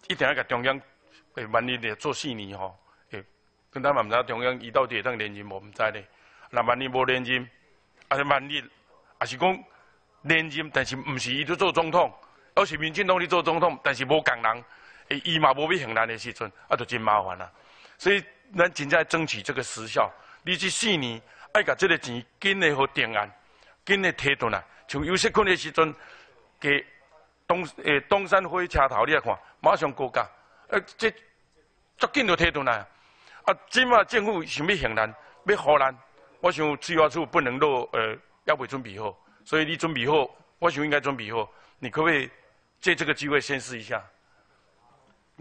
[SPEAKER 20] 一定要甲中央，诶，万一咧做四年吼，诶，跟咱嘛毋知中央伊到底会当连任无毋知咧。那万一无连任，啊，万一也是讲连任，但是毋是伊在做总统，而是民进党伫做总统，但是无共人，诶，伊嘛无要行难的时阵，啊，就真麻烦啦。所以，咱真正争取这个时效。你这四年爱把这个钱紧的好定案，紧的提转来。像有些困的时阵，给东诶东山火车头，你来看，马上过价。呃，这足紧就提转来。啊，今嘛政府想要行难，要好难，我想计划处不能落呃，要未准备好。所以你准备好，我想应该准备好。你可不可以借这个机会先试一下？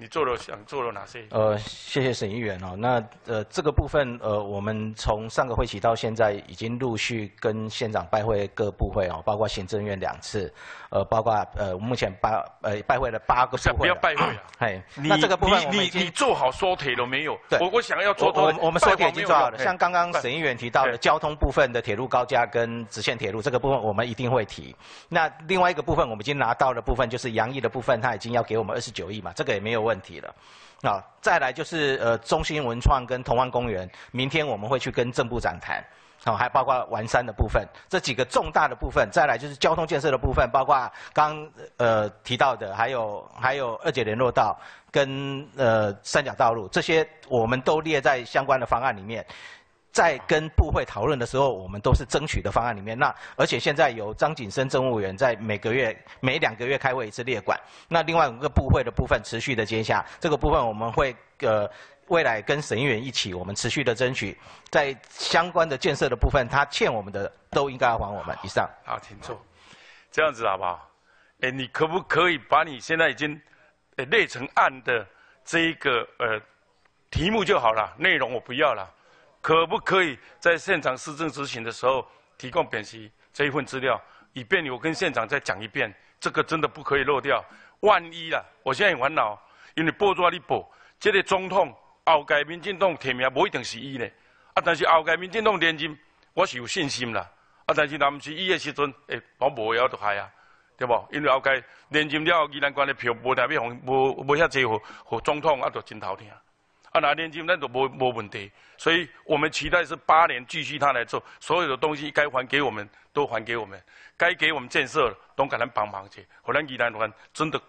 [SPEAKER 20] 你做了想做了哪些？
[SPEAKER 8] 呃，谢谢沈议员哦。那呃，这个部分呃，我们从上个会期到现在，已经陆续跟县长拜会各部会哦，包括行政院两次，呃，包括呃，目前拜呃拜会了八个部会。
[SPEAKER 20] 不要拜会了。
[SPEAKER 8] 哎，那这个部分我们
[SPEAKER 20] 已经你做好缩铁了没有？
[SPEAKER 8] 对，
[SPEAKER 20] 我我想要做。
[SPEAKER 8] 我我们缩铁已经做好了。像刚刚沈议员提到的交通部分的铁路高架跟直线铁路这个部分，我们一定会提。那另外一个部分，我们已经拿到的部分就是杨毅的部分，他已经要给我们二十九亿嘛，这个也没有。问题了，啊，再来就是呃，中心文创跟同安公园，明天我们会去跟郑部长谈，好，还包括完山的部分，这几个重大的部分，再来就是交通建设的部分，包括刚呃提到的，还有还有二姐联络道跟呃三角道路，这些我们都列在相关的方案里面。在跟部会讨论的时候，我们都是争取的方案里面。那而且现在有张景生政务委员在每个月、每两个月开会一次列管。那另外五个部会的部分持续的接下，这个部分我们会呃未来跟省议员一起，我们持续的争取，在相关的建设的部分，他欠我们的都应该要还我们。以上。
[SPEAKER 20] 好，请坐。这样子好不好？哎，你可不可以把你现在已经列成案的这一个呃题目就好了，内容我不要了。可不可以在现场市政执行的时候提供扁席这一份资料，以便我跟县长再讲一遍？这个真的不可以漏掉。万一啦，我现在很烦恼，因为报纸你报，这个总统后届民进党提名不一定是伊呢。啊，但是后届民进党连任，我是有信心啦。啊，但是若不是伊的时阵，诶，我无要就害啊，对不？因为后届连任了，宜兰县的票无代表无无遐济，互互总统啊，就真头疼。啊，那连任那都无无问题，所以我们期待是八年继续他来做，所有的东西该还给我们都还给我们，该给我们建设都给咱帮忙去，互咱宜兰县真的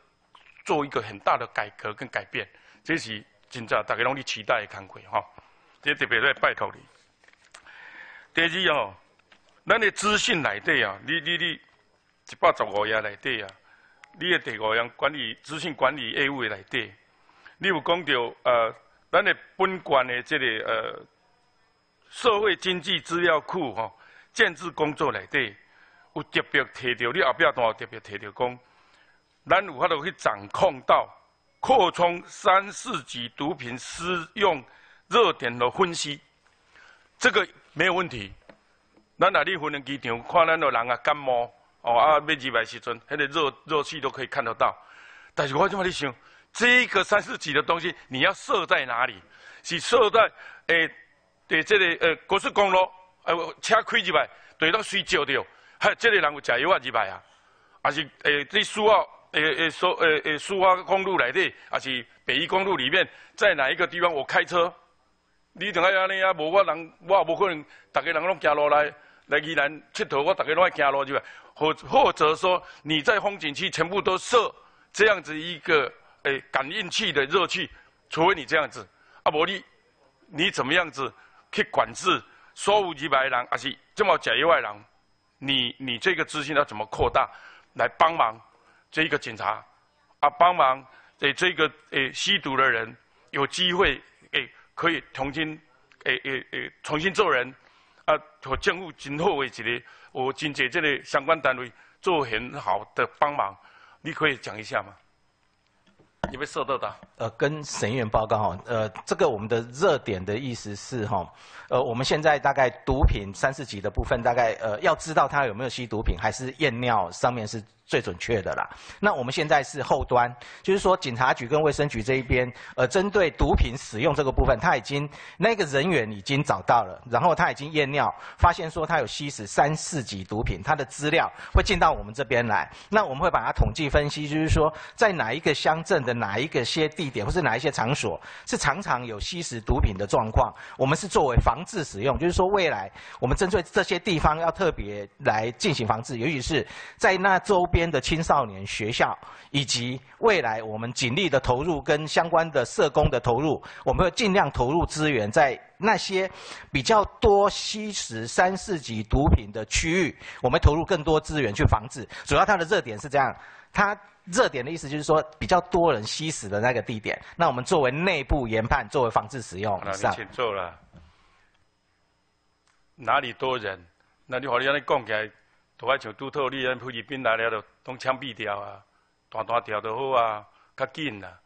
[SPEAKER 20] 做一个很大的改革跟改变，这是真正大家拢咧期待的工作哈。这特别来拜托你。第二哦。咱的资讯内底啊，你你你一百十五页内底啊，你的第五样管理资讯管理业务的内底，你有讲到呃，咱的本馆的这个呃社会经济资料库吼建制工作内底，有特别提到，你后壁段特别提到讲，咱有法度去掌控到扩充三四级毒品使用热点的分析，这个没有问题。咱那里无人机场看咱的人啊感冒哦啊要入来时阵，迄个热热气都可以看得到。但是我就话你想，这个三四级的东西，你要设在哪里？是设在诶，对这个呃高速公路，呃车开入来，对到水照着，还这个人有食药啊入来啊？还是诶这苏澳诶诶苏诶诶苏澳公路内底，还是北宜公路里面，在哪一个地方我开车？你等下安尼啊？无我人，我也无可能，大家人拢行路来。来宜兰佚佗，我大家拢爱行路去吧。或或者说你在风景区全部都设这样子一个诶感应器的热气，除非你这样子，啊，无你你怎么样子去管制所有入来人，还是这么假以外人？你你这个资讯要怎么扩大来帮忙这个警察啊？帮忙诶这个诶吸毒的人有机会诶可以重新诶诶诶重新做人。啊，和政府今后为一个，我今届这个相关单位做很好的帮忙，你可以讲一下吗？你被受到的？
[SPEAKER 8] 呃，跟审员报告哈，呃，这个我们的热点的意思是哈，呃，我们现在大概毒品三四级的部分，大概呃，要知道他有没有吸毒品，还是验尿上面是。最准确的啦。那我们现在是后端，就是说警察局跟卫生局这一边，呃，针对毒品使用这个部分，他已经那个人员已经找到了，然后他已经验尿，发现说他有吸食三四级毒品，他的资料会进到我们这边来。那我们会把它统计分析，就是说在哪一个乡镇的哪一个些地点，或是哪一些场所是常常有吸食毒品的状况，我们是作为防治使用，就是说未来我们针对这些地方要特别来进行防治，尤其是在那周边。边的青少年学校，以及未来我们警力的投入跟相关的社工的投入，我们会尽量投入资源在那些比较多吸食三四级毒品的区域，我们投入更多资源去防治。主要它的热点是这样，它热点的意思就是说比较多人吸食的那个地点，那我们作为内部研判，作为防治使用。
[SPEAKER 20] 请坐了，哪里多人？那你好，你安尼讲起来。都爱像拄透，你安菲律宾来了，就拢枪毙掉啊，断断掉都好啊，较紧啦。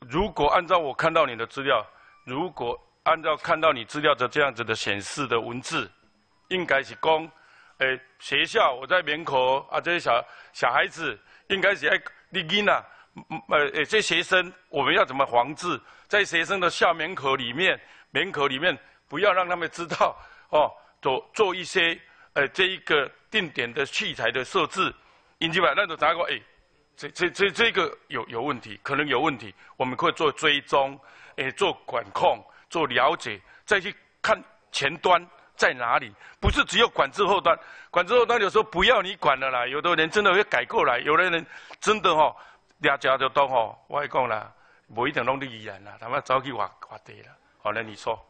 [SPEAKER 20] 如果按照我看到你的资料，如果按照看到你资料的这样子的显示的文字，应该是讲，诶，学校我在门口啊，这些小小孩子应该是爱你囡啊，呃，诶，这学生我们要怎么防治？在学生的校门口里面，门口里面不要让他们知道哦，做做一些。呃，这一个定点的器材的设置，引起吧，那就查过，哎，这这这这个有有问题，可能有问题，我们可以做追踪，哎，做管控，做了解，再去看前端在哪里，不是只有管制后端，管制后端有时候不要你管了啦，有的人真的会改过来，有的人真的吼，两家就都吼，我讲啦，不一定弄得依然啦，他们早去挖挖地了，好了，你说。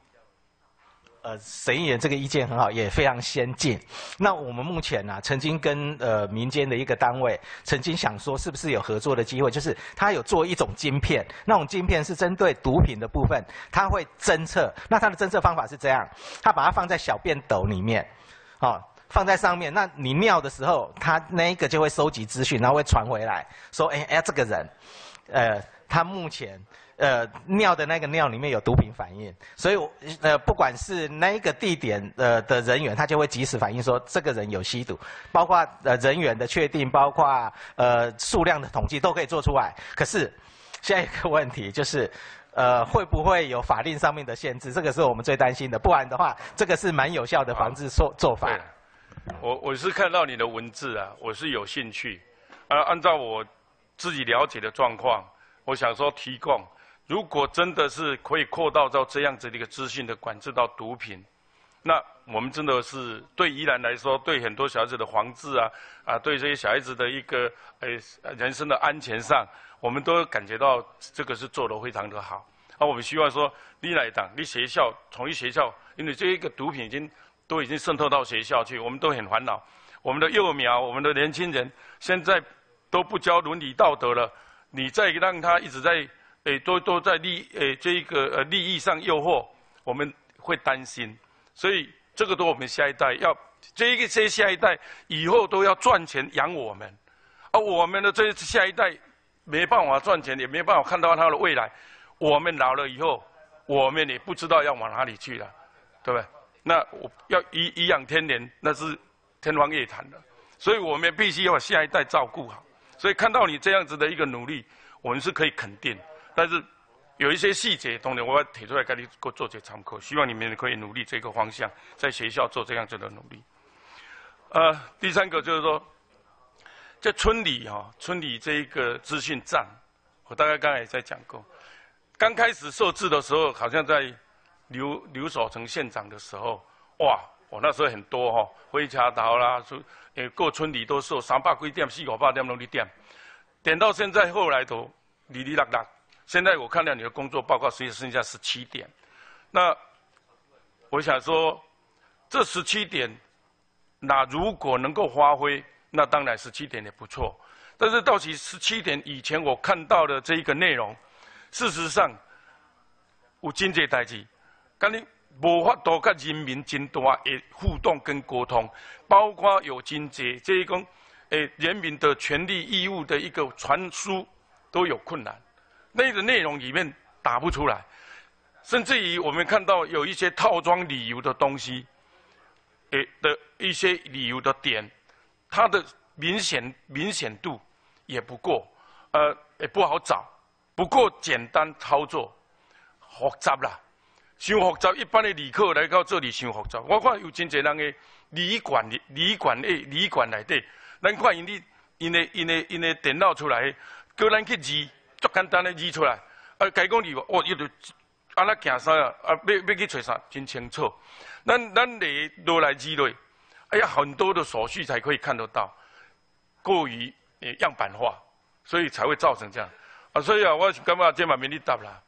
[SPEAKER 8] 呃，沈议员这个意见很好，也非常先进。那我们目前呢，曾经跟呃民间的一个单位，曾经想说，是不是有合作的机会？就是他有做一种晶片，那种晶片是针对毒品的部分，他会侦测。那它的侦测方法是这样：他把它放在小便斗里面，哦，放在上面。那你尿的时候，他那一个就会收集资讯，然后会传回来，说，哎哎，这个人，呃，他目前。呃尿的那个尿里面有毒品反应，所以呃不管是那一个地点呃的人员，他就会及时反映说这个人有吸毒，包括呃人员的确定，包括呃数量的统计都可以做出来。可是现在一个问题就是。呃，会不会有法令上面的限制？这个是我们最担心的。不然的话，这个是蛮有效的防治做做法。
[SPEAKER 20] 我我是看到你的文字啊，我是有兴趣。啊，按照我自己了解的状况，我想说提供，如果真的是可以扩大到这样子的一个资讯的管制到毒品，那我们真的是对宜兰来说，对很多小孩子的防治啊，啊，对这些小孩子的一个呃人生的安全上。我们都感觉到这个是做得非常的好，啊，我们希望说，你来党，你学校，从一学校，因为这一个毒品已经都已经渗透到学校去，我们都很烦恼。我们的幼苗，我们的年轻人，现在都不教伦理道德了，你再让他一直在，诶，都都在利，诶，这一个呃利益上诱惑，我们会担心。所以这个都我们下一代要，这一个这下一代以后都要赚钱养我们，而我们的这下一代。没办法赚钱，也没办法看到他的未来。我们老了以后，我们也不知道要往哪里去了，对不对？那我要颐颐养天年，那是天方夜谭的。所以我们必须要把下一代照顾好。所以看到你这样子的一个努力，我们是可以肯定。但是有一些细节，当然我要提出来给你做些参考。希望你们可以努力这个方向，在学校做这样子的努力。呃，第三个就是说。在村里哈，村里这一个资讯站，我大概刚才也在讲过。刚开始设置的时候，好像在刘刘守成县长的时候，哇，我那时候很多哈，灰茶岛啦，说呃各村里都设三百几点、四五百点拢去点，点到现在后来都哩哩啦啦。现在我看到你的工作报告，只剩下十七点。那我想说，这十七点，那如果能够发挥。那当然十七点也不错，但是到其十七点以前我看到的这一个内容，事实上有经济代志，跟你无法度跟人民真多的互动跟沟通，包括有经济这一个诶人民的权利义务的一个传输都有困难，那个内容里面打不出来，甚至于我们看到有一些套装理由的东西，诶的一些理由的点。它的明显明显度也不过，呃，也不好找，不过简单操作，复杂啦，想复杂，一般的旅客来到这里想复杂。我看有真侪人的旅馆的旅馆的旅馆内底，咱看因的因的因的因的电脑出来，个人去字，足简单的字出来，啊，该讲字，哦，伊就安那行啥啊？啊，要要去找啥？真清楚。咱咱嚟落来字类。哎呀，很多的手续才可以看得到，过于样板化，所以才会造成这样。啊，所以啊，我干嘛肩膀没你答啦？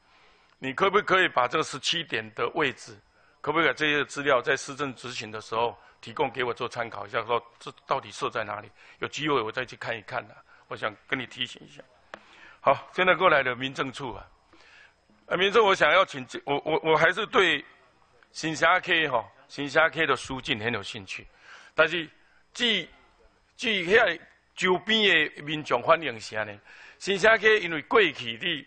[SPEAKER 20] 你可不可以把这个十七点的位置，可不可以这些资料在市政执行的时候提供给我做参考一下？说这到底设在哪里？有机会我再去看一看的。我想跟你提醒一下。好，现在过来的民政处啊，啊，民政我想要请我我我还是对新霞 K 哈新霞 K 的书进很有兴趣。但是，据据遐周边的民众反映啥呢，新城区因为过去的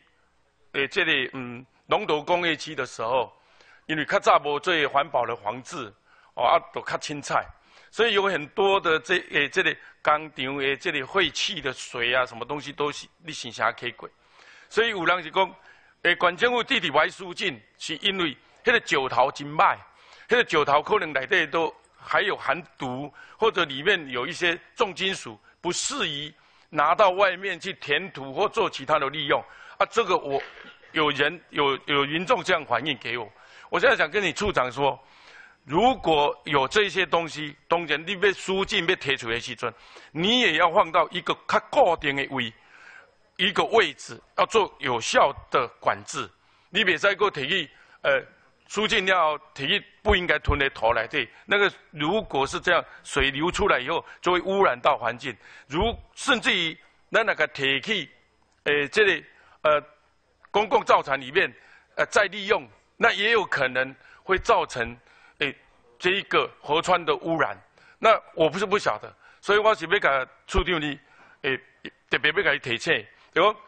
[SPEAKER 20] 诶，这个嗯，龙头工业区的时候，因为较早无做环保的防治，哦啊，都较青菜，所以有很多的这诶，这里工厂诶，这里废弃的水啊，什么东西都是你新城区过，所以有人是讲，诶，管政府地理外疏进，是因为迄个酒头真歹，迄个酒头可能内底都。还有含毒，或者里面有一些重金属，不适宜拿到外面去填土或做其他的利用。啊，这个我有人有有民众这样反映给我。我现在想跟你处长说，如果有这些东西，东间你被输进被贴出的时阵，你也要放到一个较固定的位，一个位置，要做有效的管制。你别再给我提议，呃。输进料体育不应该吞在头来对，那个如果是这样，水流出来以后就会污染到环境。如甚至于那那个铁器，诶，这里呃公共造厂里面呃再利用，那也有可能会造成这一个河川的污染。那我不是不晓得，所以我是要甲处长你诶特别要甲你提醒，就讲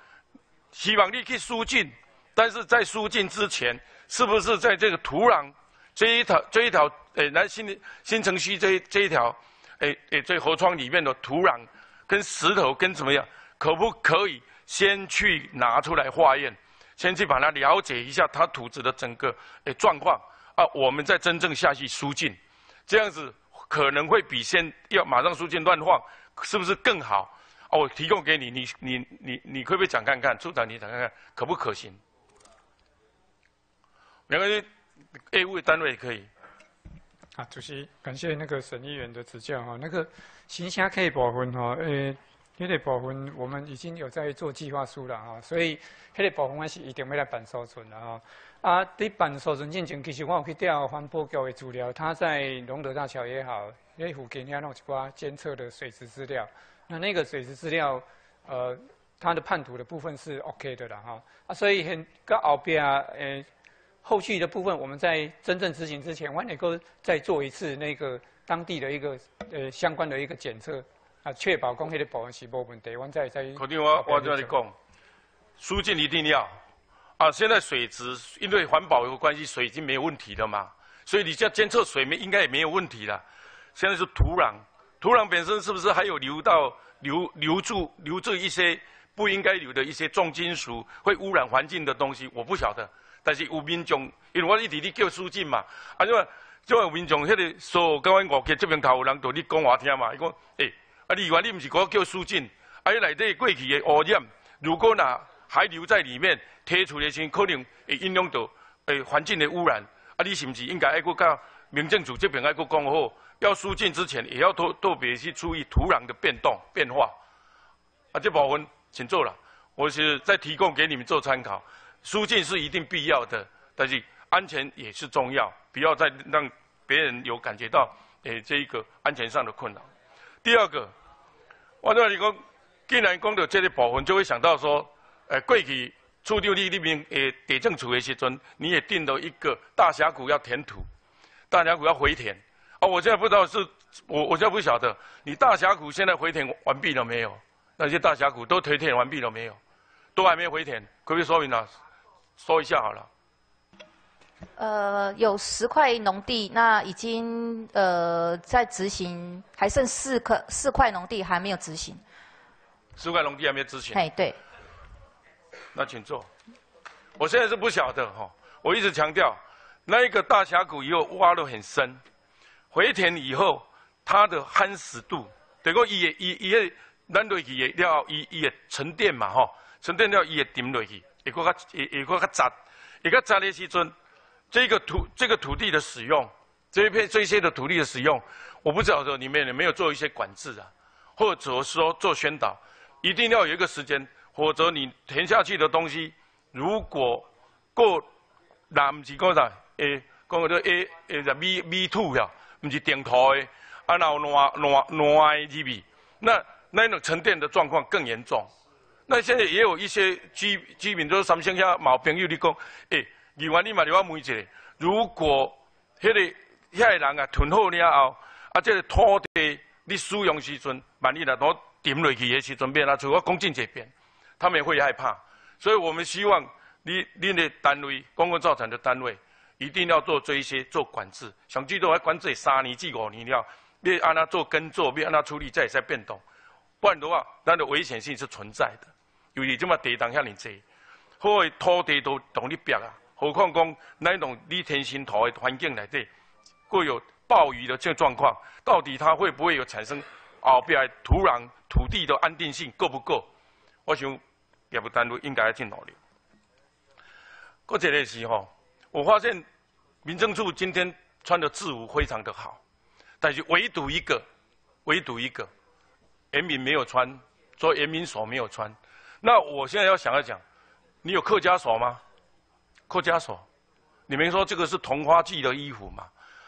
[SPEAKER 20] 希望你去输进。但是在疏浚之前，是不是在这个土壤这一条这一条诶，南新新城区这这一条诶诶，这河川里面的土壤跟石头跟怎么样，可不可以先去拿出来化验，先去把它了解一下它土质的整个诶状况啊，我们再真正下去疏浚，这样子可能会比先要马上疏浚乱放，是不是更好？哦，我提供给你，你你你你可不可以讲看看？处长，你讲看看可不可行？两个人业务单位也可以。
[SPEAKER 18] 啊，主席，感谢那个沈议员的指教哈。那个行虾 K 部分哈，呃，那个部分我们已经有在做计划书了哈，所以那个部分我是一定要来办收存的哈。啊，在办收存进前，其实我有去调环保局的资料，他在龙德大桥也好，那附近遐弄一寡监测的水质资料。那那个水质资料，呃，它的判土的部分是 OK 的了哈。啊，所以很个后边呃，后续的部分，我们在真正执行之前，我能够再做一次那个当地的一个呃相关的一个检测，啊，确保公黑的保安是无问题。我再再。
[SPEAKER 20] 肯定我我这里讲，疏浚一定要啊。现在水质因为环保有关系，水已经没有问题了嘛，所以你叫监测水面应该也没有问题了。现在是土壤。土壤本身是不是还有流到留留住留住一些不应该留的一些重金属，会污染环境的东西？我不晓得。但是有民众，因为我一直咧叫疏浚嘛，啊，因为因为民众迄个所高安五溪这边头有人对你讲话听嘛，伊讲，诶，啊，你话你唔是讲叫疏浚，啊，伊内底过去的污染，如果呐还留在里面，提出来先可能会影响到诶环境的污染，啊，你是不是应该爱个甲民政处这边爱个讲好？要疏浚之前，也要特特别去注意土壤的变动变化。啊，这部分请做了，我是再提供给你们做参考。疏浚是一定必要的，但是安全也是重要，不要再让别人有感觉到诶这一个安全上的困扰。第二个，我这里讲，既然讲到这个部分，就会想到说，诶，过去处长你那边诶地政处的时阵，你也定了一个大峡谷要填土，大峡谷要回填。哦，我现在不知道是，我我现在不晓得，你大峡谷现在回填完毕了没有？那些大峡谷都推填完毕了没有？都还没回填，可不可以说明啊？说一下好了。
[SPEAKER 5] 呃，有十块农地，那已经呃在执行，还剩四块四块农地还没有执行。
[SPEAKER 20] 四块农地还没有执行？
[SPEAKER 5] 哎，对。
[SPEAKER 20] 那请坐。我现在是不晓得哈，我一直强调，那一个大峡谷以后挖得很深。回填以后，它的夯实度，等个伊个伊伊个咱落去个了，伊伊个沉淀嘛吼，沉淀了伊个沉落去，会搁较会会搁较杂，会较杂的时阵，这个土这个土地的使用，这一片这些的土地的使用，我不知道说你们有没有做一些管制啊，或者说做宣导，一定要有一个时间，否则你填下去的东西，如果过，那唔是讲啥，诶，讲个 A 诶，就 B B two 呀。不是顶头的，啊，然后烂烂烂的入味，那那种沉淀的状况更严重。那现在也有一些居居民，就是三乡下毛朋友，你讲，诶，议员你嘛就我问一下，如果迄个遐个人啊囤好了后，啊，这个土地你使用时阵，万一若都沉落去的时阵，变啊，除我公进这边，他们也会害怕。所以我们希望你你的单位，公共造成的单位。一定要做这一些做管制，像最多还管制三年至五年了，你按他做耕作，别按他处理，再再变动，不然的话，咱的危险性是存在的。尤其这么地动遐尼济，好的土地都同你逼啊，何况讲那种逆天新土的环境内底，会有暴雨的这状况，到底它会不会有产生后边土壤土地的安定性够不够？我想业务单位应该要去努力。过一个是吼，我发现。民政处今天穿的制服非常的好，但是唯独一个，唯独一个，严民没有穿，说严民所没有穿。那我现在要想要讲，你有客家所吗？客家锁，你们说这个是同花季的衣服嘛？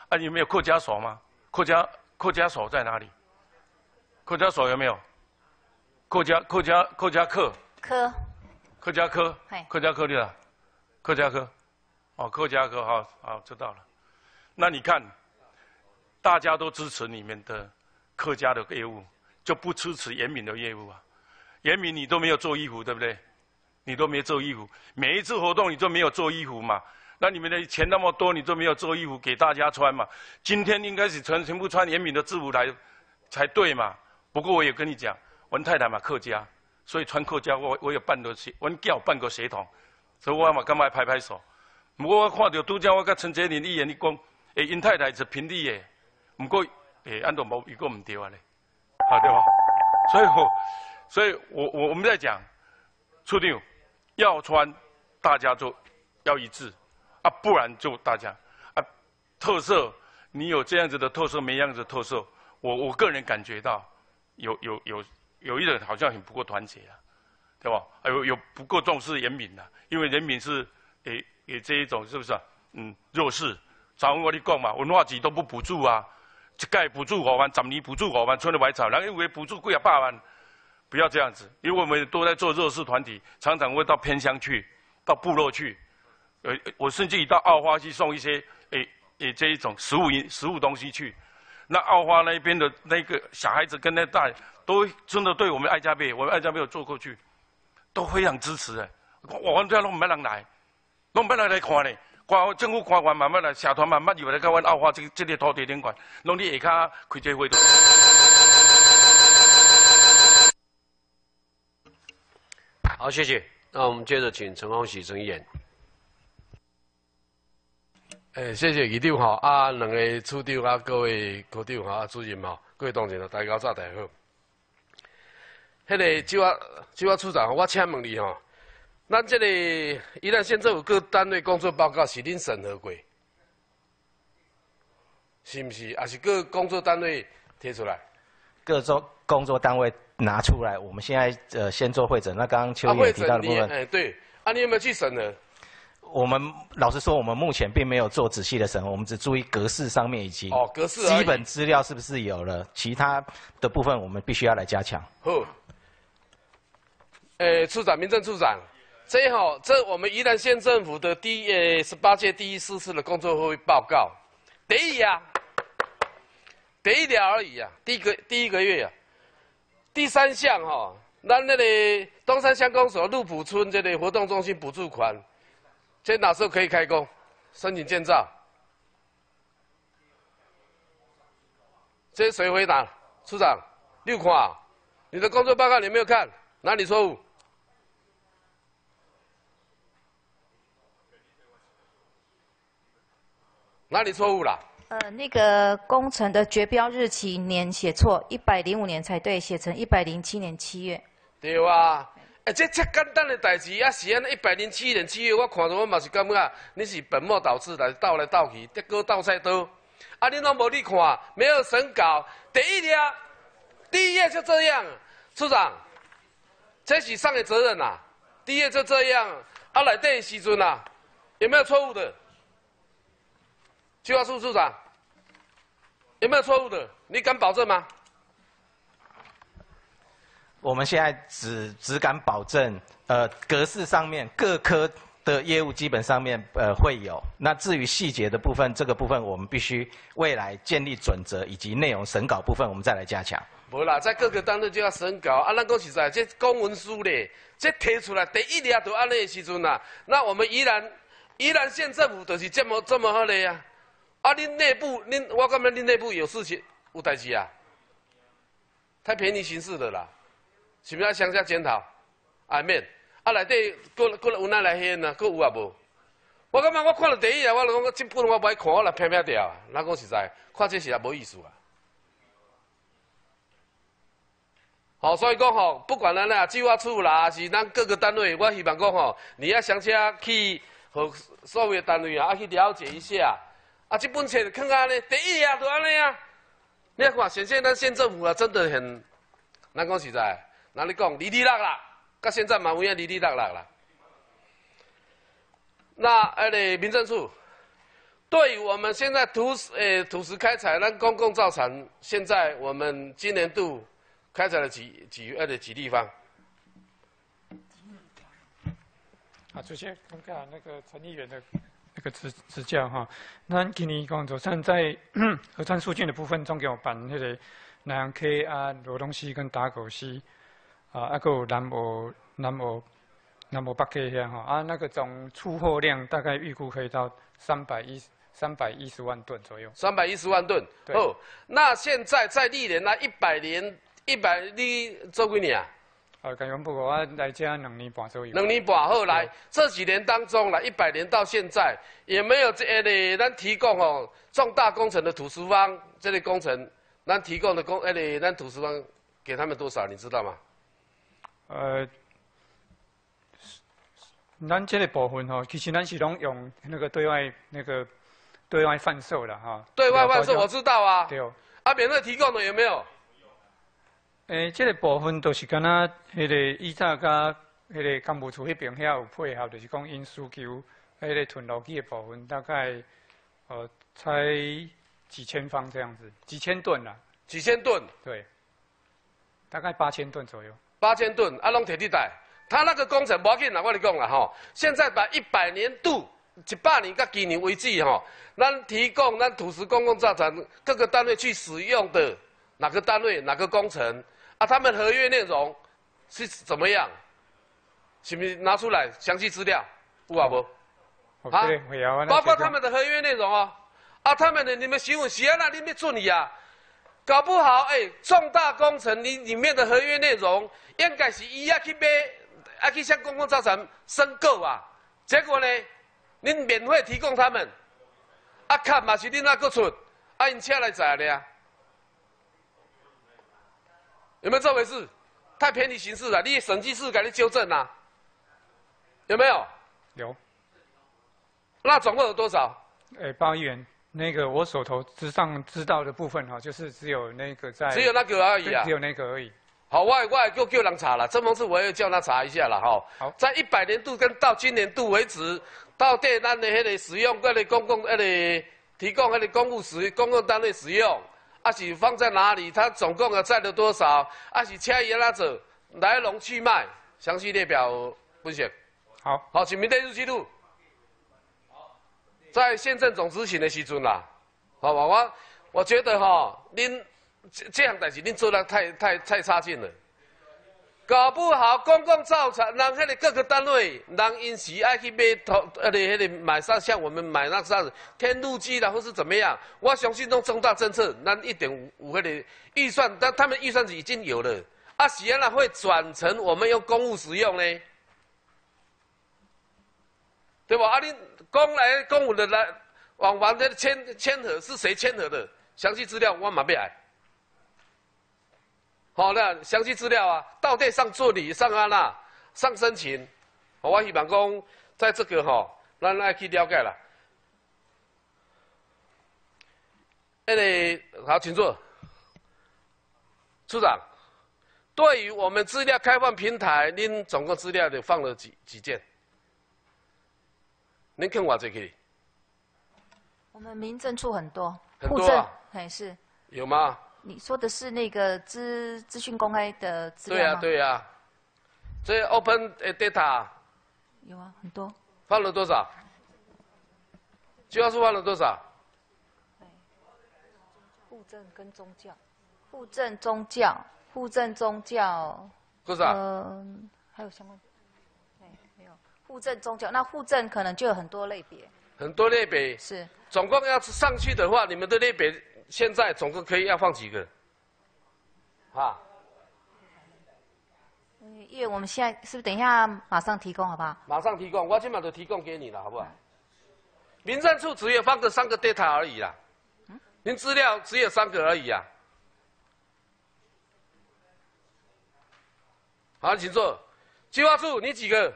[SPEAKER 20] 啊，你们有客家锁吗？客家客家锁在哪里？客家锁有没有？客家客家客家客
[SPEAKER 5] 科，
[SPEAKER 20] 客家科，客家科对了，客家科。哦，客家科，好好知道了。那你看，大家都支持你们的客家的业务，就不支持严敏的业务啊？严敏你都没有做衣服，对不对？你都没做衣服，每一次活动你都没有做衣服嘛？那你们的钱那么多，你都没有做衣服给大家穿嘛？今天应该是全全部穿严敏的制服来才对嘛？不过我也跟你讲，文太太嘛客家，所以穿客家我我有办过协，文教办过协同，所以我嘛干嘛拍拍手？不过我看到拄则我跟陈杰林议员你讲，诶，因太太是平地的，不过诶，安都无一个唔对啊咧，好对吧？所以我，所以我我我们在讲，处长要穿，大家就要一致，啊，不然就大家啊特色，你有这样子的特色，没样子的特色，我我个人感觉到有有有有一人好像很不够团结啊，对吧？有有不够重视人民啊，因为人民是诶。也这一种是不是啊？嗯，弱势。早我你讲嘛，文化局都不补助啊，一届补助五万，十年补助五万，村里买草，人因为补助贵啊百万，不要这样子。因为我们都在做弱势团体，常常会到偏乡去，到部落去。呃，我甚至于到澳花去送一些诶诶这一种食物食物东西去。那澳花那边的那个小孩子跟那大都真的对我们爱家贝，我们爱家贝有做过去，都非常支持诶。我们这样没人来。拢要来来看咧，官政府官员慢慢来，社团慢慢以为来甲阮澳花这个这个土地领管，拢你下骹开这会都。
[SPEAKER 1] 好，谢谢。那我们接着请陈光喜陈议员。
[SPEAKER 21] 诶，谢谢议长吼，啊，两个处长啊，各位科长啊，主任吼，各位同仁啊，大家早大家好。迄个就我就我处长，我请问你吼。咱这个宜兰县政府各单位工作报告是恁审核过，是不是？还是各工作单位贴出来？
[SPEAKER 8] 各作工作单位拿出来，我们现在呃先做会诊。那刚刚邱议员提到的部分，
[SPEAKER 21] 哎对，啊你有没有去审核？
[SPEAKER 8] 我们老实说，我们目前并没有做仔细的审核，我们只注意格式上面以及
[SPEAKER 21] 哦格式
[SPEAKER 8] 基本资料是不是有了，其他的部分我们必须要来加强。
[SPEAKER 21] 好，诶，处长，民政处长。这好，这我们宜兰县政府的第呃十八届第一四次的工作会议报告，第一呀，得一点而已啊，第一个第一个月呀，第三项哈，咱那个东山乡公所鹿埔村这类活动中心补助款，这哪时候可以开工？申请建造？这谁回答？处长，六款，你的工作报告你没有看？哪里错误？哪里错误了？
[SPEAKER 5] 呃，那个工程的绝标日期年写错，一百零五年才对，写成一百零七年七月。
[SPEAKER 21] 对啊，哎，这这简单的代志，啊是安尼一百零七年七月，我看着我嘛是感觉你是本末倒置来倒来倒去，得哥倒菜刀。啊，你拢无你看，没有审稿，第一条，第一页就这样，处长，这是上的责任呐。第一页就这样，啊来底时阵呐，有没有错误的？计划处处长，有没有错误的？你敢保证吗？
[SPEAKER 8] 我们现在只只敢保证，呃，格式上面各科的业务基本上面呃会有。那至于细节的部分，这个部分我们必须未来建立准则以及内容审稿部分，我们再来加强。
[SPEAKER 21] 无啦，在各个单位就要审稿。啊，咱讲实在，这公文书咧，这提出来第一列都安尼的时阵呐，那我们宜兰宜兰县政府就是这么这么好的呀。啊！啊恁内部，恁我感觉恁内部有事情有代志啊，太便宜行事的啦，是不是要向下检讨？啊免，啊内底搁搁有哪来现呢？搁有啊无？我感觉我看了第一下，我讲我这本我不爱看，我来偏偏掉。咱讲实在，看这是也无意思啊。好，所以讲吼，不管咱啦计划处啦，是咱各个单位，我希望讲吼，你要详细去和所有单位啊啊去了解一下。啊，这本册看安尼，第一页都安尼啊！你看，现在咱县政府啊，真的很，咱讲实在，哪里讲，离离落啦，到现在嘛，有影离离落落啦。那呃嘞，民政处，对我们现在土呃土石开采，咱公共造厂，现在我们今年度开采了几几呃的几地方？
[SPEAKER 18] 啊，主席，看看那个陈议员的。那个指指教哈，那今年工作上在 核酸数据的部分，总共有办迄个南洋 K 啊、罗东西跟打狗西啊，还有南澳南澳南无北 K 遐哈啊，那个总出货量大概预估可以到三百一三百一十万吨左右。
[SPEAKER 21] 三百一十万吨。
[SPEAKER 18] 对
[SPEAKER 21] 哦，那现在在历年那一百年，一百你做几年啊？
[SPEAKER 18] 呃，感恩不过我来这两年半左右。
[SPEAKER 21] 两年半后来这几年当中啦，一百年到现在也没有这个咱提供哦重大工程的土石方这类工程，咱提供的工哎嘞，咱土石方给他们多少你知道吗？
[SPEAKER 18] 呃，咱这个部分吼，其实咱是拢用那个对外那个对外贩售的哈。
[SPEAKER 21] 对外贩售我知道啊，
[SPEAKER 18] 对哦。
[SPEAKER 21] 啊免费提供的有没有？
[SPEAKER 18] 诶，这个部分都是敢若迄个伊早甲迄个干部处迄边遐有配合，就是讲因需求迄个囤楼机的部分，大概呃才几千方这样子，几千吨啦。
[SPEAKER 21] 几千吨？
[SPEAKER 18] 对，大概八千吨左右。
[SPEAKER 21] 八千吨，啊，拢铁地带。他那个工程不要紧啦，我跟你讲啦吼，现在把一百年度、一百年到今年为止吼，咱提供咱土石公共造成各个单位去使用的哪个单位、哪个工程啊，他们合约内容是怎么样？是不是拿出来详细资料？有啊无？
[SPEAKER 18] 啊，
[SPEAKER 21] 包括他们的合约内容哦，啊，他们的你们新闻写那里面处理啊，搞不好哎，重大工程你里面的合约内容应该是伊要去买，要去向公共造产申购啊，结果呢，恁免费提供他们，啊，看嘛是恁那个出，啊，因车来载的啊，有没有这回事？太偏离形式了，你审计室给你纠正啊，有没有？
[SPEAKER 18] 有。
[SPEAKER 21] 那总共有多少？
[SPEAKER 18] 诶，八亿元。那个我手头之上知道的部分哈，就是只有那个在。
[SPEAKER 21] 只有那个而已啊
[SPEAKER 18] 只有那个而已。
[SPEAKER 21] 好，我也我也叫叫人查了，这方式我也叫他查一下了哈。
[SPEAKER 18] 好，
[SPEAKER 21] 在一百年度跟到今年度为止，到底咱的迄个使用各类公共迄个提供迄个公务使公共单位使用，啊是放在哪里？它总共啊占了多少？啊是车伊拉走来龙去脉，详细列表分析。
[SPEAKER 18] 好，
[SPEAKER 21] 好，请明天入记录。在县政总执行的时阵啦，好吧，我我觉得哈，您这这样代志您做得太太太差劲了，搞不好公共造成，让迄个各个单位，让因时爱去买投，呃，迄个买上像我们买那啥天路机啦，或是怎么样，我相信弄重大政策，咱一点五五迄个预算，但他们预算是已经有了，啊，是安那会转成我们用公务使用呢？对吧？啊，你公来公务的来往往的签签合是谁签合的？详细资料我马必来。好，那详细资料啊，到底上助理、上安娜、上申请，我希望讲在这个哈，咱来去了解啦。那个好，请坐。处长，对于我们资料开放平台，您总共资料的放了几几件？您看我这个
[SPEAKER 5] 我们民政处很多，
[SPEAKER 21] 很多啊
[SPEAKER 5] 哎是。
[SPEAKER 21] 有吗？
[SPEAKER 5] 你说的是那个资资讯公开的资
[SPEAKER 21] 对呀、
[SPEAKER 5] 料吗？
[SPEAKER 21] 对呀、这 Open Data
[SPEAKER 5] 有啊，很多。
[SPEAKER 21] 放了多少？计划书放了多少？
[SPEAKER 5] 户政跟宗教，户政宗教，户政宗教。
[SPEAKER 21] 多少
[SPEAKER 5] 呃，还有相关。对，没有。户政宗教，那户政可能就有很多类别。
[SPEAKER 21] 很多类别。
[SPEAKER 5] 是。
[SPEAKER 21] 总共要上去的话，你们的类别现在总共可以要放几个？啊，
[SPEAKER 5] 嗯，因为我们现在是不是等一下马上提供好不好？
[SPEAKER 21] 马上提供，我今晚都提供给你了，好不好？民政处只有放个三个 data 而已啦，您资料只有三个而已啊。好，请坐。计划处你几个？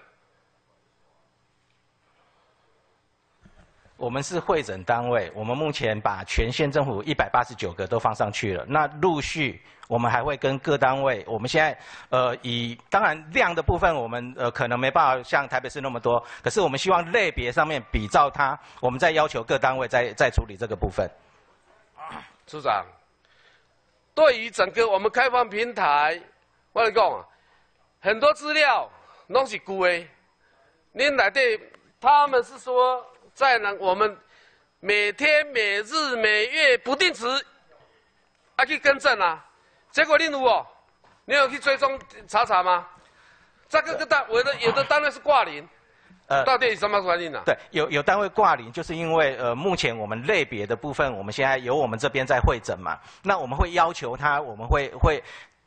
[SPEAKER 8] 我们是会诊单位，我们目前把全县政府一百八十九个都放上去了。那陆续我们还会跟各单位，我们现在呃以当然量的部分，我们呃可能没办法像台北市那么多，可是我们希望类别上面比照它，我们再要求各单位再 再处理这个部分。
[SPEAKER 21] 处长，对于整个我们开放平台，我跟你讲，很多资料拢是旧的，恁内底他们是说在呢我们每天、每日、每月不定时啊去更正啊，结果例如哦，你有去追踪查查吗？在各个单，有的有的单位是挂零，
[SPEAKER 8] 呃
[SPEAKER 21] 到底是什么原因呢？
[SPEAKER 8] 对，有有单位挂零，就是因为呃，目前我们类别的部分，我们现在由我们这边在会诊嘛，那我们会要求他，我们会会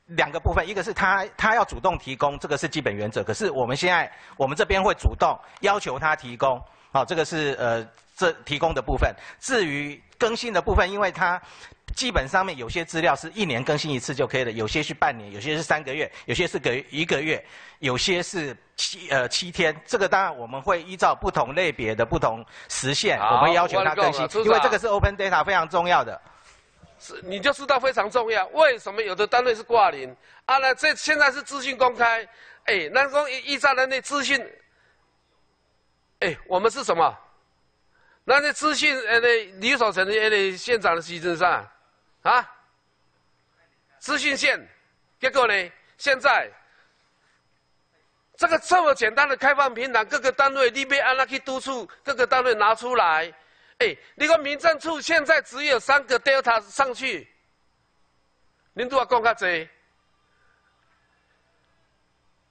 [SPEAKER 8] 两个部分，一个是他他要主动提供，这个是基本原则，可是我们现在我们这边会主动要求他提供，好、这个是呃这提供的部分。至于更新的部分，因为它基本上面有些资料是一年更新一次就可以了，有些是半年，有些是三个月，有些是个一个月，有些是七呃七天。这个当然我们会依照不同类别的不同时限，我们要求它更新因为这个是 open data 非常重要的。
[SPEAKER 21] 是你就知道非常重要。为什么有的单位是挂零？啊，那这现在是资讯公开，哎，那公依依照人的资讯，哎，我们是什么？那那资讯呃，那李守成的那县长的席子上，啊，资讯线，结果呢？现在这个这么简单的开放平台，各个单位你被按那去督促各个单位拿出来。哎，你个民政处现在只有三个 Delta 上去，您都要讲较济。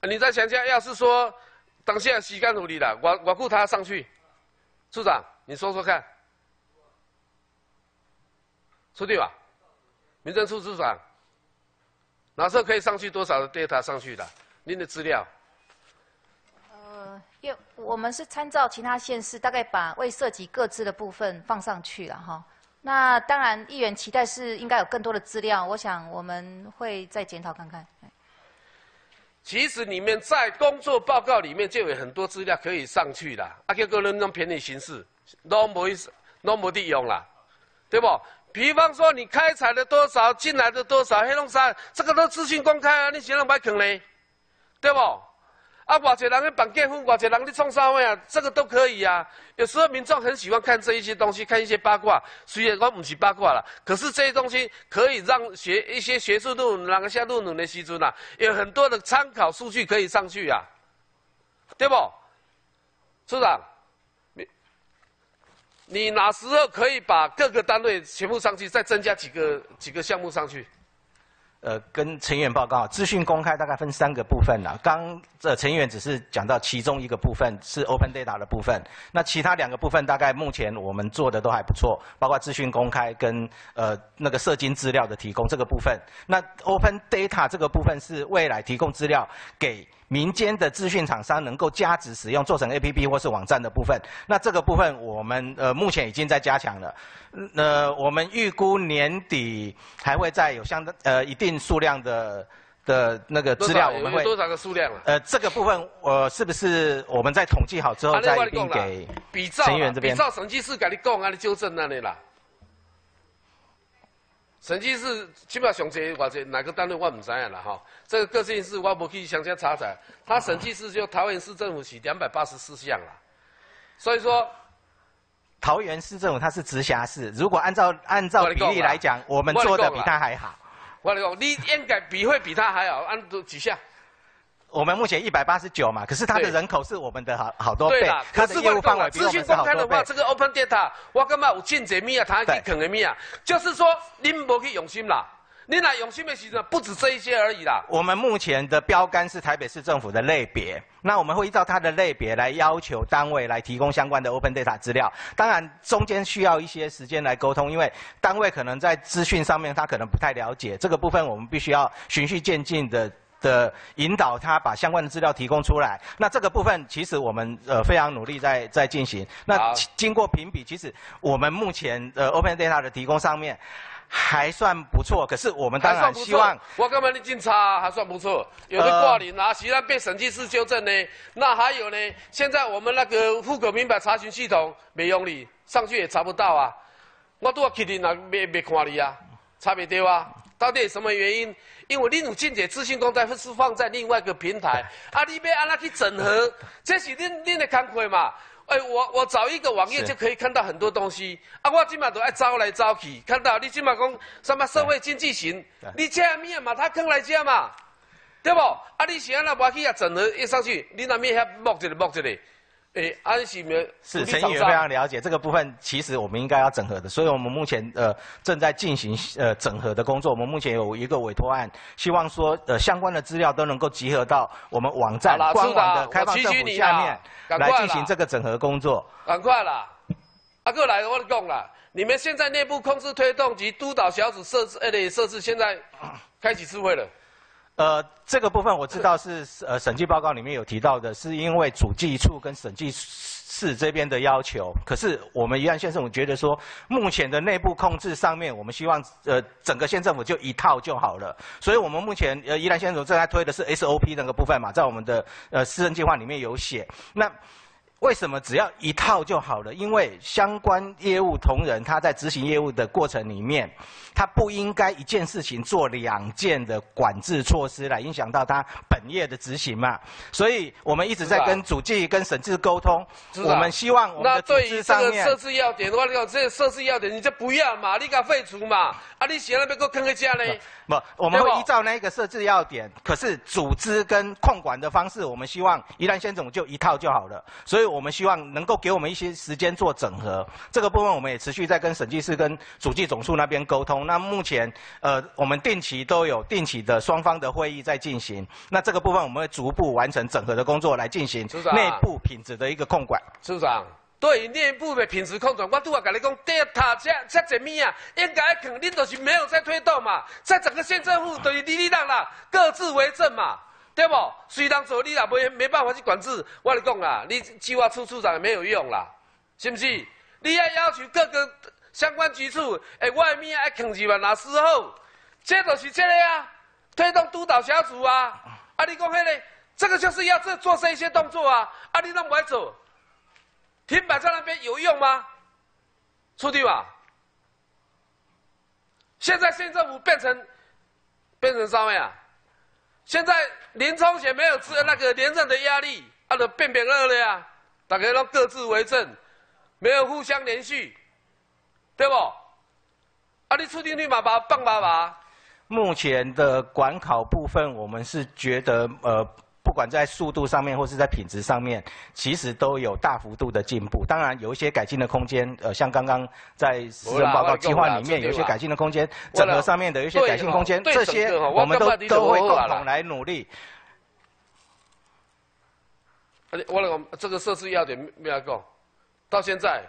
[SPEAKER 21] 你再想想，要是说当下时间有你了，我我顾他上去，处长，你说说看，出对吧？民政处处长，哪时候可以上去多少的 data 上去的？您的资料。
[SPEAKER 5] 呃，因为我们是参照其他县市，大概把未涉及各自的部分放上去了哈。那当然，议员期待是应该有更多的资料，我想我们会再检讨看看。
[SPEAKER 21] 其实你们在工作报告里面就有很多资料可以上去啦，啊，结果人用便宜形式，都没都没得用啦，对不？比方说你开采了多少，进来的多少，黑龙山这个都资讯公开啊，你谁人买坑嘞？对不？啊，偌济人去办结婚，偌济人去创啥货啊？这个都可以啊。有时候民众很喜欢看这一些东西，看一些八卦。虽然我不是八卦了，可是这些东西可以让学一些学术论文、那个下论文的时阵啊，有很多的参考数据可以上去啊，对不？处长，你你哪时候可以把各个单位全部上去，再增加几个几个项目上去？
[SPEAKER 8] 呃，跟陈员报告，资讯公开大概分三个部分啦。刚这陈员只是讲到其中一个部分是 open data 的部分，那其他两个部分大概目前我们做的都还不错，包括资讯公开跟呃那个社经资料的提供这个部分。那 open data 这个部分是未来提供资料给民间的资讯厂商能够加值使用，做成 APP 或是网站的部分。那这个部分我们呃目前已经在加强了。呃，我们预估年底还会再有相当呃一定数量的的那个资料，我们会
[SPEAKER 21] 多少个数量啊？
[SPEAKER 8] 呃这个部分呃是不是我们在统计好之后
[SPEAKER 21] 啊
[SPEAKER 8] 再
[SPEAKER 21] 另外你讲啦
[SPEAKER 8] 一并给
[SPEAKER 21] 比照啦
[SPEAKER 8] 陈议员这边
[SPEAKER 21] 比？照审计师跟你讲，啊，你纠正那里啦。审计是起码上侪偌济哪个单位我唔知影啦吼，这个各县市我无去详细查查，他审计是就桃园市政府是两百八十四项啦，所以说
[SPEAKER 8] 桃园市政府它是直辖市，如果按照按照比例来讲，我们做的比他还好。
[SPEAKER 21] 我跟你讲，你应该比会比他还好，按多几项。
[SPEAKER 8] 我们目前一百八十九嘛，可是它的人口是我们的好好多倍，，
[SPEAKER 21] 可是我讲了，资讯公开的话，。这个 open data，我感觉有进这物啊，他去坑的物啊，就是说您无去用心啦，你若用心的时候，不止这一些而已啦。
[SPEAKER 8] 我们目前的标杆是台北市政府的类别，那我们会依照它的类别来要求单位来提供相关的 open data 资料。当然，中间需要一些时间来沟通，因为单位可能在资讯上面他可能不太了解，这个部分我们必须要循序渐进的。的引导他把相关的资料提供出来，那这个部分其实我们呃非常努力在在进行。那经过评比，其实我们目前呃 open data 的提供上面还算不错，可是我们当然希望。
[SPEAKER 21] 我根本你进差还算不错，有的挂零啊，其他被审计师纠正呢。那还有呢，现在我们那个户口名牌查询系统没用你，上去也查不到啊。我都要去你那没没看你啊，查不到啊。到底什么原因？因为你有真侪资讯公开是放在另外一个平台，啊，你要安那去整合，这是恁恁的工课嘛。哎、我我找一个网页就可以看到很多东西。啊！我今嘛都爱找来找去，看到你今嘛讲什么社会经济型，你这面嘛，他坑来这嘛，对不？啊，你是安那无去啊整合？一上去，你那面遐摸一个摸一个，诶，安是没
[SPEAKER 8] 是陈议员非常了解这个部分，其实我们应该要整合的，所以我们目前呃正在进行呃整合的工作。我们目前有一个委托案，希望说呃相关的资料都能够集合到我们网站官网的开放政府下面来进行这个整合工作。
[SPEAKER 21] 赶快啦！阿哥来，我讲啦，你们现在内部控制推动及督导小组设置，呃，设置现在开启智慧了。
[SPEAKER 8] 呃，这个部分我知道是呃审计报告里面有提到的，是因为主计处跟审计室这边的要求。可是我们宜兰县政府觉得说，目前的内部控制上面，我们希望呃整个县政府就一套就好了。所以我们目前呃宜兰县政府正在推的是 SOP 那个部分嘛，在我们的呃私人计划里面有写。那为什么只要一套就好了？因为相关业务同仁他在执行业务的过程里面，他不应该一件事情做两件的管制措施来影响到他本业的执行嘛。所以我们一直在跟主计、跟审计沟通。我们希望我们的组织上面。
[SPEAKER 21] 那对于这个设置要点的话，你讲这设置要点你就不要嘛，你给它废除嘛。啊，你写那边给我坑个家呢？
[SPEAKER 8] 不，我们会依照那个设置要点。可是组织跟控管的方式，我们希望宜兰先总就一套就好了。所以。我们希望能够给我们一些时间做整合，这个部分我们也持续在跟审计师、跟主计总处那边沟通。那目前，呃，我们定期都有定期的双方的会议在进行。那这个部分我们会逐步完成整合的工作，来进行内部品质的一个控管。
[SPEAKER 21] 处长，对内部的品质控管，我都要跟你讲，第一塔这这怎么样？应该肯定都是没有在推动嘛，在整个县政府都是滴滴答答，各自为政嘛。对不？虽然说你也没没办法去管制，我跟你讲啊，你计划处处长也没有用啦，是不是？你要要求各个相关局处，哎，外面爱控制嘛？哪时候？这都是这个啊，推动督导小组啊。啊，你讲迄个，这个就是要这做这些动作啊。啊，你都不爱做，停摆在那边有用吗？出去吧。现在县政府变成变成啥样？现在林冲贤没有自那个连任的压力，啊，就变变恶了呀！大家都各自为政，没有互相连续，对不？啊，你出定律嘛，把棒爸爸。
[SPEAKER 8] 目前的管考部分，我们是觉得呃。不管在速度上面或是在品质上面，其实都有大幅度的进步。当然有一些改进的空间，呃，像刚刚在私人报告计划里面有一些改进的空间，整合上面的一些改进空间，这些我们都都会共同来努力。
[SPEAKER 21] 我讲这个设置要点没有讲，到现在。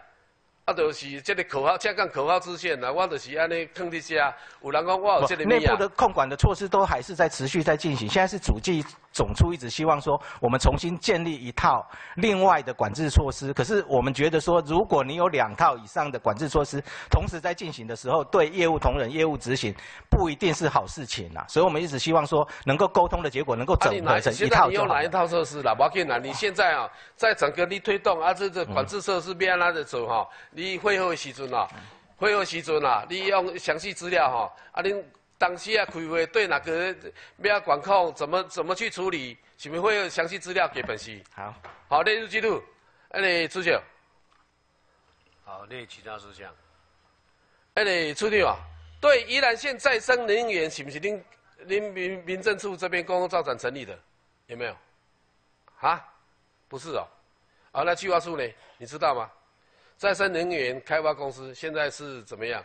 [SPEAKER 21] 啊，就是这个口号，这讲口号出现啦，我就是安尼坑底下，有人讲我有这个
[SPEAKER 8] 内部的控管的措施都还是在持续在进行。现在是主计总处一直希望说，我们重新建立一套另外的管制措施。可是我们觉得说，如果你有两套以上的管制措施同时在进行的时候，对业务同仁、业务执行不一定是好事情呐。所以我们一直希望说，能够沟通的结果能够整合成一套就好。
[SPEAKER 21] 你用哪一套措施啦？不要紧啦，你现在啊，在整个你推动啊，这这管制措施变拉的走哈？你会后的时阵啊，会后时阵啊，你用详细资料哈，啊，恁当时啊开会对哪个要管控，怎么怎么去处理，是不是会有详细资料给本席？
[SPEAKER 8] 好，
[SPEAKER 21] 好列入记录。哎，你主席，
[SPEAKER 1] 好列其他事项。
[SPEAKER 21] 哎，你处长啊，对宜兰县再生能源是不是您您民民政处这边公共造产成立的？有没有？啊，不是哦。啊，那计划处呢？你知道吗？再生能源开发公司现在是怎么样？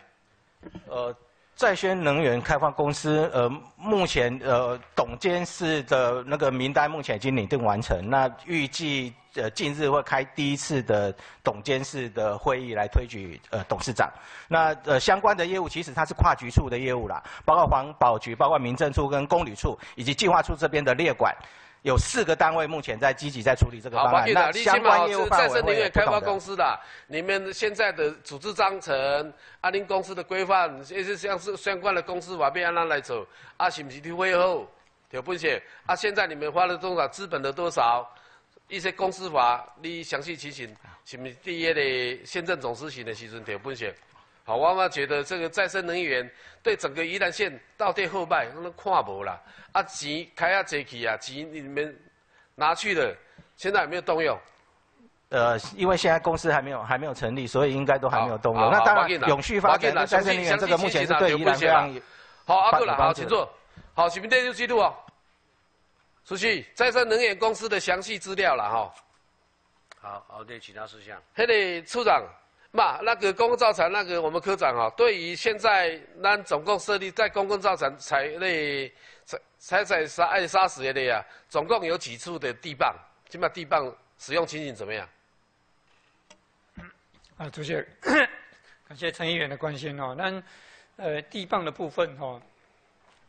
[SPEAKER 8] 呃，在宣能源开发公司呃，目前呃，董监事的那个名单目前已经拟定完成，那预计呃近日会开第一次的董监事的会议来推举呃董事长。那呃相关的业务其实它是跨局处的业务啦，包括环保局、包括民政处跟公旅处以及计划处这边的列管。有四个单位目前在积极在处理这个方案。那相关业务范围再生能源
[SPEAKER 21] 开发公司的，你们现在的组织章程、阿林公司的规范，也是像是相关的公司法，变按那来走。啊，是不是会后有风险？啊，现在你们花了多少资本的多少？一些公司法，你详细提醒，是不是第一的县政总执行的时阵有风险？好，我嘛觉得这个再生能源对整个宜兰县到底后败，可能看无啦。啊，钱开啊济去啊，钱你们拿去了，现在有没有动用？
[SPEAKER 8] 呃，因为现在公司还没有还没有成立，所以应该都还没有动用。那当然，永续发展再生能源这个目前是对宜兰非常
[SPEAKER 21] 好。阿哥啦，好，请坐。好，视频电视记录哦。出去再生能源公司的详细资料了哈。
[SPEAKER 1] 好，好对其他事项。
[SPEAKER 21] 迄个处长，嘛，那个公共造厂那个我们科长啊，对于现在那总共设立在公共造厂采类采采采沙爱沙石的呀，总共有几处的地磅？起码地磅使用情形怎么样？
[SPEAKER 18] 啊，主席，感谢陈议员的关心哦。那呃地磅的部分哦，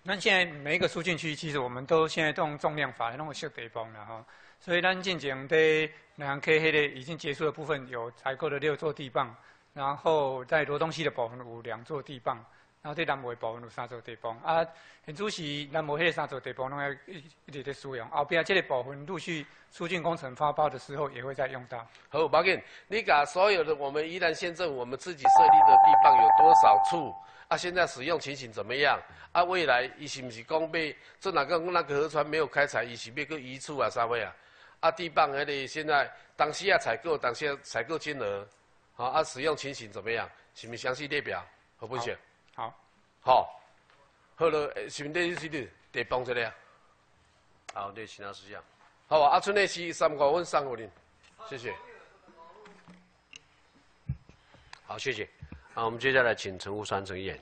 [SPEAKER 18] 那现在每一个疏浚区，其实我们都现在都用重量法来弄个设地磅了哈。所以咱进前的两 K 黑的已经结束的部分，有采购了六座地磅，然后在罗东西的部分有两座地磅，然后在南部的部分有三座地磅。啊，现主是南部迄个三座地磅拢要一一直在使用，后边这个部分陆续疏浚工程发包的时候也会再用到。
[SPEAKER 21] 好，马紧，你把所有的我们宜兰县政府我们自己设立的地磅有多少处？啊，现在使用情形怎么样？啊，未来伊是不是讲被这哪个那个河川没有开采，伊是要个移出啊？啥位啊？啊，地磅那里现在当时啊采购，当下采购金额，好啊，使用情形怎么样？是不是详细列表？好不选？
[SPEAKER 18] 好，
[SPEAKER 21] 好，好了，是不是第四题地磅这里啊？
[SPEAKER 1] 好，对其他事项。
[SPEAKER 21] 好啊，阿春的是三五分三五零，谢谢。
[SPEAKER 1] 好，谢谢。好，我们接下来请陈务川陈议员。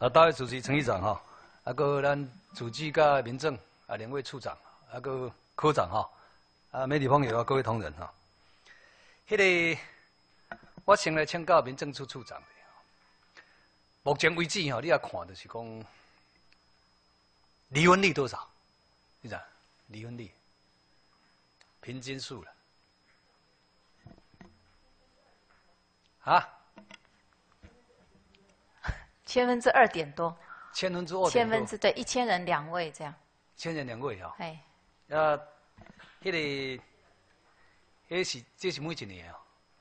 [SPEAKER 22] 啊，大会主席陈议长哈。啊，个咱主计甲民政啊两位处长，啊个科长哈，啊媒体朋友啊各位同仁哈，迄个我先来请教民政处处长。目前为止哈，你也看就是讲离婚率多少？你知？离婚率平均数了啊？
[SPEAKER 5] 千分之二点多。
[SPEAKER 22] 千分之二
[SPEAKER 5] 千分之对，一千人两位这样。
[SPEAKER 22] 千人两位哈。
[SPEAKER 5] 哎。
[SPEAKER 22] 呃，迄个，迄是这是每一年哦。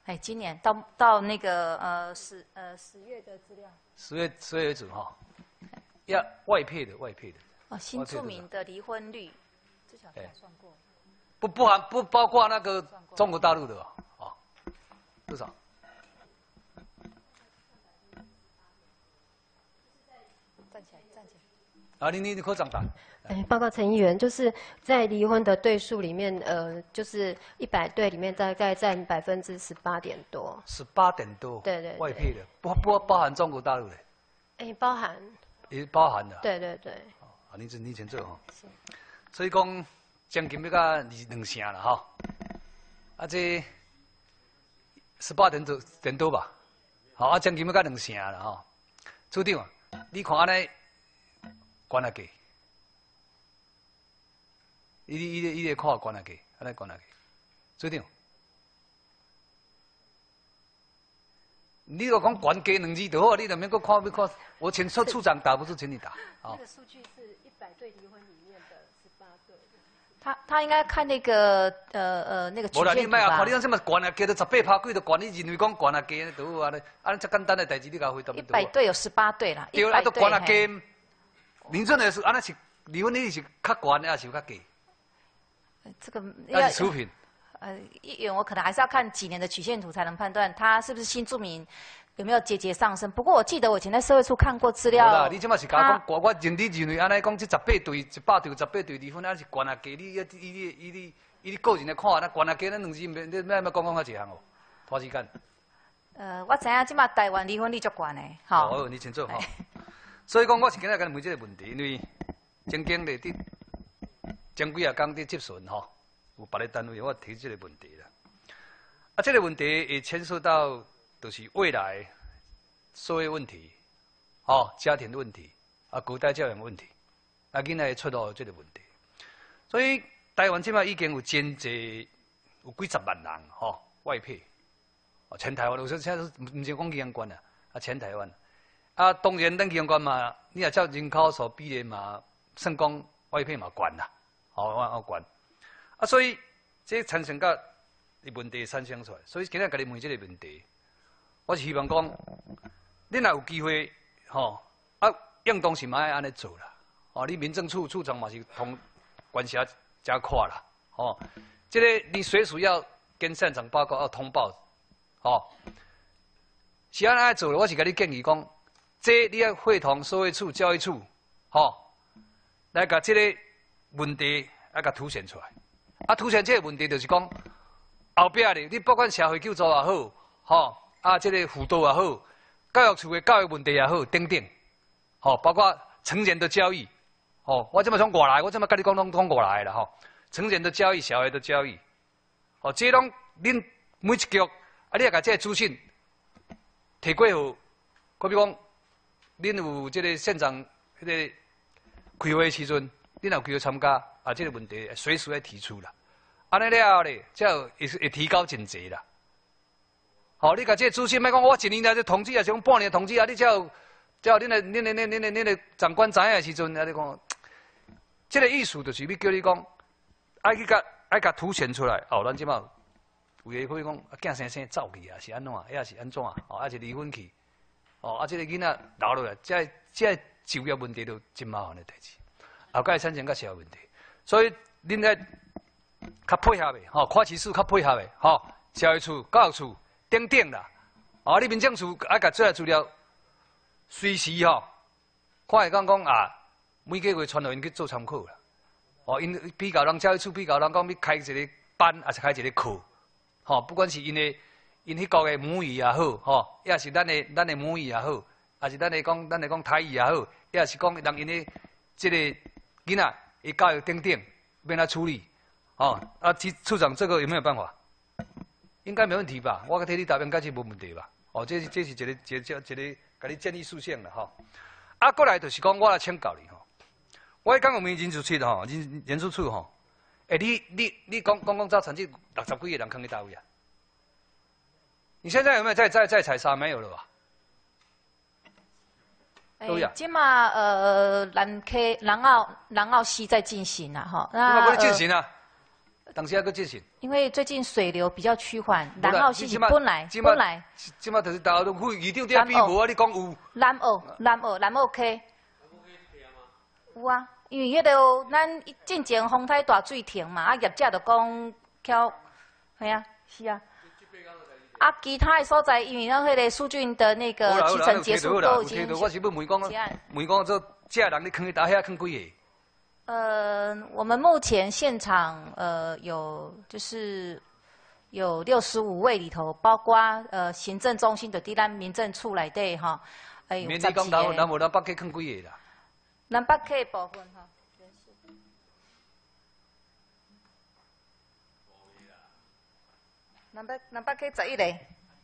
[SPEAKER 5] 哎，今年到到那个呃十呃十月的资料。
[SPEAKER 22] 十月十月为止哈。要外配的外配的。
[SPEAKER 5] 哦，新著名的离婚率，这小算算过。
[SPEAKER 22] 不不含不包括那个中国大陆的哦，多少？啊，你你你科长大。
[SPEAKER 10] 哎，报告陈议员，就是在离婚的对数里面，呃，就是一百对里面大概占百分之十八点多。
[SPEAKER 22] 十八点多。
[SPEAKER 10] 对对。
[SPEAKER 22] 外配的，不不包含中国大陆的。
[SPEAKER 10] 哎，包含。
[SPEAKER 22] 也包含的。
[SPEAKER 10] 对对对。
[SPEAKER 22] 啊，你你先做哈。是。所以讲，将近要到二两成了哈。啊，这十八点多点多吧。好，啊，将近要到两成了哈。处长，你看安尼。关下计，伊伊伊伊个看关了给，安尼关下计，处长，你若讲关给两字就好，你就免搁看要看。我请处处长打，不是请你打。
[SPEAKER 10] 那个数据是一百对离婚。
[SPEAKER 5] 他他应该看那个呃呃那个曲线图吧。无啦，
[SPEAKER 22] 你莫啊，看你讲什么十八趴几都关，你认为讲关下计都好安尼，安尼这简单的代志你甲回答。
[SPEAKER 5] 一百对有十八对啦，
[SPEAKER 22] 对啦，都关下计。民政的是，安那是离婚率是较高还是较低？
[SPEAKER 5] 这个
[SPEAKER 22] 要出品。
[SPEAKER 5] 呃，议员，我可能还是要看几年的曲线图才能判断他是不是新住民有没有节节上升。不过我记得我以前在社会处看过资料。
[SPEAKER 22] 啦，你即马是讲我我认你认为安尼讲，这十八对一百对十八对离婚，那是关啊低？你以你以你以你个人来看，那关啊低，咱两字你你要要讲讲较一项哦，拖时间。
[SPEAKER 5] 呃，我知影即马台湾离婚率足悬的，好。
[SPEAKER 22] 哦，你清楚哈。所以讲，我是今日跟你问这个问题，因为曾经咧伫前几啊工伫接询吼，有别个单位我提这个问题啦。啊，这个问题也牵涉到就是未来社会问题，哦，家庭问题，啊，古代教育问题，啊，囡仔出到这个问题。所以台湾即马已经有真济有几十万人吼外配，哦，全台湾，我说现在是唔是讲相关啊，啊，全台湾。啊，当然，咱相关嘛，你也照人口所比例嘛，算讲外配嘛悬啦，哦，我悬。啊，所以这产生个问题产生出来，所以今日甲你问这个问题，我是希望讲，你若有机会，吼，啊，应当是嘛爱安尼做啦，哦，你民政处处长嘛是同关辖加快啦，哦，这个你随时要跟县长报告要通报，哦，是安尼做，我是甲你建议讲。这你要会同社会处、教育处，吼，来甲这个问题啊甲凸显出来。啊，凸显这个问题就是讲后壁咧，你不管社会救助也好，吼啊，这个辅导也好，教育处的教育问题也好，等等，吼，包括成人的教育，吼，我这么从外来，我这么跟你讲拢讲外来啦，吼，成人的教育、小孩的教育，吼，这拢恁每一局，啊，你也甲即个资讯提过后，可比讲，恁有这个县长迄个开会时阵，恁有去参加，啊，这个问题随时来提出啦。安尼了后咧，才会会提高真济啦。好，你甲这资讯，莫讲我一年来就通知啊，是讲半年通知啊，你才有才有恁的恁的恁恁的恁的长官知影的时阵，啊，你讲，这个意思就是要叫你讲，爱去甲爱甲凸显出来。哦，咱即马有诶可以讲，囝生生走去啊，是安怎啊？也是安怎啊？哦，还是离婚去？哦，啊，这个囡仔留落来，这这就业问题都真麻烦的代志，后盖产生个社会问题，所以恁在。较配合的，吼，看起数较配合的，吼，社会处、教育处等等啦，哦，你民政处爱甲做来资料，随时吼，看会讲讲啊，每个月传落因去做参考啦，哦，因比较人教育处比较人讲要开一个班，还是开一个课，吼，不管是因的因迄国的母语也好，吼，也是咱的咱的母语也好，还是咱的讲咱的讲台语也好，也是讲人因的这个囡仔伊教育等等，要怎处理。哦，啊，处处长，这个有没有办法？应该没问题吧？我个替你答辩，应该是无问题吧？哦，这是这是一个一个一个给你建议事项了哈。啊，过来就是讲，我来请教你哈。我刚我们人事处的哈，人人事处哈。哎，你你你讲讲讲，造成这六十几个人坑你单位啊？你现在有没有在在在采沙？没有了吧？
[SPEAKER 5] 都有。今嘛呃，南科南澳南澳西在进行了哈。
[SPEAKER 22] 那不进行啊？当时还搁进行，
[SPEAKER 5] 因为最近水流比较趋缓，南澳溪本来本来，
[SPEAKER 22] 即马就是大家都会一定要比无啊！你讲有？
[SPEAKER 5] 南澳南澳南澳溪，有啊，因为迄个咱进前风台大水停嘛，啊业者就讲叫，系啊，是啊。啊，其他的所在，因为咱迄个苏俊的那个启程结束都已经，
[SPEAKER 22] 我是要问讲，问讲做这人你坑去打遐坑几个？
[SPEAKER 5] 呃，我们目前现场呃有就是有六十五位里头，包括呃行政中心的伫咱民政处来对哈，
[SPEAKER 22] 哎，免你讲南南无南北区坑几个啦？
[SPEAKER 5] 南北区部分哈，南北南北区十一个。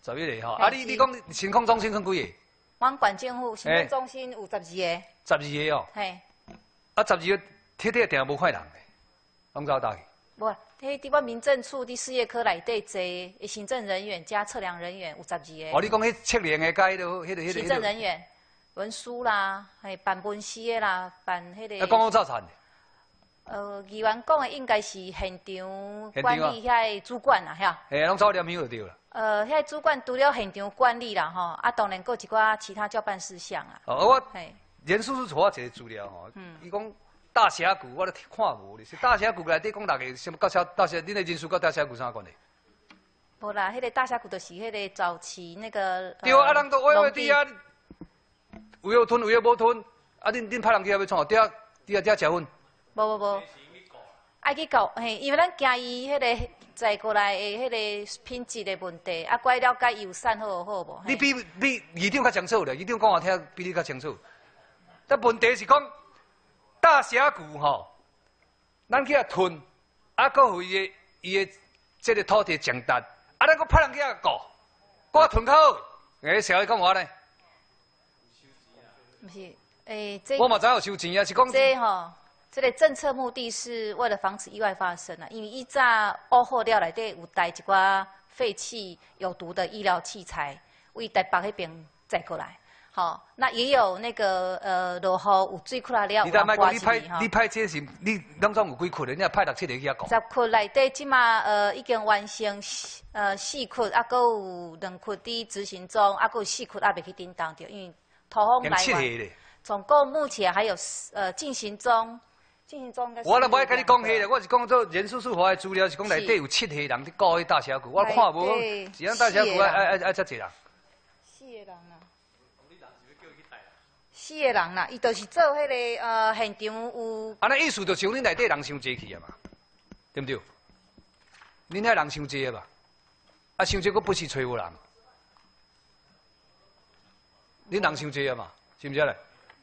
[SPEAKER 22] 十一个哈，啊你你讲情况中心坑几个？
[SPEAKER 5] 管管政府行政中心有十二个。
[SPEAKER 22] 十二个哦。嘿。啊，十二个。天天定无快人嘞，拢走倒去。
[SPEAKER 5] 无，迄伫我民政处伫事业科内底坐行政人员加测量人员有十二个。
[SPEAKER 22] 哦，你讲迄测量的加迄个、迄个、
[SPEAKER 5] 迄个。行政人员、文书啦，还办文书的啦，办迄个。
[SPEAKER 22] 啊，公共造产。
[SPEAKER 5] 呃，议员讲的应该是现场管理遐主管啦，吓。
[SPEAKER 22] 嘿，拢走念名就对了。
[SPEAKER 5] 呃，遐主管除了现场管理啦，吼，啊，当然搁一寡其他交办事项啊。
[SPEAKER 22] 哦，我严叔叔给我一个资料吼，伊讲。大峡谷，我都看无哩。是大峡谷内底讲大个什么？大峡大峡，恁的人数跟大峡谷啥关系？
[SPEAKER 5] 无啦，迄个大峡谷就是迄个早期那个。
[SPEAKER 22] 对啊，人都喂喂伫啊，有要吞有要无吞，啊，恁恁派人去遐要创，伫啊伫啊遮食薰。
[SPEAKER 5] 无无无。爱去搞嘿，因为咱惊伊迄个载过来的迄个品质的问题，啊，怪了解友善好好无？
[SPEAKER 22] 你比比一定较清楚咧，一定讲我听比你较清楚。但问题是讲。大峡谷吼，咱去遐吞，啊，搁有伊个伊个这个土地强大，啊，咱搁派人去遐搞，搁吞口，诶，社会讲话呢？
[SPEAKER 5] 不是，诶，这
[SPEAKER 22] 我嘛知有收钱啊，是讲
[SPEAKER 5] 这吼，这个政策目的是为了防止意外发生啊，因为依早污货料内底有带一寡废弃有毒的医疗器材，为台北迄边载过来。好，那也有那个呃，落雨有水库来了，
[SPEAKER 22] 你派你派这是你当中有几库的？你派六七个去遐讲。
[SPEAKER 5] 十库内底即马呃已经完成呃四库，啊，搁有两库伫执行中，啊，搁有四库还未去叮当着，因为台风来嘛。总共目前还有呃进行中，进行中。
[SPEAKER 22] 我都不爱跟你讲迄个，我是讲做人数数化的资料，是讲内底有七个人伫搞迄大峡谷，我看无，只样大峡谷爱爱爱爱遮济人。
[SPEAKER 5] 四个人啊。
[SPEAKER 23] 四个人啦，伊就是做迄、个呃现场有。
[SPEAKER 22] 安尼意思就是恁内底人伤济去啊嘛，对不对？恁遐人伤济啊嘛，啊伤济佫不是找无人，恁人伤济啊嘛，是毋是咧？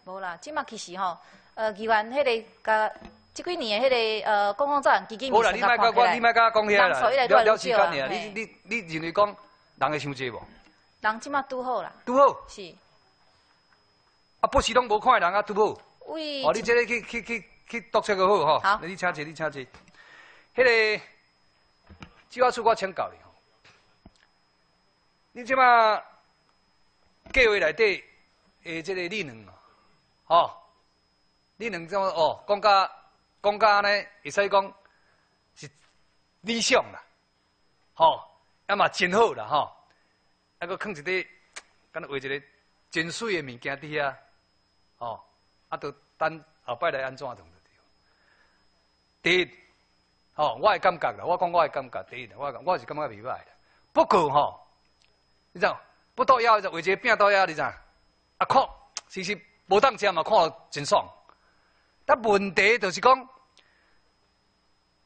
[SPEAKER 23] 无啦，即马其实吼，呃，议员迄个甲即几年的迄、个呃公共责任基金
[SPEAKER 22] 好啦，你莫甲我，你莫甲我讲遐啦，你你你认为讲人会伤济无？
[SPEAKER 23] 人即马拄好啦。
[SPEAKER 22] 拄好。
[SPEAKER 23] 是。
[SPEAKER 22] 啊，不是拢无看的人啊，拄好。
[SPEAKER 23] 喂。
[SPEAKER 22] 哦，你这个去去去去督促个好吼。
[SPEAKER 23] 好
[SPEAKER 22] 你请坐，你请坐。迄、个，计划处我请教你吼。你即马计划内底诶，即个理念哦，吼，理念怎么哦？讲甲讲甲安尼，会使讲是理想啦，吼，啊嘛真好啦，吼，啊搁放一个，敢若画一个真水诶物件伫遐，哦，啊，都等后摆来安怎同就对。第一，哦，我的感觉啦，我讲我的感觉，第一，我讲我是感觉袂歹啦。不过吼，你知道，不到腰就为一个饼倒腰，你知道？啊，看，其实无当食嘛，看了真爽。但问题就是讲，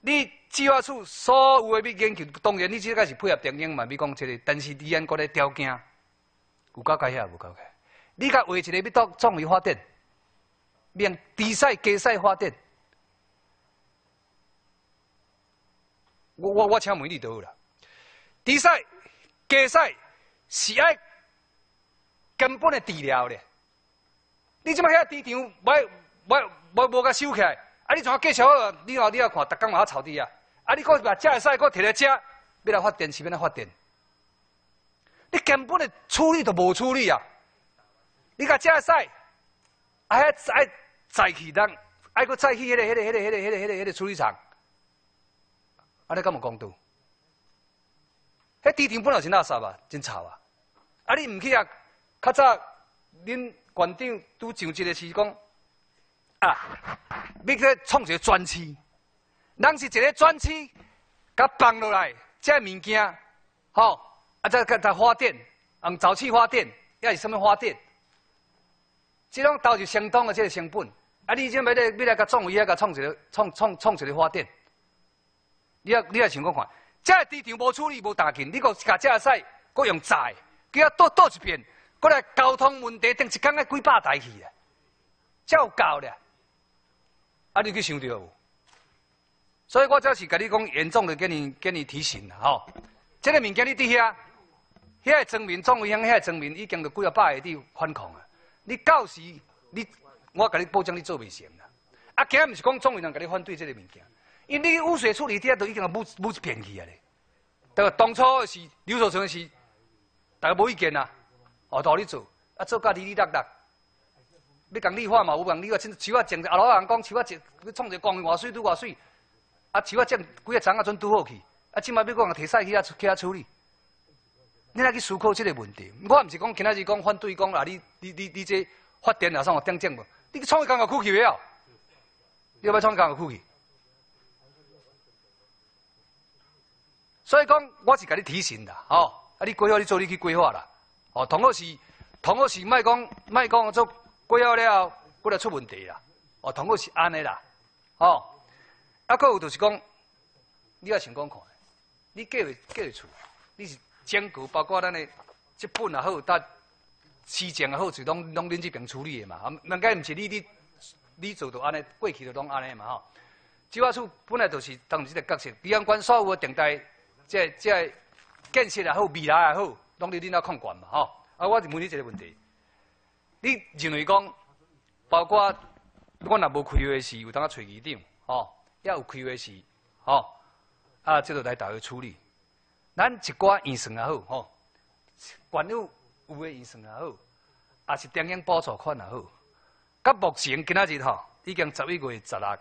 [SPEAKER 22] 你计划处所有的要研究，当然你即个是配合电影嘛，比讲这个，但是依然嗰个条件有够解遐无够解。你甲画一个要当创意发展，免低赛加赛发展。我我我请问你倒啦，低赛加赛是爱根本的治疗咧。你即摆遐市场，我我我无甲收起来，啊！你怎啊介绍好？你后你要看，逐工嘛喺草地啊！啊！你讲把食的屎，搁摕来食，要来发电是要来发电？你根本的处理都无处理啊！你甲食的屎，爱爱再去人，爱搁再去迄个、迄个、迄个、迄个、迄个、迄个、迄个处理厂，啊！你敢有公道？迄地顶本来是垃圾啊，真臭啊！啊！你毋去啊？较早恁馆长拄上一个时讲啊，你去创一个专区，人是一个专区，甲放落来，遮物件，吼，啊再甲它发电，用沼气发电，抑是什么发电？即种都是相当的这个成本，啊，你这要来要来甲创位啊，甲创一个创创创一个发电，你啊你啊想讲看，这个市场无处理无打紧，你个甲这个使，搁用载，叫它倒倒一遍。搁来交通问题，顶一工要几百台去啊，才有够咧。啊，你去想到无？所以我则是甲你讲严重的，给你给你提醒吼。这个物件你伫遐，遐个证明，总有乡遐个证明已经有几啊百个伫反抗啊。你到时你，我甲你保证你做袂成啦。啊，今日毋是讲总有人甲你反对这个物件，因为你污水处理底下都已经母母一片去啊咧。对当初是刘所成是，大家无意见啊。哦，道理做，啊做甲哩哩答答，要讲理化嘛，有讲理化，像树啊种，啊老人讲树啊种，要创一个公园，偌水拄偌水，啊树啊种几啊丛啊，准拄好去，啊即摆要讲摕屎去遐去遐处理，你来去思考即个问题。我毋是讲今仔日讲反对讲啦，你你你你这发展啊，啥有点正无？你去创一工个区去未啊？你要要创一工个区去？所以讲，我是甲你提醒啦，吼，啊你规划你做，你去规划啦。哦，同好是，同好是，莫讲莫讲做规划了，过来出问题啦。哦，同好是安尼啦。哦，啊，搁有就是讲，你要想讲看，你计划计划出，你是整个包括咱的这本也好，搭市政也好，是拢拢恁这边处理的嘛。啊，应该毋是你你你做到安尼，过去就拢安尼嘛吼。计划处本来就是当时个角色，比安管所有的等待，这这建设也好，未来也好。拢你恁那控管嘛，吼！啊，我就问你一个问题：你认为讲，包括我若无开会时，有当啊找议长，吼，也有开会时，吼，啊，即个来大家处理。咱一寡预算也好，吼，原有有诶预算也好，也是中央补助款也好，到目前今仔日吼，已经十一月十六，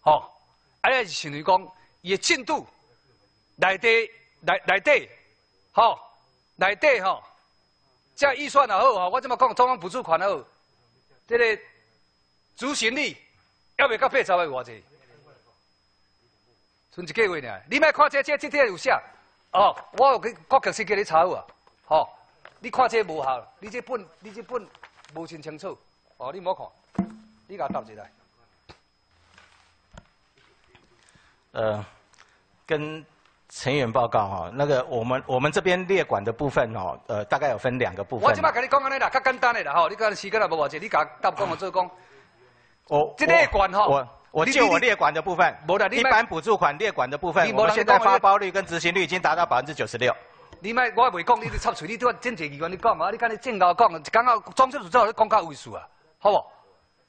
[SPEAKER 22] 吼，啊，也是认为讲，伊诶进度内底内内底。吼，内底吼，这预算也好吼，我这么讲中央补助款也好，这个执行力要未到八十个偌济，剩一个月呢。你莫看这这这这有写，哦，我有去国剧司给你查好啊，吼，你看这无效，你这本你这本无清清楚，哦，你莫看，你甲我答一来。
[SPEAKER 8] 呃，跟成员报告哈，那个我们我们这边列管的部分哦，呃，大概有分两个部分。
[SPEAKER 22] 我即摆跟你讲安尼啦，较简单的啦吼，你讲时间也无偌济，你甲我答讲我做讲。
[SPEAKER 8] 我
[SPEAKER 22] 这列管吼，
[SPEAKER 8] 我我
[SPEAKER 22] 你
[SPEAKER 8] 就我列管的部分，一般补助款列管的部分
[SPEAKER 22] 你，
[SPEAKER 8] 我们现在发包率跟执行率已经达到百分之九十六。
[SPEAKER 22] 你咪我未讲，你就插嘴，你拄啊正济议员你讲啊，你敢你正交讲，一讲到装修组之后，你讲到位数啊，好无？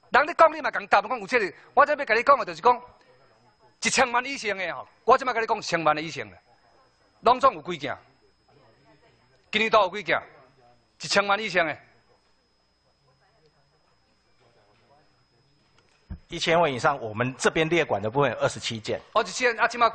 [SPEAKER 22] 人你讲你嘛共答，讲有这个，我这要跟你讲的就是讲一千万以上的吼，我即摆甲你讲一千万的以上的，拢总有几件，今年都有几件，一千万以上的。
[SPEAKER 8] 一千万以上，我们这边列管的部分有二十七件。
[SPEAKER 22] 二十七件啊，起码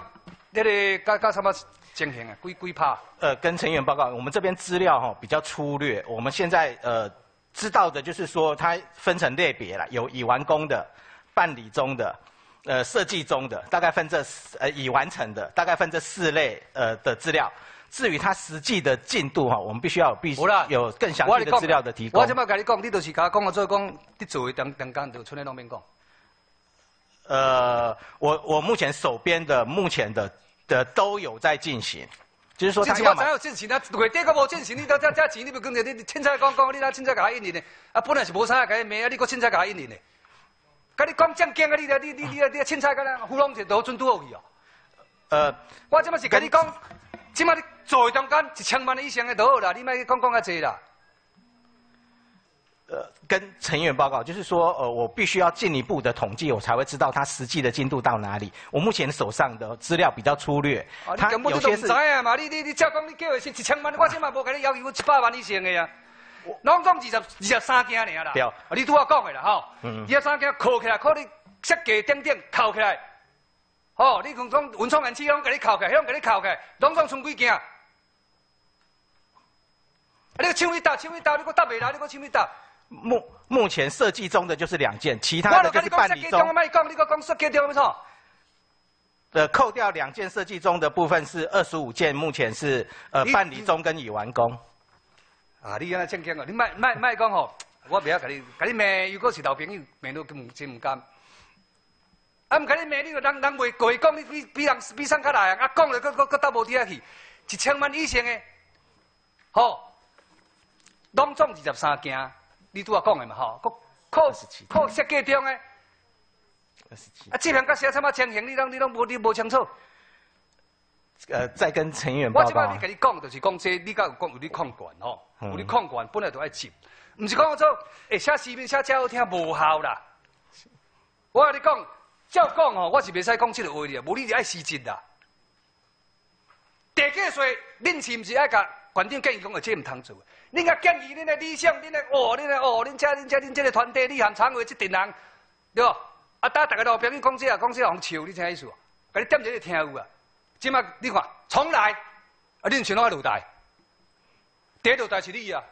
[SPEAKER 22] 那个甲甲什么情形啊？几几拍？
[SPEAKER 8] 呃，跟成员报告，我们这边资料哈比较粗略，我们现在呃知道的就是说它分成类别了，有已完工的、办理中的、呃设计中的，大概分这四呃已完成的，大概分这四类呃的资料。至于它实际的进度哈，我们必须要有必须有更详细的资料的提供
[SPEAKER 22] 我。即摆甲你讲，你就是甲我讲个做讲，你做的等等间就剩咧拢免讲。
[SPEAKER 8] 呃，我我目前手边的目前的的都有在进行，就是说
[SPEAKER 22] 这是我知
[SPEAKER 8] 他要买
[SPEAKER 22] 有进行啊，月底个无进行，你都这这钱你要讲着你凊彩讲讲，你哪凊彩甲伊印印的？啊，本来是无啥甲伊骂啊，你搁凊彩甲伊印印的。甲你讲正经啊，你你你你你你凊彩甲咱糊弄者都准拄好去哦。
[SPEAKER 8] 呃，
[SPEAKER 22] 我即摆是甲你讲，即摆你做的中间一千万以上的都好啦，你莫去讲讲较济啦。
[SPEAKER 8] 呃，跟成员报告，就是说，呃，我必须要进一步的统计，我才会知道它实际的进度到哪里。我目前手上的资料比较粗略，
[SPEAKER 22] 啊，你
[SPEAKER 8] 它
[SPEAKER 22] 根本你都唔知
[SPEAKER 8] 有些是
[SPEAKER 22] 啊嘛！你你你照讲你叫的是一千万，我即摆无甲你要求一百万以上的呀。拢总二十二十三件尔啦。
[SPEAKER 8] 对
[SPEAKER 22] 啊，你拄我讲的啦吼，
[SPEAKER 8] 嗯
[SPEAKER 22] 二十三件扣起来，扣你设计等等扣起来，哦，你讲讲文创园区拢甲你扣起来，拢甲你扣起来，拢总剩几件？啊，你个抢去搭，抢去搭，你个搭袂来，你个抢去搭。
[SPEAKER 8] 目目前设计中的就是两件，其他的就是办理中
[SPEAKER 22] 计中的，。莫讲，你个讲设计中要创。
[SPEAKER 8] 呃，扣掉两件设计中的部分是二十五件，目前是呃办理中跟已完工。
[SPEAKER 22] 啊，你安尼正经哦，你卖卖卖讲吼，我袂晓甲你甲你骂，如果是老朋友，骂都真真唔甘。啊，毋甲你骂，你个人人袂过讲，你比比人比上较来啊，啊讲了，搁搁搁搭无底下去，一千万以上的，吼，拢总二十三件，你拄啊讲的嘛吼，搁扣扣设计中的，
[SPEAKER 8] 二十七。
[SPEAKER 22] 啊，这边甲写什么情形，你拢你拢无你无清楚。
[SPEAKER 8] 呃，再跟陈员报告
[SPEAKER 22] 我即摆你。甲你讲，就是讲这，你甲有讲有你控管吼，
[SPEAKER 8] 嗯
[SPEAKER 22] 有你控管本来就爱接，毋是讲做，会写视频写遮好听无效啦。我甲你讲，照讲吼，我是袂使讲即个话的，无你就爱失职啦。地价税，恁是毋是爱甲县长建议讲，这毋通做？恁甲建议恁的理想，恁的哦，恁的哦，恁遮恁遮恁这个团队，你含参会这阵人，对无？啊，打逐个老朋友讲这啊，讲这互笑，你听意思无？甲你点一个听有啊？即摆你看，重来，啊，恁全拢爱落台，第一落台是你啊，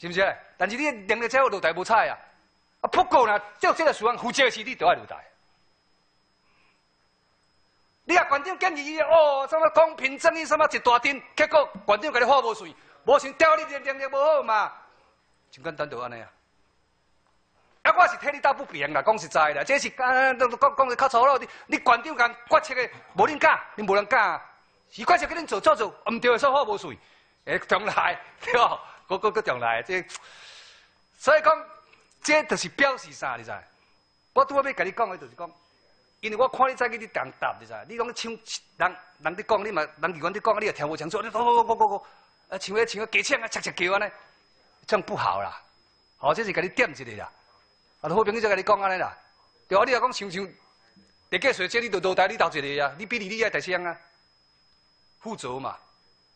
[SPEAKER 22] 是毋是？但是你两个车落台无彩啊，啊，不过啦，照这个事案负责的是你，就爱落台。你啊，县长建议伊哦，什么公平正义，什么一大阵，结果县长甲你画无水，无想调你能力无好嘛，真简单就安尼啊。啊，我是替你打不平啦，讲实在啦，这是啊，讲讲的较粗鲁，你你县长讲决策的，无恁敢，恁无人敢啊，是决策给恁做做做，毋对的说好无水，诶，重来，对吧？个个个重来，这所以讲，这就是表示啥，你知？我拄仔要甲你讲的，就是讲，因为我看你早起你当答，你知？你讲唱人人伫讲，你嘛人议员伫讲，你也听无清楚，你 go go go go go，啊，像咧像咧鸡抢啊，切切叫安尼，这样不好啦。哦，这是甲你点一个啦。啊，好朋友才甲你讲安尼啦，对啊，你若讲想想，地价税这你就落台你头一个啊，你比你你爱大声啊，负责嘛。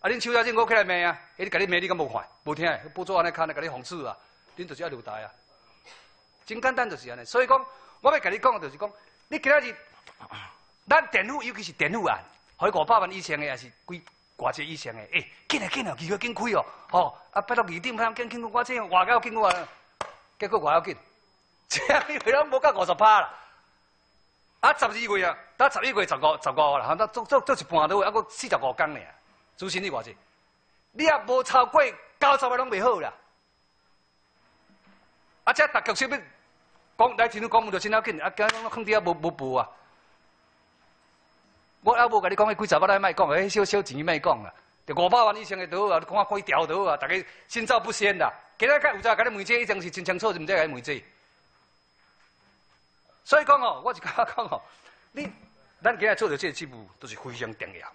[SPEAKER 22] 啊，恁邱小姐我起来骂啊，迄你甲你骂你敢无看，无听，不做安尼看来甲你讽刺啊，恁就是爱落台啊。真简单就是安尼，所以讲，我要甲你讲的就是讲，你今仔日，咱电府尤其是电府案，开五百万以上的，也是几偌济以上的，诶、紧来紧来，机会紧开哦，吼，啊，拜托二点拍紧紧，我这样外交紧我，结果外交紧。这样因为拢无到五十趴啦，啊十二月啊，到十一月十五十五啦，哈，到做做做一半都，啊，搁四十五工呢，主持你偌济，你也无超过九十万拢袂好啦。啊，这大局势要讲来，真正讲唔着真要紧，啊，今讲放底下无无步啊。我还无甲你讲，迄几十万咱卖讲，迄小小钱卖讲啦。就五百万以上的都好啊，你看开条都好啊，大家心照不宣啦。今日甲有在甲你问这，已经是真清楚，就毋知甲你问这。所以讲哦，我是甲讲哦，你咱今日做着这个职务都是非常重要。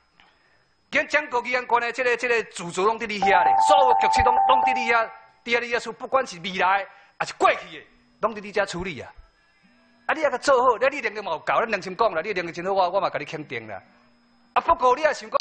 [SPEAKER 22] 今整个宜安县的这个这个自助拢伫你遐咧，所有局势拢拢伫你遐，伫你遐处，不管是未来还是过去的，拢伫你遮处理啊。啊，你啊甲做好，你你能力嘛有够，咱良心讲啦，你能力真好，我我嘛甲你肯定啦。啊，不过你啊想讲。